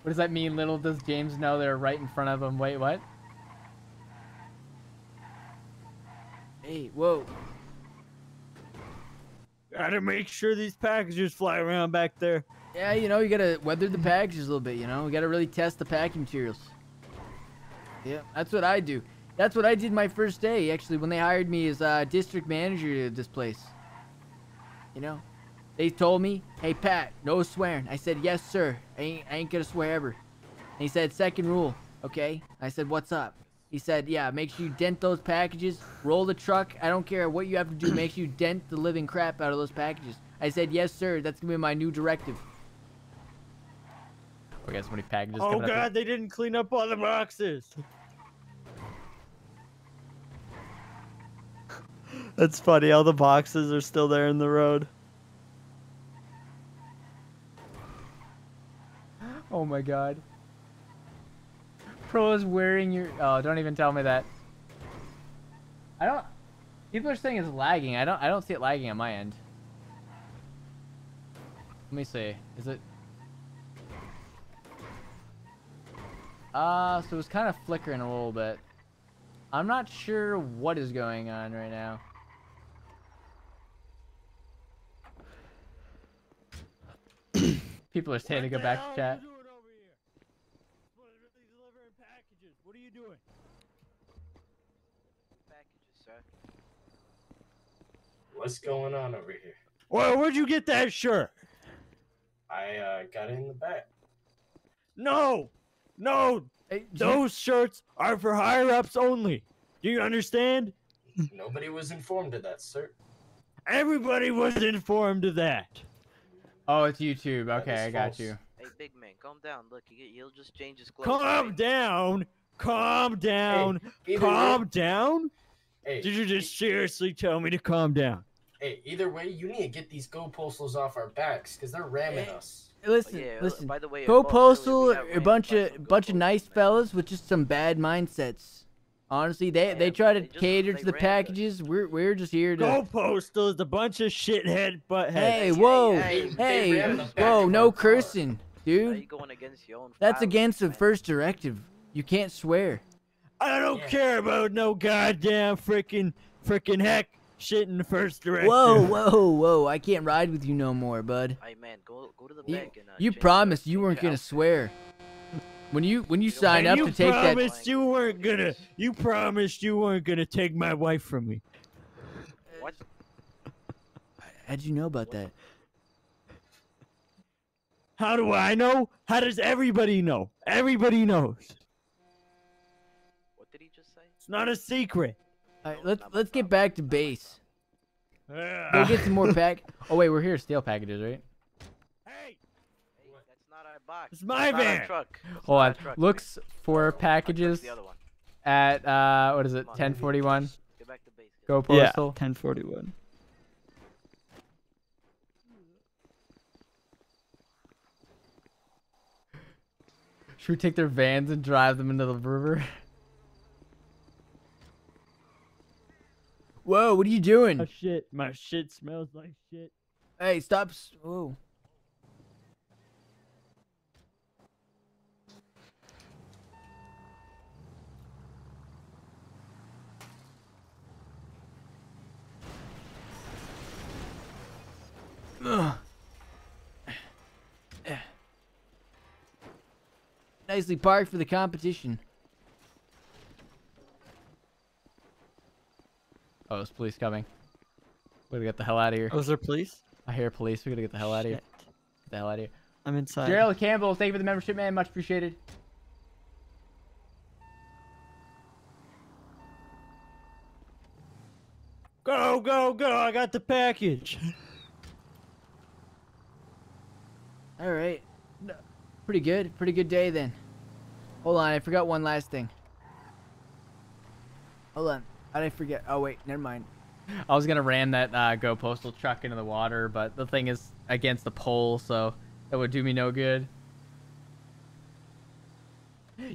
What does that mean? Little does James know they're right in front of him. Wait, what? Hey, whoa. Gotta make sure these packages fly around back there. Yeah, you know, you gotta weather the packages a little bit, you know? We gotta really test the packing materials. Yeah, that's what I do. That's what I did my first day, actually, when they hired me as uh, district manager of this place. You know? They told me, hey, Pat, no swearing. I said, yes, sir. I ain't, I ain't gonna swear ever. And he said, second rule, okay? I said, what's up? He said, yeah, make sure you dent those packages, roll the truck. I don't care what you have to do, make sure you dent the living crap out of those packages. I said, yes, sir. That's gonna be my new directive. We got so many packages. Oh coming up god, they didn't clean up all the boxes. That's funny. All the boxes are still there in the road. Oh my god. Pro is wearing your. Oh, don't even tell me that. I don't. People are saying it's lagging. I don't. I don't see it lagging on my end. Let me see. Is it? Uh, so it's kind of flickering a little bit. I'm not sure what is going on right now. People are saying to go back to chat. What are you doing? What's going on over here? Well, where'd you get that shirt? I uh, got it in the back. No, no, those shirts are for higher ups only. Do you understand? Nobody was informed of that, sir. Everybody was informed of that. Oh, it's YouTube. Okay, is I got false. you. Hey, big man, calm down. Look, he, he'll just change his clothes. Calm right? down. Calm down. either calm way- down. Hey, Did you just seriously tell me to calm down? Hey, either way, you need to get these go postals off our backs because they're ramming us. Listen, yeah, listen. by the way, Go Postal earlier we are got a bunch of bunch of nice fellas with just some bad mindsets. Honestly, they they try to cater to the packages. We're we're just here to. Go Postal is a bunch of shithead buttheads. Hey, whoa, hey, hey, they ran the back whoa, no our car. cursing, Are dude. you going against your own That's family, against the first directive. You can't swear. I don't care about no goddamn freaking freaking heck shit in the first direction. Whoa, whoa, whoa! I can't ride with you no more, bud. Hey, man, go go to the You, back and uh, you promised you weren't gonna swear. When you when you signed up you to take that, You promised you weren't gonna. You promised you weren't gonna take my wife from me. What? how'd you know about that? How do I know? How does everybody know? Everybody knows. What did he just say? It's not a secret. All right, let's let's get back to base. Go Ugh. get some more pack. Oh wait, we're here to steal packages, right? Hey, that's not our box. It's my That's van. truck. It's Hold on. truck. Looks for packages the other one. at uh what is it? 1041. Get back to base. Go Yeah, postal. 1041. Should we take their vans and drive them into the river? Whoa, what are you doing? Oh shit, my shit smells like shit. Hey, stop! s- Whoa. Ugh. Nicely parked for the competition. Oh, there's police coming. We gotta get the hell out of here. Oh, is there police? I hear police. We gotta get the hell out of here. Get the hell out of here. I'm inside. Gerald Campbell, thank you for the membership, man. Much appreciated. Go, go, go! I got the package. All right. Pretty good. Pretty good day then. Hold on, I forgot one last thing. Hold on. How did I forget? Oh wait, never mind. I was gonna ram that uh, Go Postal truck into the water, but the thing is against the pole, so it would do me no good.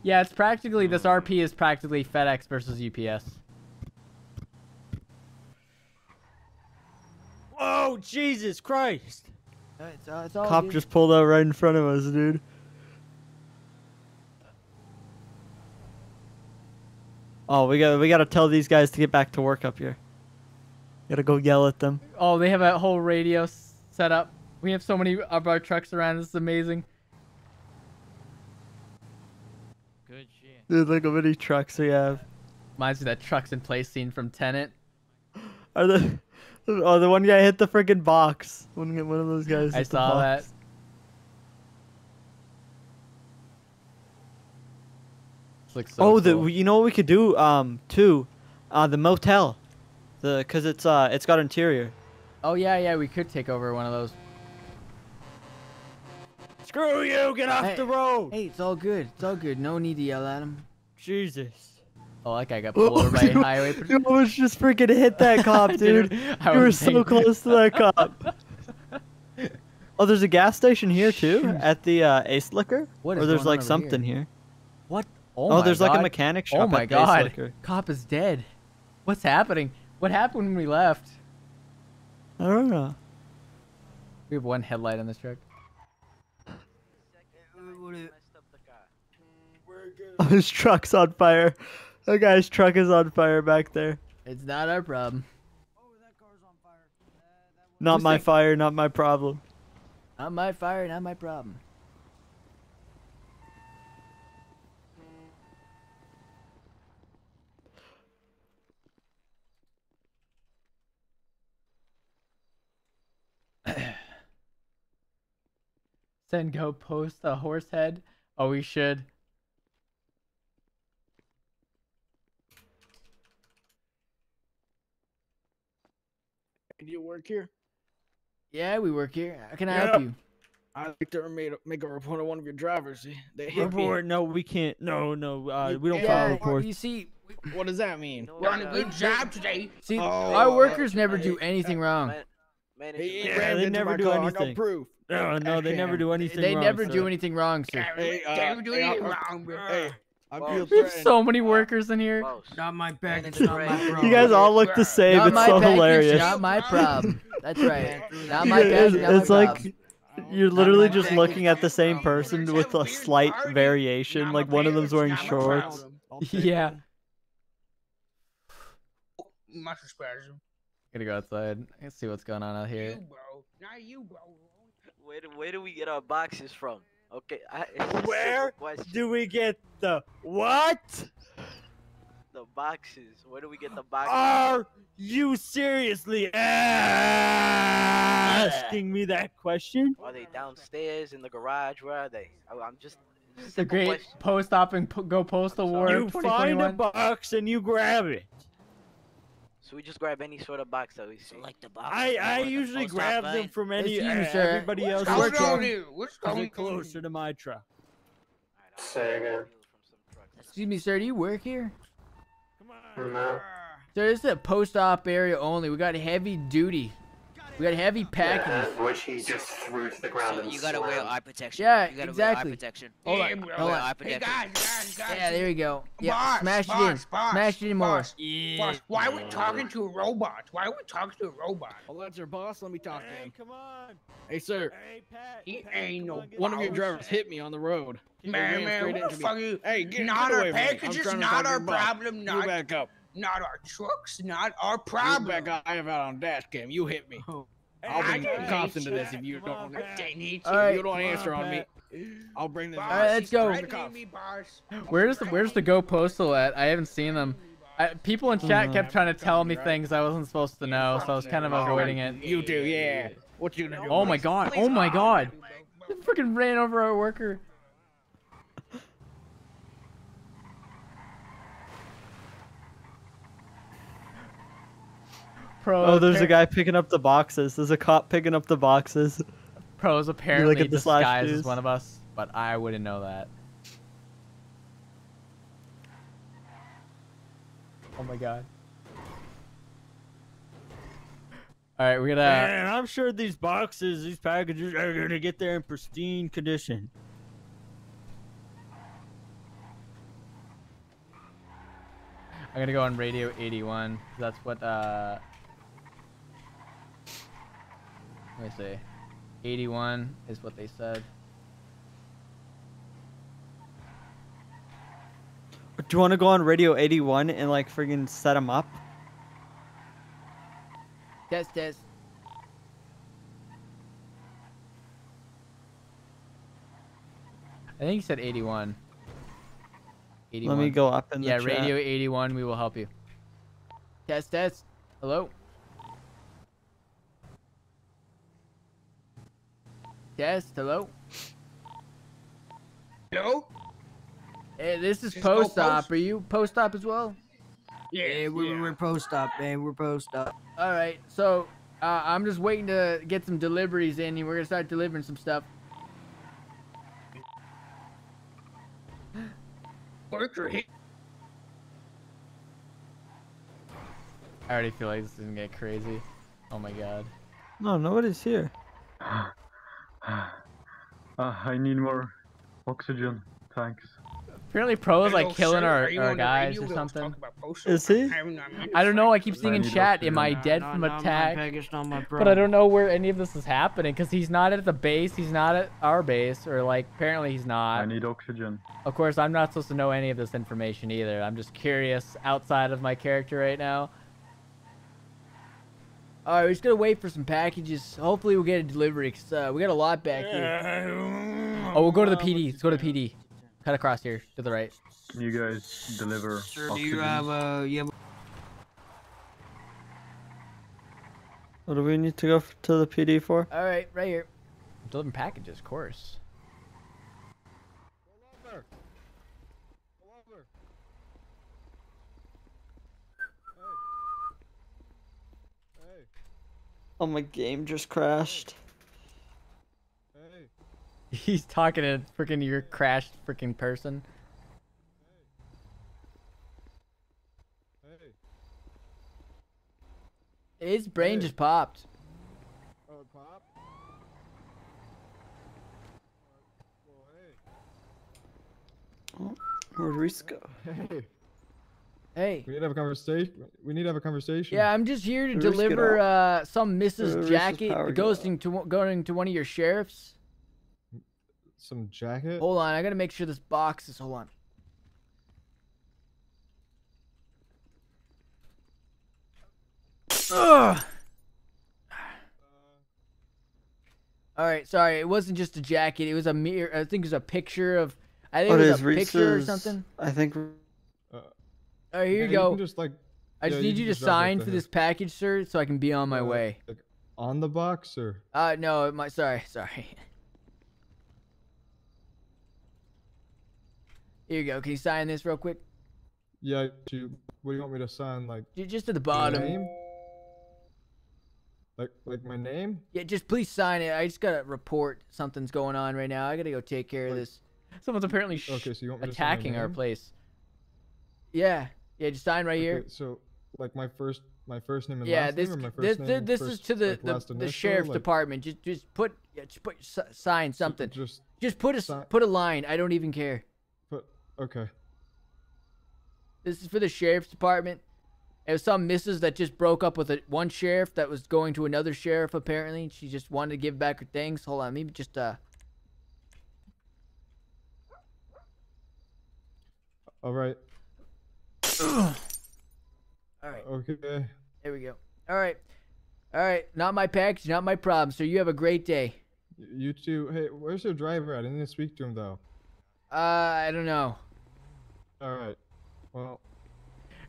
Yeah, it's practically this RP is practically FedEx versus UPS. Oh Jesus Christ! It's, all- it's all Cop good. just pulled out right in front of us, dude. Oh, we got we got to tell these guys to get back to work up here. Gotta go yell at them. Oh, they have a whole radio set up. We have so many of our trucks around. This is amazing. Good shit. Dude, look how many trucks we have. Reminds me of that trucks in place scene from Tenet. Are the oh the one guy hit the freaking box. One one of those guys. I hit the saw that. Box. Looks so oh, the you know what we could do um too, uh the motel, the cause it's uh it's got interior. Oh yeah, yeah, we could take over one of those. Screw you! Get off Hey, the road! Hey, it's all good. It's all good. No need to yell at him. Jesus. Oh, that guy got pulled over by a you, highway. you almost just freaking hit that cop, dude. Dude, I you were so thinking- close to that cop. oh, there's a gas station here too at the uh, Ace Liquor. What or there's going like something here? here. Oh, oh, my there's like a mechanic oh shop. Oh my god. Liquor. Cop is dead. What's happening? What happened when we left? I don't know. We have one headlight on this truck. Oh, his truck's on fire. That guy's truck is on fire back there. It's not our problem. Not Who's my fire, not my problem. Not my fire, not my problem. Send go post a horse head. Oh, we should. Do you work here? Yeah, we work here. How can I Yep. help you? I'd like to make a, make a report on one of your drivers. They hit me. Report? No, we can't. No, no. Uh, we don't Yeah, file reports. You see, What does that mean? We're on a good job today. see, Oh, our uh, workers never do anything wrong. He Yeah, rammed they into never my do car. I got anything. proof. No, no, they never do anything They wrong, never sir. do anything wrong, sir. Hey, uh, Never do anything I- wrong, bro. Hey, I feel We have so many workers in here. Not my package, not my problem. You guys all look the same. Not it's so package, hilarious. not my problem. That's right. Not You my guys- package, not it's my like problem. you're literally just looking at the same person with a slight variation. Like one of them's wearing shorts. Yeah. Much respect. Gotta go outside. Let's see what's going on out here. You, bro. Not you, bro. Where do, where do we get our boxes from? Okay, I, it's a simple Where do we get the what? The boxes. Where do we get the boxes? Are you seriously asking me that question? Are they downstairs in the garage? Where are they? I, I'm just. The simple great question. post op and po- go postal war You find a box and you grab it. So we just grab any sort of box that we see. Like the box. I I usually grab them from any you, uh, sir. everybody else. What's going on here? What's going it closer to my truck? Say again. Excuse me, sir. Do you work here? No. Sir, this is a post-op area only. We got heavy duty. We got heavy packages. which he just threw to the ground So and you gotta wear eye protection. Yeah, you gotta exactly. Wear eye protection. Hold on, Yeah, bro. hold on. eye Hey guys, guys, guys. Yeah, there you go. Yeah, Boss, smash it in. boss, Smash it in more. boss, boss, why are we talking to a robot? Why are we talking to a robot? Well, that's your boss. Let me talk to him. come on. Hey, sir. Hey, Pat. He Pat, ain't no on, One of your drivers hit me on the road. They Man, ran man, straight what the fuck me. you? Hey, get, not get our away from me. I'm packages, trying to not talk our your boss. problem, You not back up. Not our trucks, not our You problem. back. I have out on dash cam. You hit me. Oh. I'll I bring didn't cops into this if you Come don't. Pat. They need to. right. You don't answer on, on me. I'll bring this. Boss, All right, let's go. threatening me, boss. Where's the Where's the go postal at? I haven't seen them. I, people in chat kept mm. trying to tell me things I wasn't supposed to know, so I was kind of avoiding it. You do, yeah. What you gonna do? Oh my god! Oh my god! They freaking ran over our worker. Pros, Oh, there's a guy picking up the boxes. There's a cop picking up the boxes. Pros apparently at the Slash disguised as one of us, but I wouldn't know that. Oh my god. All right, we're gonna. Man, I'm sure these boxes, these packages are gonna get there in pristine condition. I'm gonna go on radio 81. That's what. uh... Let me see. 81 is what they said. Do you want to go on Radio 81 and like friggin' set them up? Test, test. I think you said 81. 81. Let me go up in the Yeah, chat. radio 81. We will help you. Test, test. Hello. Test, hello. Hello? Hey, this is Just go post op. post. Are you post op as well? Yeah, Yeah, we're, we're post op, man. We're post op. All right. So uh, I'm just waiting to get some deliveries in, and we're gonna start delivering some stuff. Worker hit. I already feel like this is gonna get crazy. Oh my god. No, nobody's here. Uh, I need more oxygen. Thanks. Apparently, Pro is like killing our, our guys or something. talk about postal. Is he? I'm not meant to I don't know. I keep seeing in chat, am I dead from attack? peg is not my But I don't know where any of this is happening because he's not at the base. He's not at our base, or like apparently he's not. I need oxygen. Of course, I'm not supposed to know any of this information either. I'm just curious outside of my character right now. All right, we're just gonna wait for some packages. Hopefully, we'll get a delivery. 'cause, uh, we got a lot back here. Oh, we'll go to the PD. Let's go to the PD. Cut across here to the right. You guys deliver Sir, do you have a you have What do we need to go to the PD for? All right, right here. Delivering packages, of course. Oh, my game just crashed. He's talking to freaking your crashed freaking person. His brain just popped. Oh, oh, where'd Reece go? Hey. Hey. We need to have a conversation. We need to have a conversation. Yeah, I'm just here to Reece, deliver uh, some Mrs. Reese's Jacket power going to one- going to one of your sheriffs. Some jacket. Hold on, I gotta make sure this box is. Hold on. Ugh. All right, sorry. It wasn't just a jacket. It was a mirror. I think it was a picture of. I think What it was is a picture or something. I think. All right, here Yeah, you you go. can just, like- I just yeah, you need can you to just sign for this package, sir, so I can be on my Uh, way. like, on the box or? Uh, no, my sorry, sorry. Here you go. Can you sign this real quick? Yeah. You, what do you want me to sign? Like. Just at the bottom. Name? Like like my name? Yeah, just please sign it. I just gotta report something's going on right now. I gotta go take care of this. Someone's apparently Okay, so you want me to sign my attacking our place. Yeah, yeah, just sign right here. So like my first my first name and Yeah, last this name or my first this, name, this is to the like, the, the like- department. Just just put yeah, just put sign something. just just put a put a line. I don't even care. But okay. This is for the sheriff's department. It was some missus that just broke up with a, one sheriff that was going to another sheriff. Apparently, she just wanted to give back her things. Hold on, maybe just uh. All right. All right. Okay. There we go. All right. All right. Not my package, not my problem. So you have a great day. You too. Hey, where's your driver at? I need to speak to him though. Uh, I don't know. All right. Well.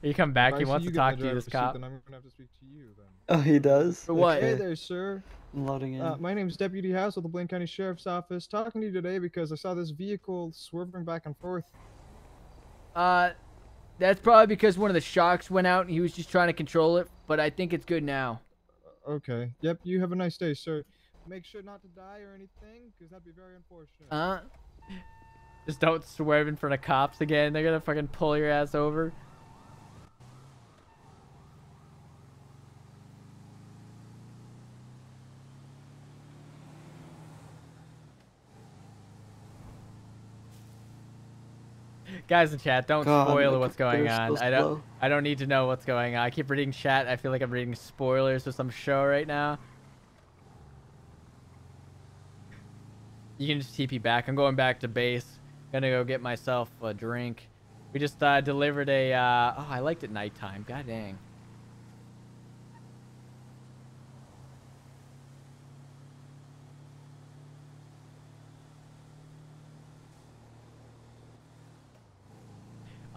You come back. He wants to talk to you. This driver's seat, cop. Then I'm gonna have to speak to you then. Oh, he does. For what? Hey there, sir. I'm loading in. Uh, my name's Deputy House with the Blaine County Sheriff's Office. Talking to you today because I saw this vehicle swerving back and forth. Uh, that's probably because one of the shocks went out and he was just trying to control it. But I think it's good now. Okay. Yep. You have a nice day, sir. Make sure not to die or anything, because that'd be very unfortunate. Uh. Just don't swerve in front of cops again. They're gonna fucking pull your ass over. Guys in chat, don't God, spoil what's going on. I don't. slow. I don't need to know what's going on. I keep reading chat. I feel like I'm reading spoilers for some show right now. You can just TP back. I'm going back to base. Gonna go get myself a drink. We just uh, delivered a. Uh, oh, I liked it nighttime. God dang.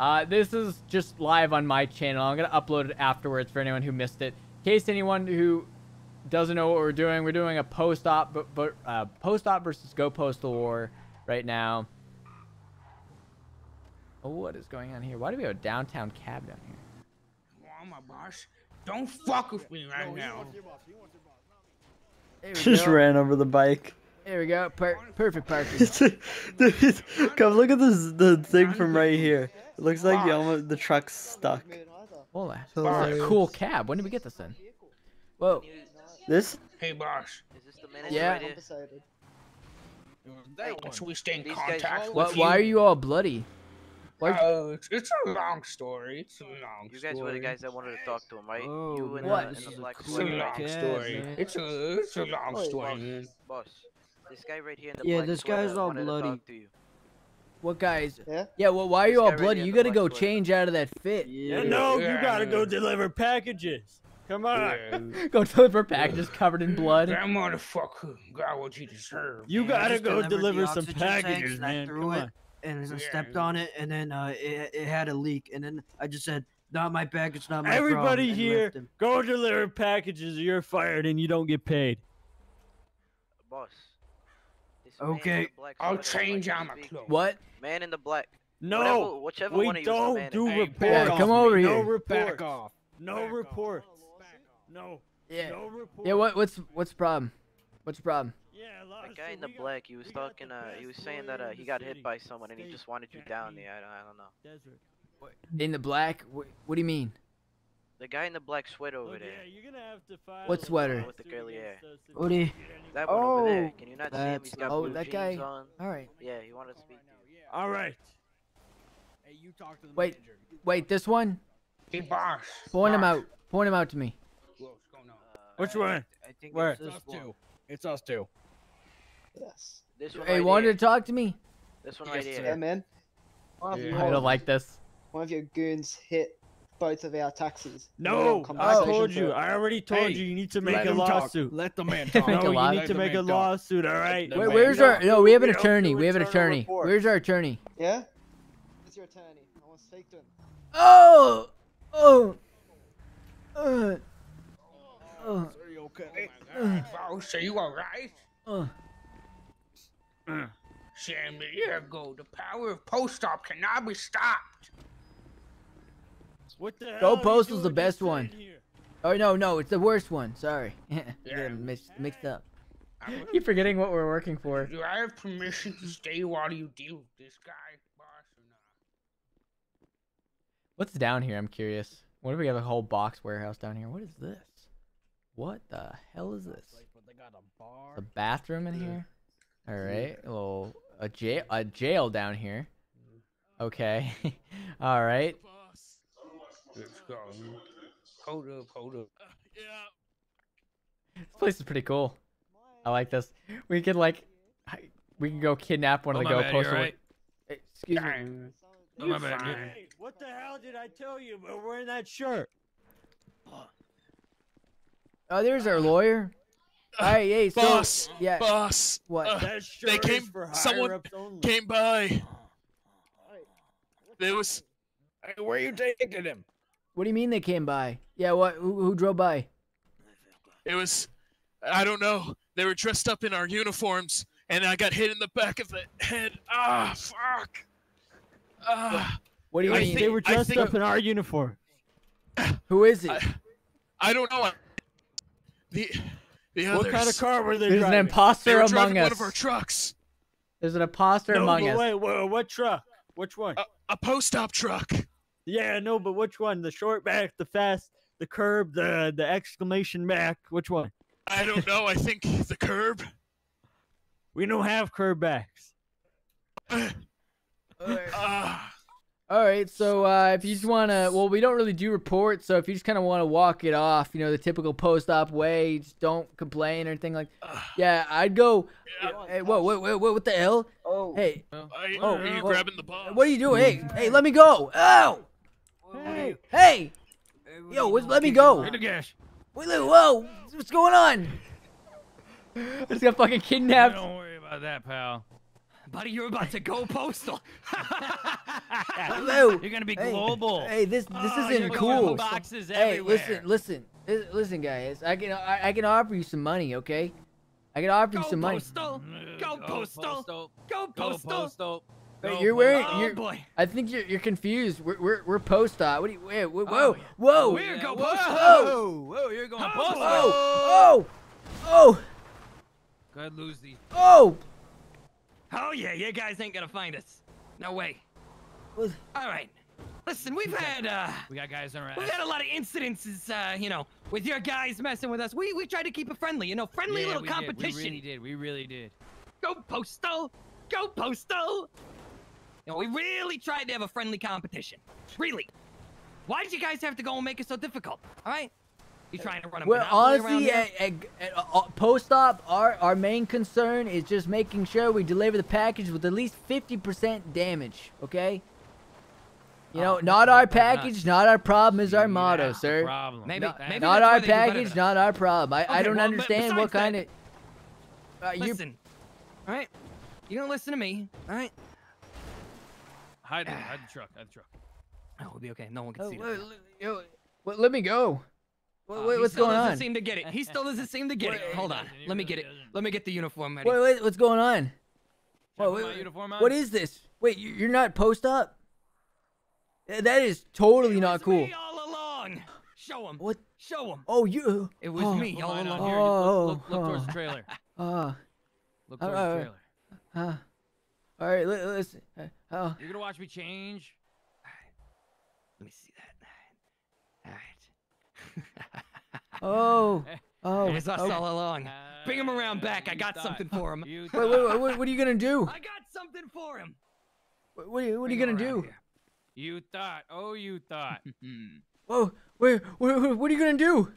Uh, this is just live on my channel. I'm gonna upload it afterwards for anyone who missed it. In case anyone who doesn't know what we're doing, we're doing a post-op, but, but uh, post-op versus Go Postal War right now. Oh, what is going on here? Why do we have a downtown cab down here? Oh, my boss. Don't fuck with me right now. Just ran over the bike. There we go. Per- perfect parking. Dude, come look at this the thing from right here. It looks like the almost the truck's stuck. Hold on. So This is a cool cab. When did we get this in? Whoa. This? Hey, boss. Is this the manager Yeah. right here? Once we stay in These guys- contact Why, with why are you, you all bloody? Why'd- Uh, it's, it's a long story. It's a long You guys were the guys that wanted to talk to him, right? Oh, you and what? the, and the black It's a long right? story. It's a it's a long Boss, story, man. Boss, this guy right here in the Yeah, this guy's all bloody. talk to you. What guys? Yeah. Yeah. Well, why are you This all guy right bloody? You gotta go sweater. change out of that fit. Yeah, no, you gotta go deliver packages. Come on. Yeah. Go deliver packages covered in blood. That motherfucker got what you deserve. You man. gotta go deliver some packages, and I man. threw Come it, on. and I stepped on it, and then uh, it, it had a leak, and then I just said, "Not my package, not my Everybody problem," and here, go deliver packages or you're fired and you don't get paid. Boss. this man in the Okay. black I'll change like out to my clothes. What? Man in the black. No, Whatever, whichever we one of you is the don't man in do the Hey, reports. Yeah, back come over here. No Back reports. off. No Back off. reports. No. Yeah. No reports. Yeah. What? What's what's the problem? What's the problem? Yeah, The lawsuit. guy in the black, he was talking. Uh, he was saying that uh, he got city. hit by someone and he just wanted you down be there. I don't, I don't know. Desert. In the black? What, what do you mean? The guy in the black sweater oh, over Look, there. yeah, you're gonna have to file What sweater? With the curly hair. What do you- That one over there. Oh, Can you not see him? He's oh, got Oh, blue that jeans guy. on. All right. Yeah, he wanted to speak to you. All right. Hey, you talk to the Wait. manager. Wait. This one? Hey, boss. Point him out. Point him out to me. What's going on? Uh, Which one? I think Where? it's It's us one. two. It's us two. Yes. This one Hey, right wanted here. to talk to me? This one Yes, right here. Yeah, man. One Yeah. I don't like this. one of your goons hit both of our taxes. No, I compensation told you. I already told Hey, you. You need to make a him talk. lawsuit. Let the man talk. No, you need to make a talk. lawsuit. All right. Wait, where's our? No, we have an attorney. We have an attorney. reports. Where's our attorney? Yeah? Who's your attorney? I want to speak to him. Oh. Oh. Uh. Uh. Are you okay? Oh my God, boss, are you alright? Uh. Sam, here go. The power of post-op cannot be stopped. What the hell? Go are you Postal's the best one. here? Oh no, no, it's the worst one. Sorry. Yeah. yeah, mixed, mixed up. I'm- Keep forgetting what we're working for. Do I have permission to stay while you deal with this guy, boss, or not? What's down here? I'm curious. What if we have a whole box warehouse down here? What is this? What the hell is this? Like, but they got a bar. A bathroom in here? All right. A little a jail a jail down here. Mm. Okay. All right. Let's go. Hold up, hold up. This place is pretty cool. I like this. We could like we can go kidnap one Oh, of the my go bad, right. Hey, Excuse me. Oh, my bad. Hey, what the hell did I tell you about wearing that shirt? Oh, there's our lawyer. Hey, hey, so Boss, yeah. boss. What? uh, That shirt they is came. for Someone came by. There was. Where are you taking him? What do you mean they came by? Yeah, what? Who, who drove by? It was. I don't know. They were dressed up in our uniforms, and I got hit in the back of the head. Ah, fuck. Ah. What do you I mean? think- They were dressed think- up in our uniform. Who is it? I, I don't know. The the others. What kind of car were they There's an driving? They imposter among us. one of our trucks. There's an imposter no, among but us. wait, wait, what truck? Which one? A, a post-op truck. Yeah, no, but which one? The short back, the fast, the curb, the the exclamation back. Which one? I don't know. I think the curb. We don't have curb backs. Ah. All right, so uh, if you just want to, well, we don't really do reports, so if you just kind of want to walk it off, you know, the typical post-op way, just don't complain or anything like. Yeah, I'd go. Hey, whoa, whoa, whoa, whoa, what the hell? Oh. Hey, I, Oh, are you oh. grabbing the boss? what are you doing? Hey, hey, let me go! Ow! Hey, Hey, yo, let me go! Hit the gas. Wait, look, whoa, what's going on? I just got fucking kidnapped. Don't worry about that, pal. Buddy, you're about to go postal. Hello. You're gonna be Hey, global. Hey, this this Oh, isn't you're cool. boxes Hey, everywhere. listen, listen, listen, guys. I can I, I can offer you some money, okay? I can offer you Go some money. Mm, go postal. Go postal. Go Go postal. Postal. Hey, you're wearing. postal. You're, Oh boy. I think you're you're confused. We're we're, we're post op. What do you? Wait, whoa, whoa, Oh, yeah. whoa, We're go whoa, postal. whoa, Whoa, you're going oh, postal. oh, oh, Go ahead, lose these. oh. Oh yeah, you guys ain't gonna find us. No way. What? All right. Listen, we've had uh, We got guys on our we've ass. had a lot of incidences, uh, you know, with your guys messing with us. We we tried to keep it friendly, you know, friendly yeah, little we did. We really did. We really did. Go postal. Go postal. You know, we really tried to have a friendly competition. Really. Why did you guys have to go and make it so difficult? All right? You trying to run a Well, monopoly honestly, here? at, at, at, uh, post-op, our our main concern is just making sure we deliver the package with at least 50% damage. Okay. You know, not our package, not our problem is our motto, sir. problem. Maybe- not, maybe not our they do better package, not our problem. I, I don't well, understand what kind that- of. Uh, you Listen. All right? You're gonna listen to me, all right? Hide, the- hide the truck. Hide the truck. Oh, we'll be okay. No one can Oh, see wait. Yo, well, let me go. What, Uh, what- he what's still going doesn't on? seem to get it. He still doesn't seem to get it. Hold on. Let me get it. Let me get the uniform ready. Wait, wait, what's going on? Wait, wait, wait, uniform on? what is this? Wait, you- you're not post-op? Uh, That is totally not cool. all along. Show him. What? Show him. Oh, you. It was oh. me all along. on here. Oh, look, look, look towards the oh. trailer. Uh, Look uh, towards uh, the trailer. uh, all right, li- listen. Uh, oh, You're gonna watch me change. All right. Let me see that. All right. oh, oh. it was us oh. all along. Bring him around back. I got something for him. Wait, wait, wait, what, what are you gonna do? I got something for him. What, what are you, what are you gonna do? here. You thought. Oh, you thought. Oh, wait, what, what, what are you gonna do?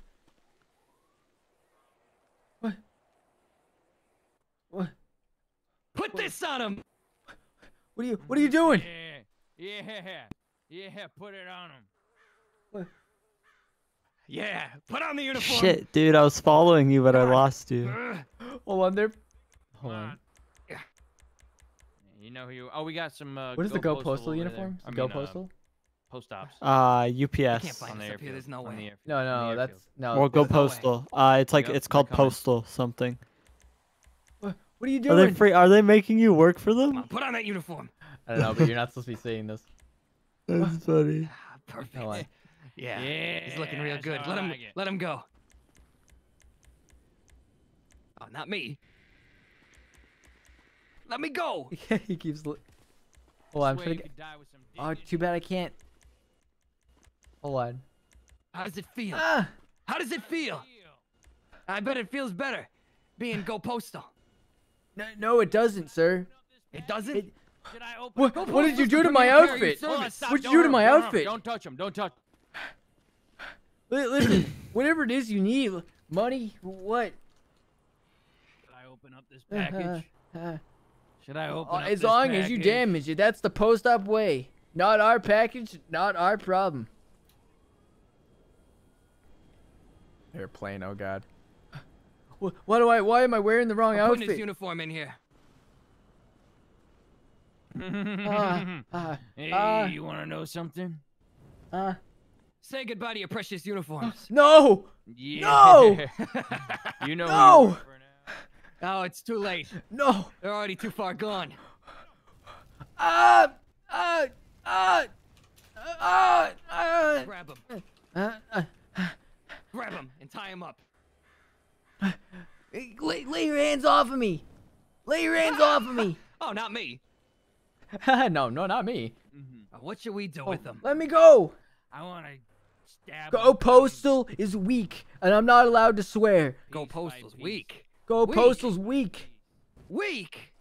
What? What? Put this on him. What are you, what are you doing? Yeah, yeah, yeah. Put it on him. Yeah. Put on the uniform. Shit, dude, I was following you, but I lost you. Hold on there. Hold on. on. You know who you. Oh, we got some. Uh, What is the Go Postal over there. uniform? I Go mean, uh, Postal? Post ops. Uh, You can't UPS. find On us the up here. There's airfield, no on the way. No, the no, that's no. Or Go There's no. Postal. Uh, it's like Yep, it's called. Postal something. What, what are you doing? Are doing? they free? Are they making you work for Come them? on, put on that uniform. I don't know, but you're not supposed to be saying this. That's funny. Ah, Perfect. Hold on. Yeah. Yeah, He's looking real good. Let him like let him go. Oh, not me. Let me go. Yeah, he keeps. Li- Hold on, I'm trying to get. die with some Oh, too bad I can't. Hold on. How does it feel? Ah! How does it feel? I bet it feels better being Go Postal. No, no, it doesn't, sir. It doesn't? It- Should I open? What, what did you do to my outfit? service. Hold on, stop, What'd you don't to my him, don't hurt him, outfit? Don't touch him. Don't touch. Listen, whatever it is you need, money, what? Should I open up this Uh, package? uh, Should I uh, open up as this long as you damage it, that's the post-op way. Not our package, not our problem. Airplane, oh god. Wh- Why do I? Why am I wearing the wrong I'm putting his outfit? uniform in here. Ah, ah, Hey, ah. you want to know something? Uh, Say goodbye to your precious uniforms. no! Yeah. No! you know. No! now. Oh, it's too late. No! They're already too far gone. Ah! Ah! Ah! Ah! Ah! Grab him. Uh, uh, Grab him and tie him up. Lay, lay your hands off of me! Lay your hands off of me! Oh, not me. no, no, not me. Uh, What should we do with them? Let me go! I want to stab. Go him. Postal is weak, and I'm not allowed to swear. Go Postal's weak. Go Weak? Postal's weak. Weak.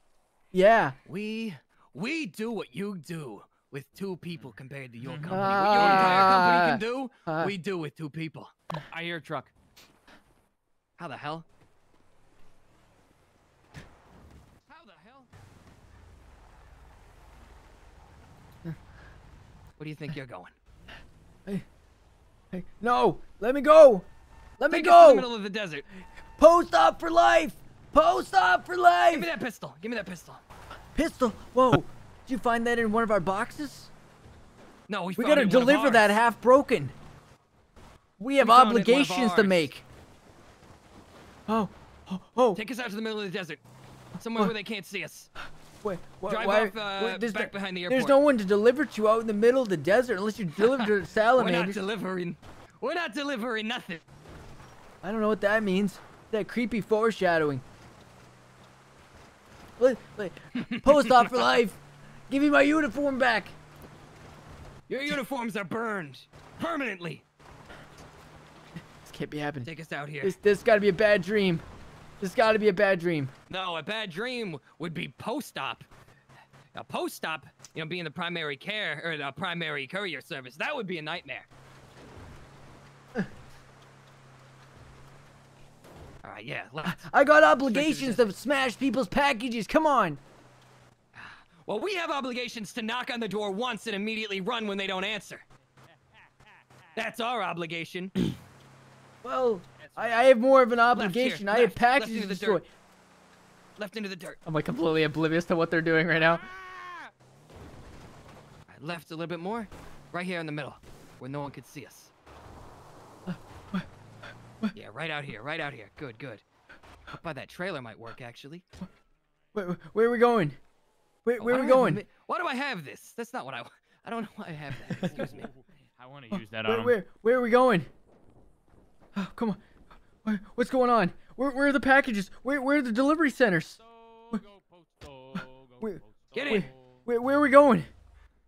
Yeah. We we do what you do with two people compared to your company. what your entire company can do, Ah. we do with two people. I hear a truck. How the hell? How the hell? Where do you think you're going? Hey, Hey. no! Let me go! Let me go! In the middle of the desert. Post up for life! Post up for life! Give me that pistol. Give me that pistol. Pistol! Whoa! Did you find that in one of our boxes? No, we, We found gotta it in one of deliver that half broken. We have We found it in one of obligations to make. Oh, oh, oh. Take us out to the middle of the desert. Somewhere What? where they can't see us. Wait, wh- Drive why- off uh, wait, there's back no, behind the airport. There's no one to deliver to out in the middle of the desert unless you deliver to We're not salamanders. delivering. We're not delivering nothing. I don't know what that means. That creepy foreshadowing. Wait, wait. Post op for life. Give me my uniform back. Your uniforms are burned permanently. Can't be happening. Take us out here. This this gotta be a bad dream. This gotta be a bad dream. No, a bad dream would be post-op. A post-op, you know, being the primary care or the primary courier service, that would be a nightmare. All right, yeah. Let's, I got obligations to smash people's packages. Come on. well, we have obligations to knock on the door once and immediately run when they don't answer. That's our obligation. Well, I, I have more of an Left obligation. I have left, left packages into to the destroy. dirt. Left into the dirt. I'm like completely oblivious to what they're doing right now. Ah! All right, left a little bit more. Right here in the middle, where no one could see us. What? Yeah, right out here, right out here. Good, good. Up by that trailer might work, actually. Where, where are we going? Where, Oh, where I are we don't have going? mi- Why do I have this? That's not what I. I don't know why I have that. Excuse me. I want to use that Where, where, where are we going? Oh, come on. What's going on? Where, where are the packages? Where, where are the delivery centers? Where, where, Get in. where, where are we going?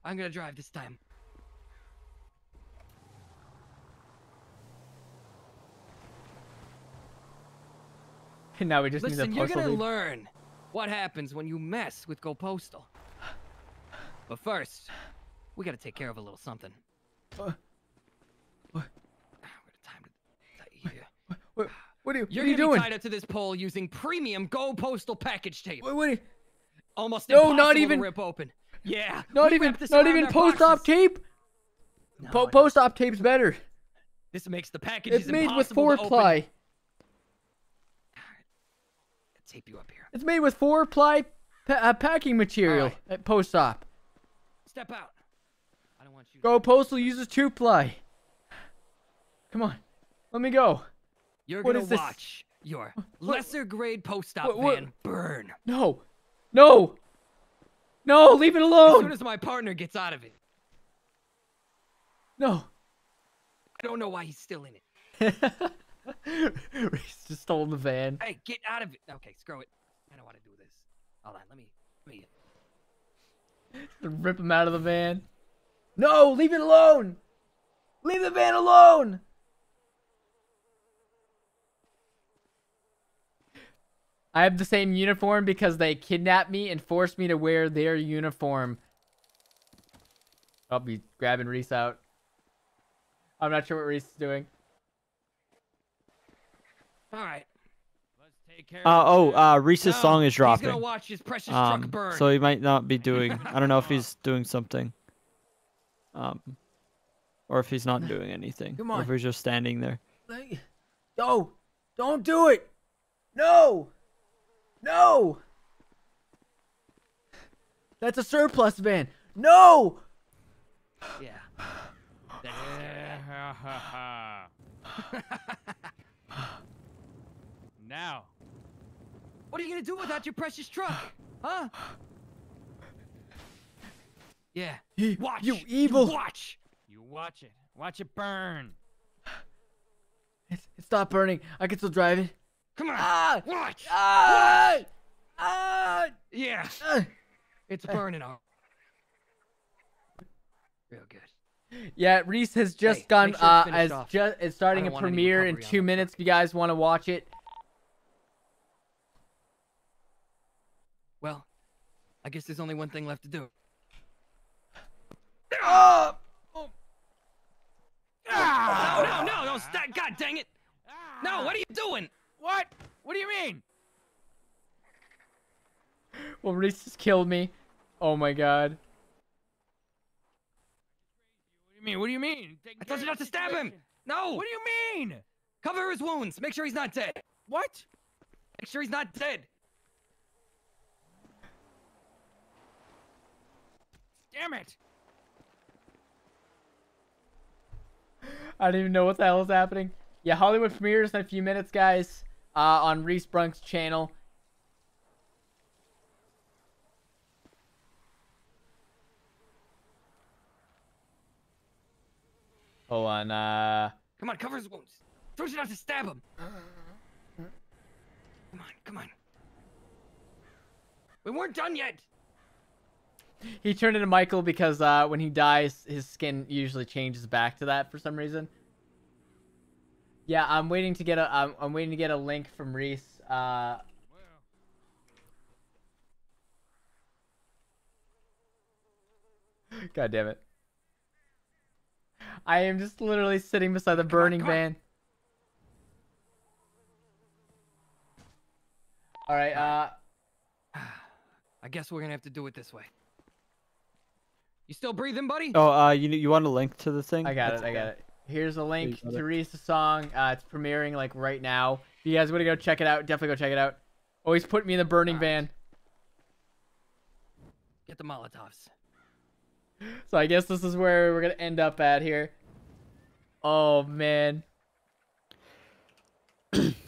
I'm gonna drive this time. And now we just Listen, need you're gonna lead. learn what happens when you mess with Go Postal. But first, we gotta take care of a little something. Uh, what? Here. What, what are you, You're what are you gonna doing? be tied up to this pole using premium Go Postal package tape. What, what are you- Almost No, impossible not to even- rip open. Yeah. Not even, not even post-op boxes. tape. Po- post-op tape's better. This makes the package. It's made with four ply. Tape you up here. It's made with four ply pa- uh, packing material at post-op. Step out. I don't want you. Go Postal uses two ply. Come on, let me go. You're What gonna watch your lesser grade post-op what- what- van burn. No, no, no! Leave it alone. As soon as my partner gets out of it. No. I don't know why he's still in it. Reece just stole the van. Hey, get out of it. Okay, screw it. I don't want to do this. Hold on, let me. Let me. Rip him out of the van. No, leave it alone. Leave the van alone. I have the same uniform because they kidnapped me and forced me to wear their uniform. I'll be grabbing Reece out. I'm not sure what Reece is doing. All right. Uh, oh, uh, Reece's No, song is he's gonna dropping. watch his precious um, truck burn. So he might not be doing. I don't know if he's doing something. Um, or if he's not doing anything. Come Or on. if he's just standing there. Like- No, don't do it. No, no. That's a surplus van. No. Yeah. now. What are you gonna do without your precious truck? Huh? Yeah. Watch. you evil. Watch. You watch it. Watch it burn. It's, it's not burning. I can still drive it. Come on. Ah! Watch. Ah! Watch. Ah! Yeah. Ah! It's burning out. Real good. Yeah, Reece has just Hey, gone. sure uh, finished as just it's starting I a don't want any premiere in two minutes. If you guys want to watch it, Well, I guess there's only one thing left to do. Oh! Ah! No, no, no, no, stop. God dang it. No, what are you doing? What? What do you mean? well, Reece just killed me. Oh my god. What do you mean? What do you mean? Take I told you not to stab him. No. What do you mean? Cover his wounds. Make sure he's not dead. What? Make sure he's not dead. Damn it. I don't even know what the hell is happening. Yeah, Hollywood premieres in a few minutes, guys. Uh, on Reece Brunke's channel. Hold on. Uh, Come on, cover his wounds. Told you not to stab him. Come on, come on. We weren't done yet. he turned into Michael because uh, when he dies, his skin usually changes back to that for some reason. Yeah, I'm waiting to get a. I'm, I'm waiting to get a link from Reece. Uh, God damn it. I am just literally sitting beside the burning van. All right, uh, I guess we're gonna have to do it this way. You still breathing, buddy? Oh, uh, you you want a link to the thing? I got That's it. I got it. Here's a link to it. Reece's song. Uh, it's premiering like right now. If you guys want to go check it out, definitely go check it out. Always put me in the burning van. Get the Molotovs. So I guess this is where we're gonna end up at here. Oh man.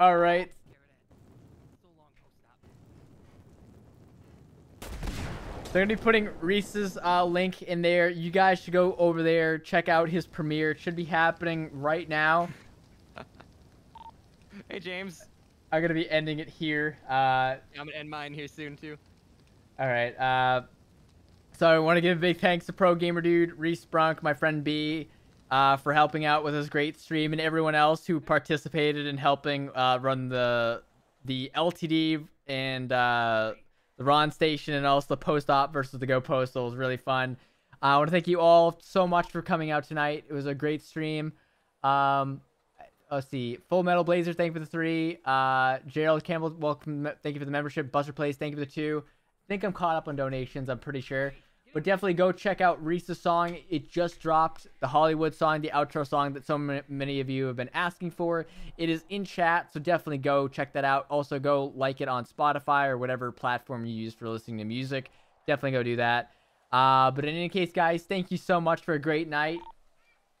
All right. They're gonna be putting Reece's uh, link in there. You guys should go over there, check out his premiere. It should be happening right now. Hey James, I'm gonna be ending it here. Uh, I'm gonna end mine here soon too. all right. Uh, so I want to give a big thanks to Pro Gamer Dude, Reece Brunke, my friend B, uh, for helping out with this great stream, and everyone else who participated in helping uh, run the the LTD and uh, the Ron Station, and also the Post Op versus the Go Postal. It was really fun. Uh, I want to thank you all so much for coming out tonight. It was a great stream. Um, let's see. Full Metal Blazer, thank you for the three. Uh, Gerald Campbell, welcome. Thank you for the membership. Buster Plays, thank you for the two. I think I'm caught up on donations. I'm pretty sure. But definitely go check out Reece's song. It just dropped. The Hollywood song, the outro song that so many of you have been asking for. It is in chat, so definitely go check that out. Also, go like it on Spotify or whatever platform you use for listening to music. Definitely go do that. Uh, but in any case, guys, thank you so much for a great night.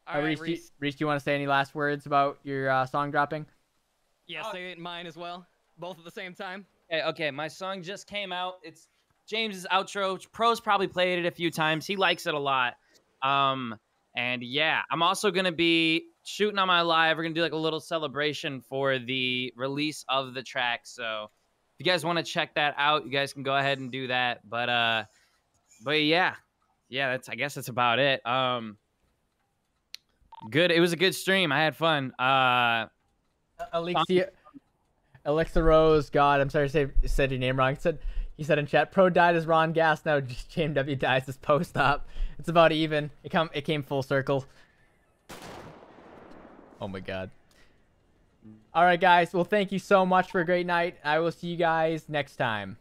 All Uh, right, Reece, do- Reece. Reece, do you want to say any last words about your uh, song dropping? Yeah, say it in mine as well. Both at the same time. Okay, okay, my song just came out. It's James's outro. Pro's probably played it a few times. He likes it a lot. Um, and yeah, I'm also gonna be shooting on my live. We're gonna do like a little celebration for the release of the track. So if you guys want to check that out, you guys can go ahead and do that. But uh, but yeah, yeah, that's I guess that's about it. Um, good. It was a good stream. I had fun. Uh, Alexia, Alexa Rose, God, I'm sorry to say said your name wrong. He said he said in chat, Pro died as Ron Gas, now JMW dies as post op. It's about even. It come it came full circle. Oh my god. Alright guys, well thank you so much for a great night. I will see you guys next time.